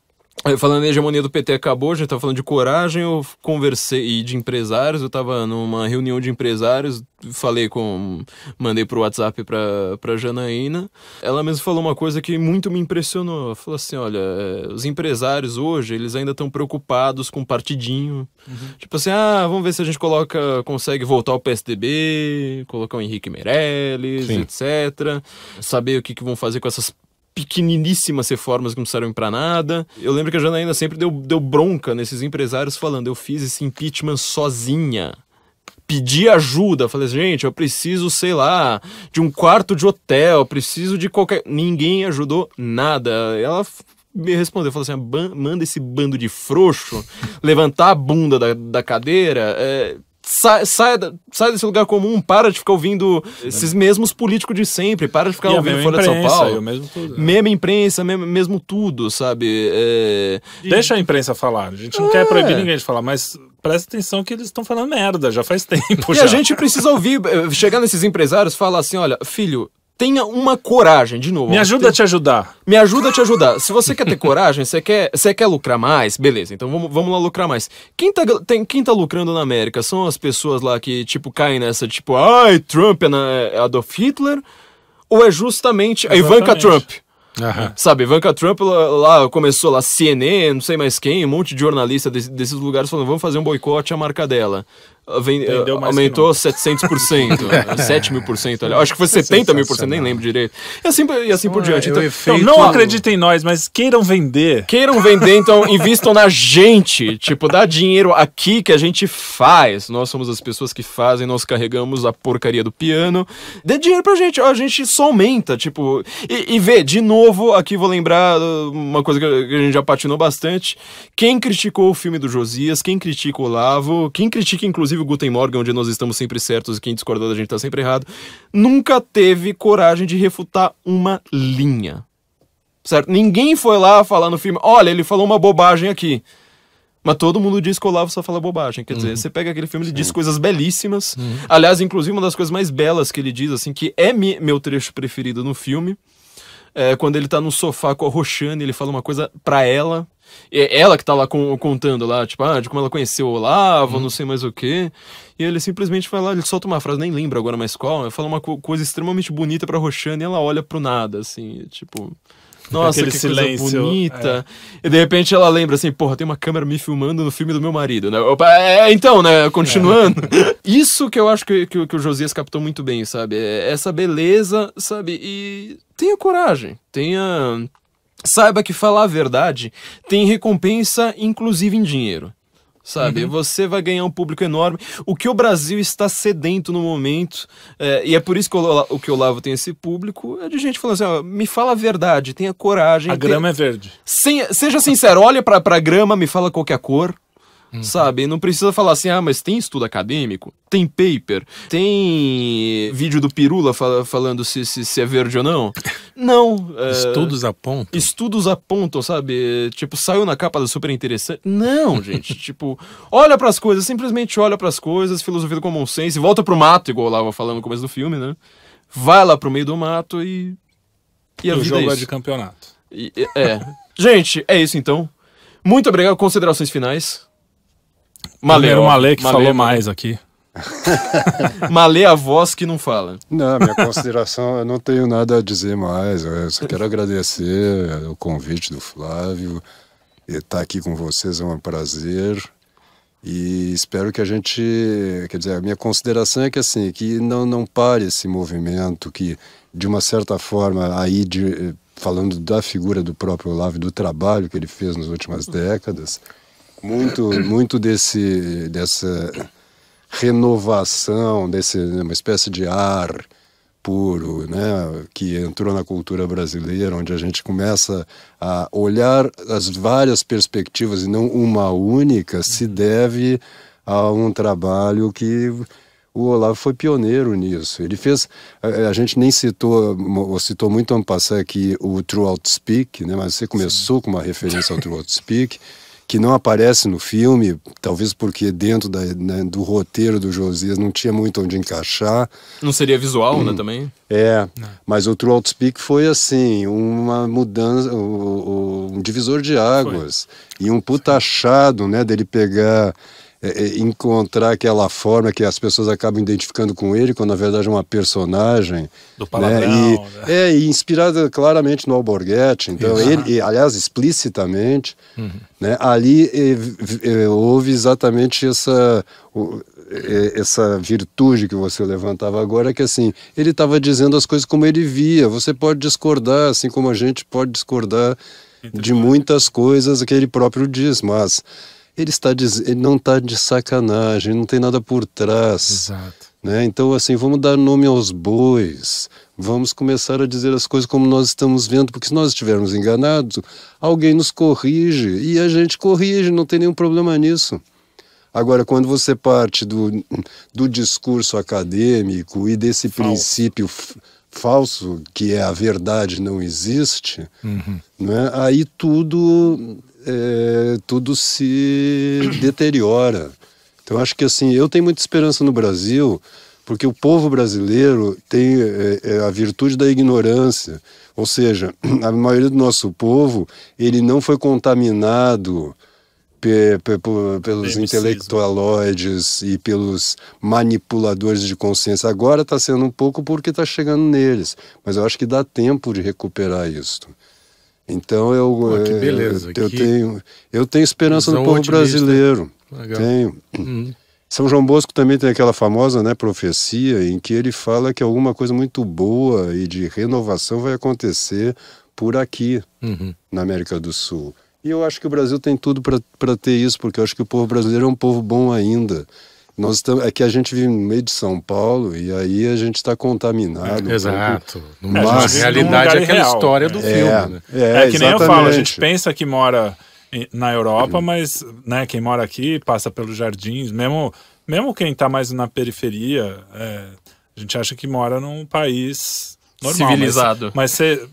Falando em hegemonia do PT acabou, a gente tá falando de coragem, eu conversei e de empresários, eu tava numa reunião de empresários, falei com. mandei pro WhatsApp pra, pra Janaína. Ela mesmo falou uma coisa que muito me impressionou. Ela falou assim: olha, eh, os empresários hoje, eles ainda estão preocupados com partidinho. Tipo assim, ah, vamos ver se a gente coloca, consegue voltar ao PSDB, colocar o Henrique Meirelles, Sim. etc. Saber o que, que vão fazer com essas pequeniníssimas reformas que não servem pra nada. Eu lembro que a Janaína sempre deu, deu bronca nesses empresários falando, eu fiz esse impeachment sozinha. Pedi ajuda, falei, gente, eu preciso, sei lá, de um quarto de hotel, preciso de qualquer. Ninguém ajudou nada. Ela me respondeu, falou assim: "Ban- manda esse bando de frouxo levantar a bunda da, da cadeira. é, Sai, sai, desse lugar comum, para de ficar ouvindo esses mesmos políticos de sempre, para de ficar E ouvindo Folha de São Paulo. mesmo tudo. Mesma imprensa, mesmo, mesmo tudo, sabe? É, Deixa a imprensa falar. A gente não quer proibir ninguém de falar, mas presta atenção que eles estão falando merda, já faz <laughs> tempo. E já. a gente precisa ouvir, eh, chegar nesses empresários falar assim: olha, filho, tenha uma coragem, de novo. Me ajuda a te ajudar. Me ajuda a te ajudar. Se você quer ter coragem, você quer, você quer lucrar mais, beleza, então vamos, vamos lá lucrar mais. Quem tá, tem, quem tá lucrando na América são as pessoas lá que, tipo, caem nessa, tipo, ai, Trump é, na, é Adolf Hitler? Ou é justamente a Ivanka. Trump? Aham. Sabe, Ivanka Trump lá, lá começou lá, CNN, não sei mais quem, um monte de jornalista desse- desses lugares falando, vamos fazer um boicote à marca dela. Ah, ah, mais aumentou 700%, 7 <laughs> mil por cento, acho que foi 70 mil por cento, nem lembro direito. E assim, e assim por É, diante. é Então, Então não acreditem em nós, mas queiram vender. Queiram vender, então <laughs> invistam na gente. Tipo, dá dinheiro aqui que a gente faz. Nós somos as pessoas que fazem, nós carregamos a porcaria do piano. Dê dinheiro pra gente, a gente só aumenta, tipo. E, e vê, de novo, aqui vou lembrar uh, uma coisa que a gente já patinou bastante. Quem criticou o filme do Josias, quem critica o Olavo, quem critica inclusive o Guten Morgen, onde nós estamos sempre certos e quem discordou da gente tá sempre errado, nunca teve coragem de refutar uma linha. Certo? Ninguém foi lá falar no filme, olha, ele falou uma bobagem aqui. Mas todo mundo diz que o Olavo só fala bobagem. Quer dizer, você pega aquele filme, ele diz coisas belíssimas. Aliás, inclusive, uma das coisas mais belas que ele diz, assim, que é meu trecho preferido no filme, é quando ele tá no sofá com a Roxane, ele fala uma coisa pra ela. É ela que tá lá con- contando lá, tipo, ah, de como ela conheceu o Olavo, não sei mais o quê. E ele simplesmente vai lá, ele solta uma frase, nem lembro agora mais qual, fala uma co- coisa extremamente bonita pra Roxane e ela olha pro nada, assim, tipo. Nossa, Aquele que silêncio, coisa bonita. E de repente ela lembra assim, porra, tem uma câmera me filmando no filme do meu marido, né? Opa, é, então, né? Continuando. <laughs> Isso que eu acho que, que, o- que o Josias captou muito bem, sabe? É essa beleza, sabe? E tenha coragem, tenha. Saiba que falar a verdade tem recompensa, inclusive em dinheiro. Sabe? Você vai ganhar um público enorme. O que o Brasil está sedento no momento, é, e é por isso que o, o que o Olavo tem esse público, é de gente falando assim: ó, me fala a verdade, tenha coragem. A tenha- grama é verde. sem- seja sincero, olha pra, pra grama, me fala qual que é a cor. Uhum. Sabe? Não precisa falar assim, ah, mas tem estudo acadêmico? Tem paper? Tem vídeo do Pirula fala- falando se, se, se é verde ou não? <laughs> Não. é, Estudos apontam. Estudos apontam, sabe? Tipo, saiu na capa da super interessante. Não, gente. tipo, <laughs> olha pras coisas, simplesmente olha pras coisas, filosofia do common sense, volta pro mato, igual eu lá falando no começo do filme, né? Vai lá pro meio do mato e. E a vida jogo é é isso. de campeonato. E- É. <laughs> Gente, é isso então. Muito obrigado. Considerações finais. Primeiro o Malê que Malê, falou Malê. mais aqui. <laughs> Malê a voz que não fala. Não, minha consideração, eu não tenho nada a dizer mais. Eu só quero agradecer o convite do Flávio. Estar aqui com vocês é um prazer. E espero que a gente, quer dizer, a minha consideração é que assim, que não não pare esse movimento que de uma certa forma aí de falando da figura do próprio Olavo, do trabalho que ele fez nas últimas décadas, muito muito desse dessa renovação, desse uma espécie de ar puro, né, que entrou na cultura brasileira, onde a gente começa a olhar as várias perspectivas e não uma única, se deve a um trabalho que o Olavo foi pioneiro nisso. Ele fez, a, a gente nem citou, citou muito ano passado aqui o Throughout Speak, né, mas você começou Sim. com uma referência ao Throughout Speak <laughs> que não aparece no filme, talvez porque dentro da, né, do roteiro do Josias não tinha muito onde encaixar. Não seria visual, hum. né, também? É, não. mas o True Outspeak foi assim, uma mudança, um, um divisor de águas. Foi. E um puta achado, né, dele pegar é, é, encontrar aquela forma que as pessoas acabam identificando com ele, quando na verdade é uma personagem. Do palavrão. Né? E, né? É, e inspirada claramente no Alborguete. Então, ele, e, aliás, explicitamente, uhum. né? ali e, houve exatamente essa essa virtude que você levantava agora, que assim, ele estava dizendo as coisas como ele via. Você pode discordar, assim como a gente pode discordar de muitas coisas que ele próprio diz, mas ele está ele não está de sacanagem, não tem nada por trás. Exato. Né? Então, assim, vamos dar nome aos bois, vamos começar a dizer as coisas como nós estamos vendo, porque se nós estivermos enganados, alguém nos corrige e a gente corrige, não tem nenhum problema nisso. Agora, quando você parte do, do discurso acadêmico e desse falso. princípio falso, que é a verdade não existe, uhum. né? aí tudo é, tudo se deteriora. Então acho que assim, eu tenho muita esperança no Brasil, porque o povo brasileiro tem é, é, a virtude da ignorância. Ou seja, <clears throat> a maioria do nosso povo, ele não foi contaminado pe, pe, pelos intelectualoides e pelos manipuladores de consciência. Agora está sendo um pouco porque está chegando neles. Mas eu acho que dá tempo de recuperar isso. Então eu, Pô, que beleza. eu, eu tenho eu tenho esperança no povo otimista. brasileiro. Legal. Tenho. Uhum. São João Bosco também tem aquela famosa né, profecia em que ele fala que alguma coisa muito boa e de renovação vai acontecer por aqui, uhum. na América do Sul. E eu acho que o Brasil tem tudo para ter isso, porque eu acho que o povo brasileiro é um povo bom ainda. Nós estamos, é que a gente vive no meio de São Paulo e aí a gente está contaminado. É, exato. Mas, realidade é aquela real. história do é, filme. Né? É, é, que nem eu falo, a gente pensa que mora na Europa, mas né, quem mora aqui passa pelos jardins, mesmo, mesmo quem está mais na periferia, é, a gente acha que mora num país normal. Civilizado. Mas, mas você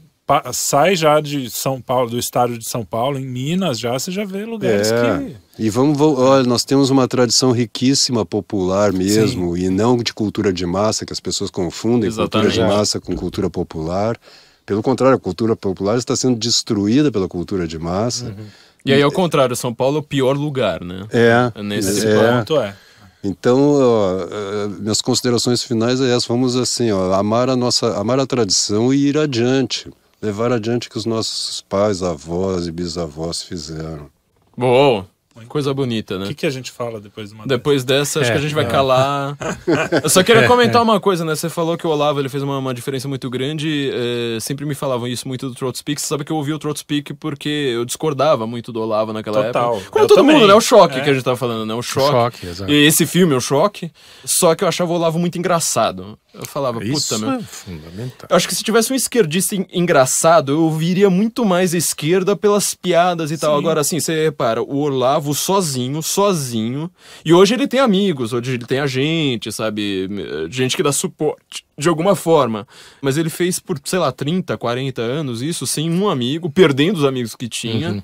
sai já de São Paulo, do estado de São Paulo, em Minas já, você já vê lugares é. que. E vamos, olha, nós temos uma tradição riquíssima popular mesmo, Sim. e não de cultura de massa, que as pessoas confundem Exatamente. cultura de massa com cultura popular. Pelo contrário, a cultura popular está sendo destruída pela cultura de massa. Uhum. E aí, ao contrário, São Paulo é o pior lugar, né? É. Nesse é. ponto é. Então, ó, eh, minhas considerações finais é essa. Vamos assim, ó, amar a nossa, amar a tradição e ir adiante levar adiante que os nossos pais, avós e bisavós fizeram. Boa! Coisa bonita, né? O que, que, a gente fala depois de uma Depois dessa, acho é, que a gente vai é. calar. <laughs> Eu só queria comentar uma coisa, né? Você falou que o Olavo ele fez uma, uma diferença muito grande. É, sempre me falavam isso muito do Trot Speak. Você sabe que eu ouvi o Trot Speak porque eu discordava muito do Olavo naquela Total. época. Como eu todo também. mundo, né? O choque é. que a gente tava falando, né? O choque. O choque exato. E esse filme, o choque. Só que eu achava o Olavo muito engraçado. Eu falava, puta, Isso meu. É fundamental. Eu acho que se tivesse um esquerdista engraçado, eu viria muito mais a esquerda pelas piadas e Sim. tal. Agora, assim, você repara, o Olavo sozinho, sozinho. E hoje ele tem amigos, hoje ele tem a gente, sabe? Gente que dá suporte de alguma forma. Mas ele fez por, sei lá, 30, 40 anos isso sem um amigo, perdendo os amigos que tinha. Uhum.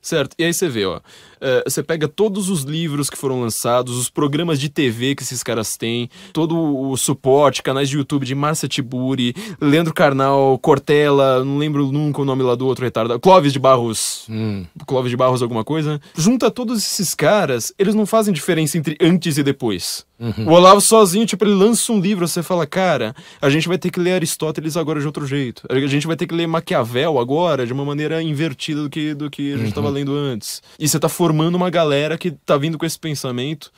Certo? E aí você vê, ó. Uh, você pega todos os livros que foram lançados, os programas de TV que esses caras têm, todo o suporte, canais de YouTube de Marcia Tiburi, Leandro Carnal, Cortella, não lembro nunca o nome lá do outro retardado, Clóvis de Barros. Hum. Clóvis de Barros, alguma coisa. Junta todos esses caras, eles não fazem diferença entre antes e depois. O Olavo sozinho, tipo, ele lança um livro, você fala, cara, a gente vai ter que ler Aristóteles agora de outro jeito. A gente vai ter que ler Maquiavel agora de uma maneira invertida do que, do que a gente tava lendo antes. E você tá formando uma galera que tá vindo com esse pensamento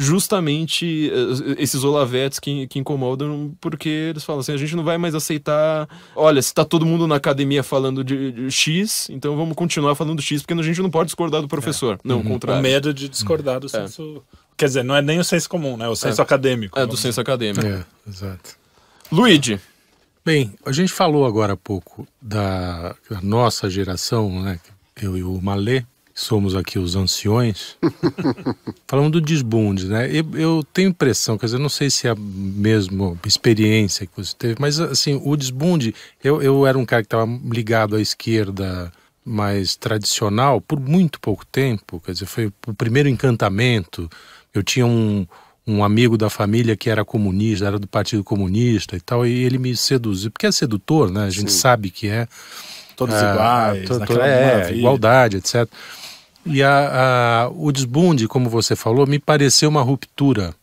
justamente eh, esses olavetes que, que incomodam, porque eles falam assim, a gente não vai mais aceitar, olha, se tá todo mundo na academia falando de, de X, então vamos continuar falando X, porque a gente não pode discordar do professor. Não, o O contrário. medo de discordar do senso. Quer dizer, não é nem o senso comum, né? O senso É. acadêmico. É, do senso acadêmico. É, exato. Luigi, Bem, a gente falou agora há pouco da, da nossa geração, né? Eu e o Malê, somos aqui os anciões. <laughs> Falamos do desbunde, né? Eu, eu tenho impressão, quer dizer, não sei se é a mesma experiência que você teve, mas assim, o desbunde, eu, eu era um cara que estava ligado à esquerda mais tradicional por muito pouco tempo, quer dizer, foi o primeiro encantamento. Eu tinha um, um amigo da família que era comunista, era do Partido Comunista e tal, e ele me seduziu, porque é sedutor, né? A gente sabe que é. Todos Ah, iguais, to- to- é, maravilha. igualdade, etc. E a, a- o desbunde, como você falou, me pareceu uma ruptura.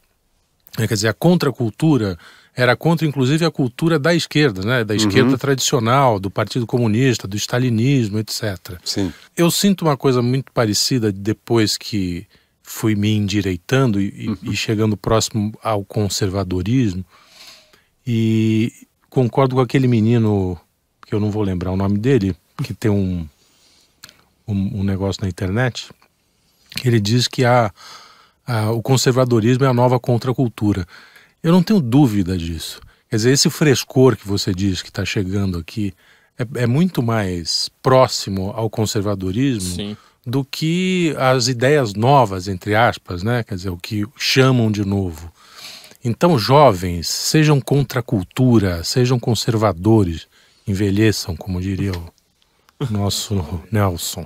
É, Quer dizer, a contracultura era contra, inclusive, a cultura da esquerda, né? Da esquerda tradicional, do Partido Comunista, do stalinismo, etc. Sim. Eu sinto uma coisa muito parecida depois que fui me endireitando e, e- e chegando próximo ao conservadorismo. E concordo com aquele menino, que eu não vou lembrar o nome dele, que tem um, um, um negócio na internet, ele diz que a, a- o conservadorismo é a nova contracultura. Eu não tenho dúvida disso. Quer dizer, esse frescor que você diz que está chegando aqui é, é muito mais próximo ao conservadorismo Sim. do que as ideias novas, entre aspas, né? Quer dizer, o que chamam de novo. Então, jovens, sejam contra a cultura, sejam conservadores, envelheçam, como diria o nosso <laughs> Nelson.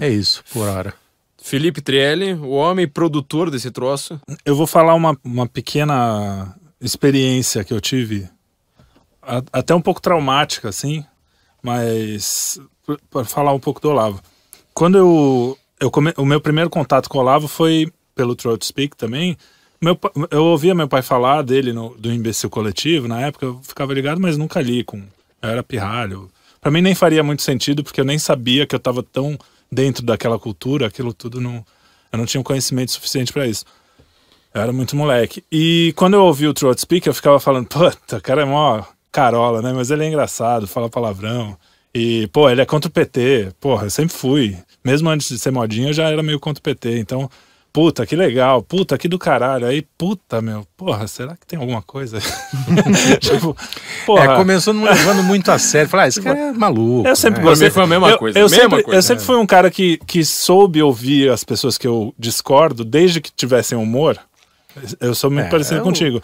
É isso, por hora. Felipe Trielli, o homem produtor desse troço. Eu vou falar uma, uma pequena experiência que eu tive, a- até um pouco traumática, assim, mas para falar um pouco do Olavo. Quando eu, eu come- o meu primeiro contato com o Olavo foi pelo Throat Speak também. Meu, eu ouvia meu pai falar dele no, do imbecil coletivo na época, eu ficava ligado, mas nunca li com. Eu era pirralho. Pra mim nem faria muito sentido, porque eu nem sabia que eu tava tão dentro daquela cultura, aquilo tudo não. Eu não tinha um conhecimento suficiente pra isso. Eu era muito moleque. E quando eu ouvi o Throat Speak, eu ficava falando, puta, o cara é mó carola, né? Mas ele é engraçado, fala palavrão. E, pô, ele é contra o PT. Porra, eu sempre fui. Mesmo antes de ser modinha, eu já era meio contra o PT. Então, puta, que legal. Puta, que do caralho. Aí, puta, meu, porra, será que tem alguma coisa? <laughs> tipo, porra. É, começou não levando muito a sério. Falar, ah, esse cara é maluco. Eu sempre né? Pra mim foi a mesma eu, coisa, Eu, mesma sempre, coisa. eu sempre fui um cara que, que soube ouvir as pessoas que eu discordo, desde que tivessem humor. Eu sou muito É, parecido eu- contigo.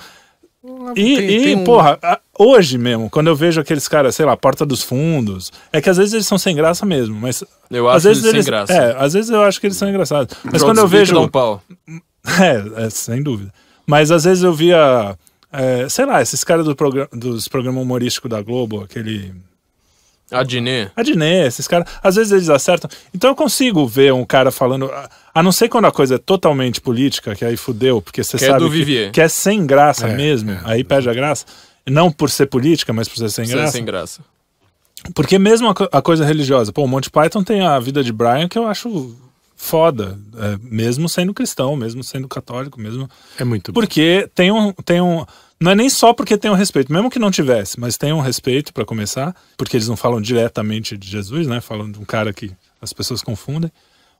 E, Tem- e, tem um- porra, hoje mesmo, quando eu vejo aqueles caras, sei lá, Porta dos Fundos, é que às vezes eles são sem graça mesmo, mas. Eu às acho vezes eles sem graça. É, às vezes eu acho que eles são engraçados. Mas quando eu vejo. um pau. <laughs> É, é, sem dúvida. Mas às vezes eu via, é, sei lá, esses caras do progra dos programas humorísticos da Globo, aquele. Adnet. A Diné, esses caras, às vezes eles acertam. Então eu consigo ver um cara falando, a- a não ser quando a coisa é totalmente política, que aí fudeu, porque você Que é sabe do que, Vivier. que é sem graça É, mesmo, é, aí perde a graça. Não por ser política, mas por ser sem Sem, graça. sem graça. Porque mesmo a, a coisa religiosa, pô, o Monty Python tem a vida de Brian que eu acho foda, é, mesmo sendo cristão, mesmo sendo católico, mesmo É muito bom. porque tem um, tem um. Não é nem só porque tem um respeito, mesmo que não tivesse, mas tem um respeito pra começar, porque eles não falam diretamente de Jesus, né? Falam de um cara que as pessoas confundem.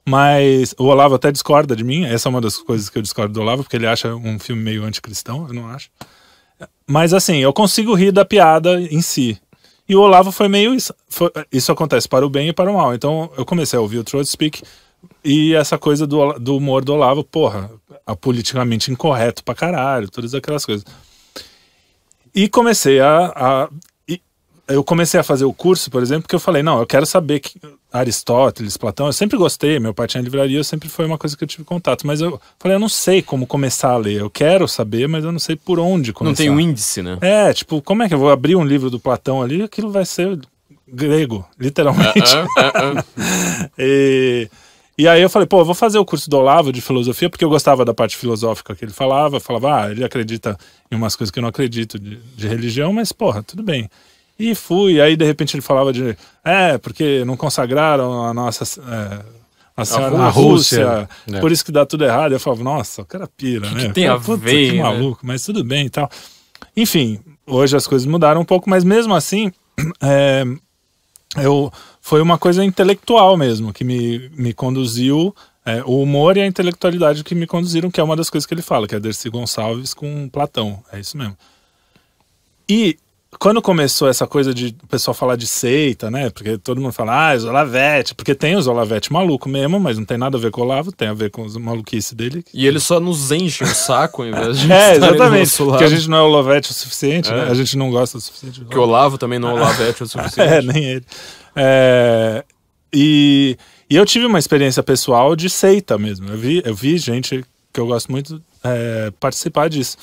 Mas o Olavo até discorda de mim, essa é uma das coisas que eu discordo do Olavo, porque ele acha um filme meio anticristão, eu não acho. Mas assim, eu consigo rir da piada em si. E o Olavo foi meio isso. foi- isso acontece para o bem e para o mal. Então eu comecei a ouvir o Throat Speak e essa coisa do, do humor do Olavo, porra, politicamente incorreto pra caralho, todas aquelas coisas. E comecei a. a- eu comecei a fazer o curso, por exemplo, porque eu falei, não, eu quero saber que Aristóteles, Platão, eu sempre gostei, meu pai tinha livraria, sempre foi uma coisa que eu tive contato, mas eu falei, eu não sei como começar a ler, eu quero saber, mas eu não sei por onde começar. Não tem um índice, né? É, tipo, como é que eu vou abrir um livro do Platão ali? Aquilo vai ser grego, literalmente. Ah, ah, ah. e, E aí eu falei, pô, eu vou fazer o curso do Olavo de filosofia, porque eu gostava da parte filosófica que ele falava. Falava, ah, ele acredita em umas coisas que eu não acredito de, de religião, mas, porra, tudo bem. E fui, aí de repente ele falava de, é, porque não consagraram a nossa. É, a senhora na Rússia. Rússia, É. por isso que dá tudo errado. Eu falava, nossa, o cara pira, né? que tem a Puta, ver, Que né? maluco, mas tudo bem e tal. Enfim, hoje as coisas mudaram um pouco, mas mesmo assim, <clears throat> é, eu, foi uma coisa intelectual mesmo que me, me conduziu. é, o humor e a intelectualidade que me conduziram, que é uma das coisas que ele fala, que é Dercy Gonçalves com Platão. É isso mesmo. E quando começou essa coisa de o pessoal falar de seita, né? Porque todo mundo fala, ah, Zolavete, porque tem o Zolavete maluco mesmo, mas não tem nada a ver com o Olavo, tem a ver com os maluquice dele. E ele só nos enche o saco ao invés de <laughs> É, exatamente. lado. Porque a gente não é Olavete o suficiente, É. né? A gente não gosta o suficiente. Que o Olavo também não é o Lavete <laughs> o suficiente. É, nem ele. É, e, e eu tive uma experiência pessoal de seita mesmo. Eu vi, eu vi gente que eu gosto muito é, participar disso.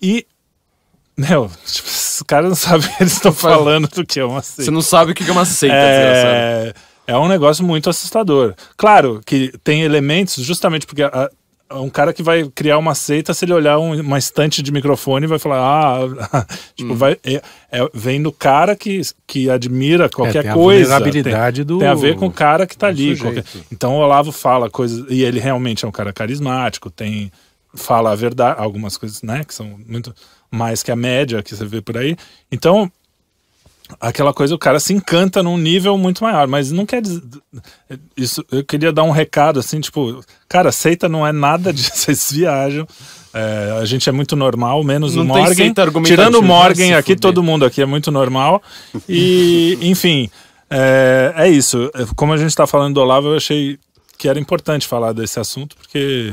E, <laughs> meu, tipo, os caras não sabem o <laughs> que eles estão falando do que é uma seita. Você não sabe o que é uma seita. É, é um negócio muito assustador. Claro que tem elementos, justamente porque a- a- um cara que vai criar uma seita, se ele olhar um- uma estante de microfone, vai falar, ah, <laughs> tipo, Hum. vai, é, é- vem do cara que, que admira qualquer É, tem a coisa. vulnerabilidade tem, do- tem a ver com o cara que tá ali. qualquer- então o Olavo fala coisas, e ele realmente é um cara carismático, tem fala a verdade, algumas coisas, né, que são muito mais que a média que você vê por aí. Então, aquela coisa, o cara se encanta num nível muito maior, mas não quer dizer. Isso, eu queria dar um recado assim, tipo, cara, seita não é nada <laughs> disso, vocês viajam. É, a gente é muito normal, menos Não o Morgan. Tirando o Morgan aqui, todo mundo aqui é muito normal. E, <laughs> enfim, é, é isso. Como a gente está falando do Olavo, eu achei que era importante falar desse assunto, porque.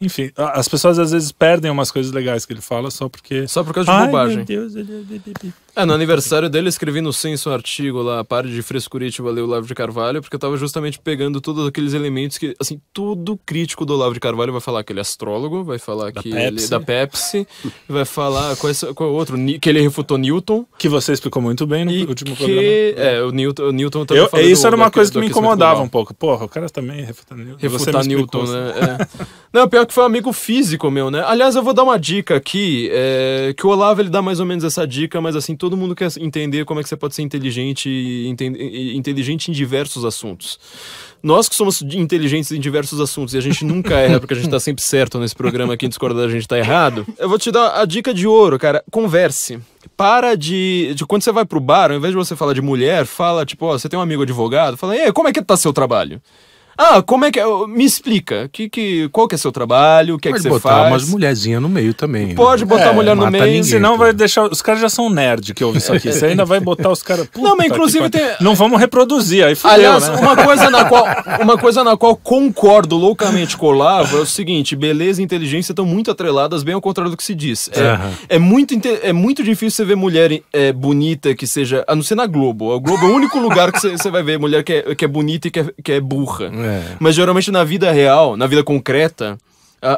Enfim, as pessoas às vezes perdem umas coisas legais que ele fala só porque. Só por causa de Ai, bobagem. meu Deus, ele... É, no aniversário dele, eu escrevi no Censo um artigo lá, pare de frescurite, valeu Olavo de Carvalho, porque eu tava justamente pegando todos aqueles elementos que, assim, todo crítico do Olavo de Carvalho vai falar que ele é astrólogo, vai falar que ele é Pepsi. da Pepsi, vai falar qual é, qual é o outro, que ele refutou Newton, Que você explicou muito bem no e último que, programa. é, o Newton, o Newton também Eu, isso do- era uma do coisa que me incomodava um pouco. Porra, o cara também refutando Newton. Refutar Newton, né? É. <laughs> Não, pior que foi um amigo físico meu, né? Aliás, eu vou dar uma dica aqui, é, que o Olavo ele dá mais ou menos essa dica, mas assim, todo mundo quer entender como é que você pode ser inteligente inteligente em diversos assuntos. Nós que somos inteligentes em diversos assuntos e a gente nunca <laughs> erra, porque a gente tá sempre certo nesse programa, quem discorda da gente tá errado. Eu vou te dar a dica de ouro, cara. Converse. Para de, de. Quando você vai pro bar, ao invés de você falar de mulher, fala, tipo, ó, você tem um amigo advogado, fala, e como é que tá seu trabalho? Ah, como é que é? Me explica. Que, que, qual que é seu trabalho? O que é que Pode você botar faz? umas mulherzinhas no meio também. Pode né? botar É, mulher no meio. ninguém. Senão pô. vai deixar. Os caras já são nerd que ouvem isso aqui. Você ainda vai botar os caras. Não, mas inclusive tem- Não vamos reproduzir, aí fudeu, Aliás, né? uma coisa na qual <laughs> uma coisa na qual concordo loucamente com o Olavo é o seguinte: beleza e inteligência estão muito atreladas, bem ao contrário do que se diz. É, Aham. é muito, é muito difícil você ver mulher é, bonita que seja. A não ser na Globo. A Globo é o único lugar que você você vai ver mulher que é, que é bonita e que é, que é burra. É. Mas geralmente na vida real, na vida concreta.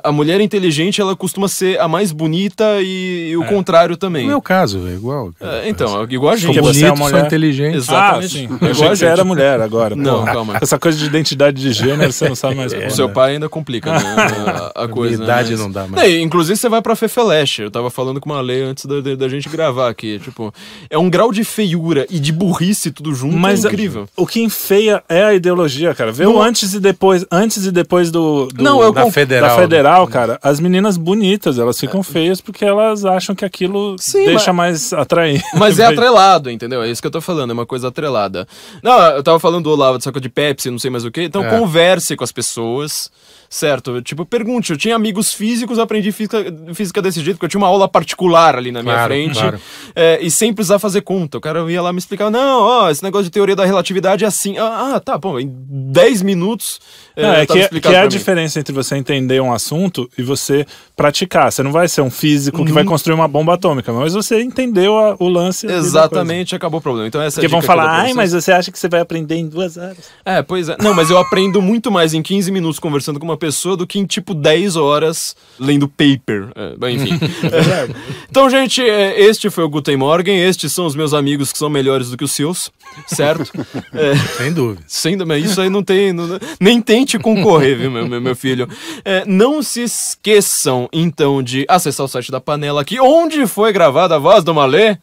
A, a mulher inteligente, ela costuma ser a mais bonita e, e o contrário também. No meu caso, é igual. cara. É, então, igual a Sou gente. Porque você é uma sou mulher- inteligente. Exato. Ah, exatamente. sim. Igual a gente. era mulher agora. Não, porra. calma. Essa coisa de identidade de gênero, você não sabe mais. <laughs> O porra, seu né? pai ainda complica né, <laughs> a, a coisa. idade mas- não dá mais. inclusive, você vai pra Fefeleche. Eu tava falando com uma lei antes da, da, da gente gravar aqui. Tipo, é um grau de feiura e de burrice tudo junto Mas é incrível. o que enfeia é a ideologia, cara. Vê o Não- antes e depois, antes e depois do, do- Não, eu da, federal. da federal, cara. As meninas bonitas, elas ficam feias porque elas acham que aquilo Sim, deixa mas- mais atraente. Mas é <laughs> atrelado, entendeu? É isso que eu tô falando, é uma coisa atrelada. Não, eu tava falando do Olavo, de saco de Pepsi, não sei mais o que. Então É. converse com as pessoas, certo? Tipo, pergunte. Eu tinha amigos físicos, aprendi física, física desse jeito, porque eu tinha uma aula particular ali na minha Claro, frente. claro. é, e sem precisar fazer conta. O cara ia lá me explicar, não, ó, esse negócio de teoria da relatividade é assim. Ah, ah, tá, bom, em 10 minutos. Não, é, que, é, explicado que é a mim. diferença entre você entender um assunto e você praticar. Você não vai ser um físico que vai Uhum. construir uma bomba atômica, mas você entendeu a- o lance. Exatamente, acabou o problema. Então essa é Porque vão que eu dou falar, ai, mas você acha que você vai aprender em duas horas. É, pois é. Não, mas eu aprendo muito mais em 15 minutos conversando com uma pessoa do que em tipo 10 horas lendo paper. É, enfim. <laughs> É. Então, gente, é, este foi o Guten Morgen. Estes são os meus amigos que são melhores do que os seus, certo? <laughs> É, Sem dúvida. sem dúvida, isso aí não tem. não- nem tente concorrer, viu, meu, meu, meu filho? É, não se esqueçam, então, de acessar o site da Panela aqui, onde foi gravada a voz do Malê.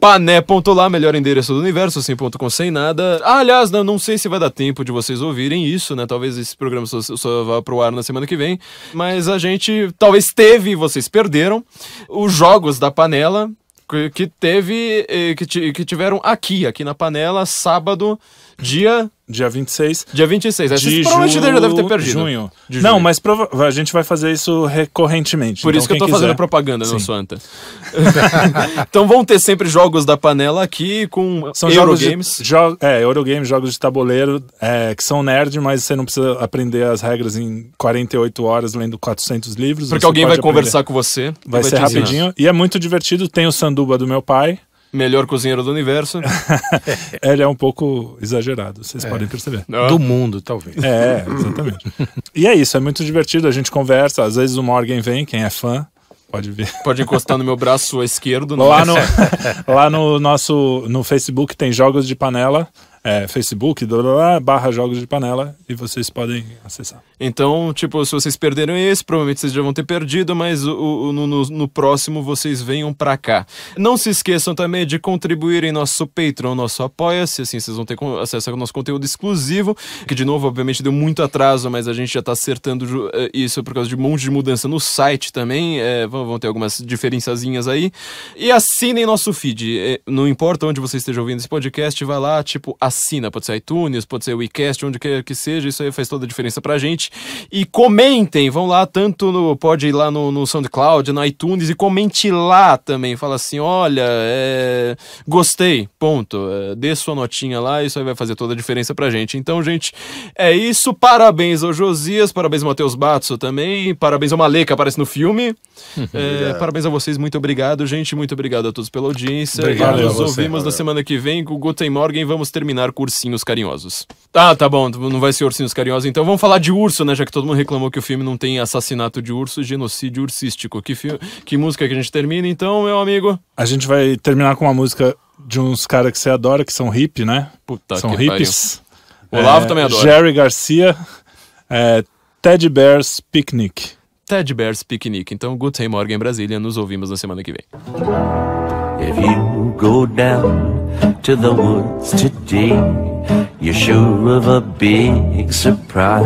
Pané.lá, melhor endereço do universo, sem ponto com sem nada. Ah, aliás, não, não sei se vai dar tempo de vocês ouvirem isso, né? Talvez esse programa só, só vá pro ar na semana que vem. Mas a gente talvez teve, vocês perderam, os jogos da panela. Que, teve, eh, que, que tiveram aqui, aqui na panela, sábado, dia, Dia 26 dia 26. Aí de provavelmente já devem ter perdido. junho. De Não, junho. mas prova- a gente vai fazer isso recorrentemente. Por então isso que eu tô fazendo quiser- propaganda, não Sim. sou anta. <laughs> então vão ter sempre jogos da panela aqui com São jogos Eurogames. de, jo é, Eurogames, jogos de tabuleiro é, que são nerd, mas você não precisa aprender as regras em 48 horas lendo 400 livros. Porque alguém vai aprender. conversar com você. e Vai ser rapidinho. E é muito divertido. Tem o sanduba do meu pai. Melhor cozinheiro do universo. <laughs> Ele é um pouco exagerado, vocês podem perceber. Ah. Do mundo, talvez. É, exatamente. e é isso, é muito divertido. A gente conversa. Às vezes o Morgan vem, quem é fã, pode ver. Pode encostar no meu braço esquerdo. <laughs> Lá no, <laughs> lá no nosso no Facebook tem jogos de panela. É, Facebook, blá, blá, blá, barra jogos de panela, e vocês podem acessar. Então, tipo, se vocês perderam esse, provavelmente vocês já vão ter perdido, mas o, o- no, no- próximo vocês venham pra cá. Não se esqueçam também de contribuir em nosso Patreon, nosso Apoia-se, assim vocês vão ter acesso ao nosso conteúdo exclusivo, que de novo, obviamente, deu muito atraso, mas a gente já tá acertando eh, isso por causa de um monte de mudança no site também, eh, vão, ter algumas diferençazinhas aí. E assinem nosso feed, eh, não importa onde você esteja ouvindo esse podcast, vai lá, tipo, assina, pode ser iTunes, pode ser WeCast, onde quer que seja, isso aí faz toda a diferença pra gente. E comentem, vão lá, tanto no, pode ir lá no, no SoundCloud, no iTunes, e comente lá também, fala assim, olha, é, gostei, ponto, é, dê sua notinha lá, isso aí vai fazer toda a diferença pra gente. Então, gente, é isso, parabéns ao Josias, parabéns ao Matheus Batso também, parabéns ao Malê que aparece no filme, <laughs> É, parabéns a vocês, muito obrigado, gente, muito obrigado a todos pela audiência, Obrigado e nos ouvimos na semana que vem com o Guten Morgen, vamos terminar com ursinhos carinhosos. Ah, tá bom, não vai ser ursinhos carinhosos, então vamos falar de urso, né, já que todo mundo reclamou que o filme não tem assassinato de urso, genocídio ursístico. Que, fi- que música que a gente termina, então, meu amigo? A gente vai terminar com uma música de uns caras que você adora, que são hip, né? Puta são que hippies. O Olavo também adora. Jerry Garcia, é, Teddy Bears Picnic. Ted Bears Picnic. Então, Guten Morgen Brasília, nos ouvimos na semana que vem. If you go down to the woods today, you're sure of a big surprise.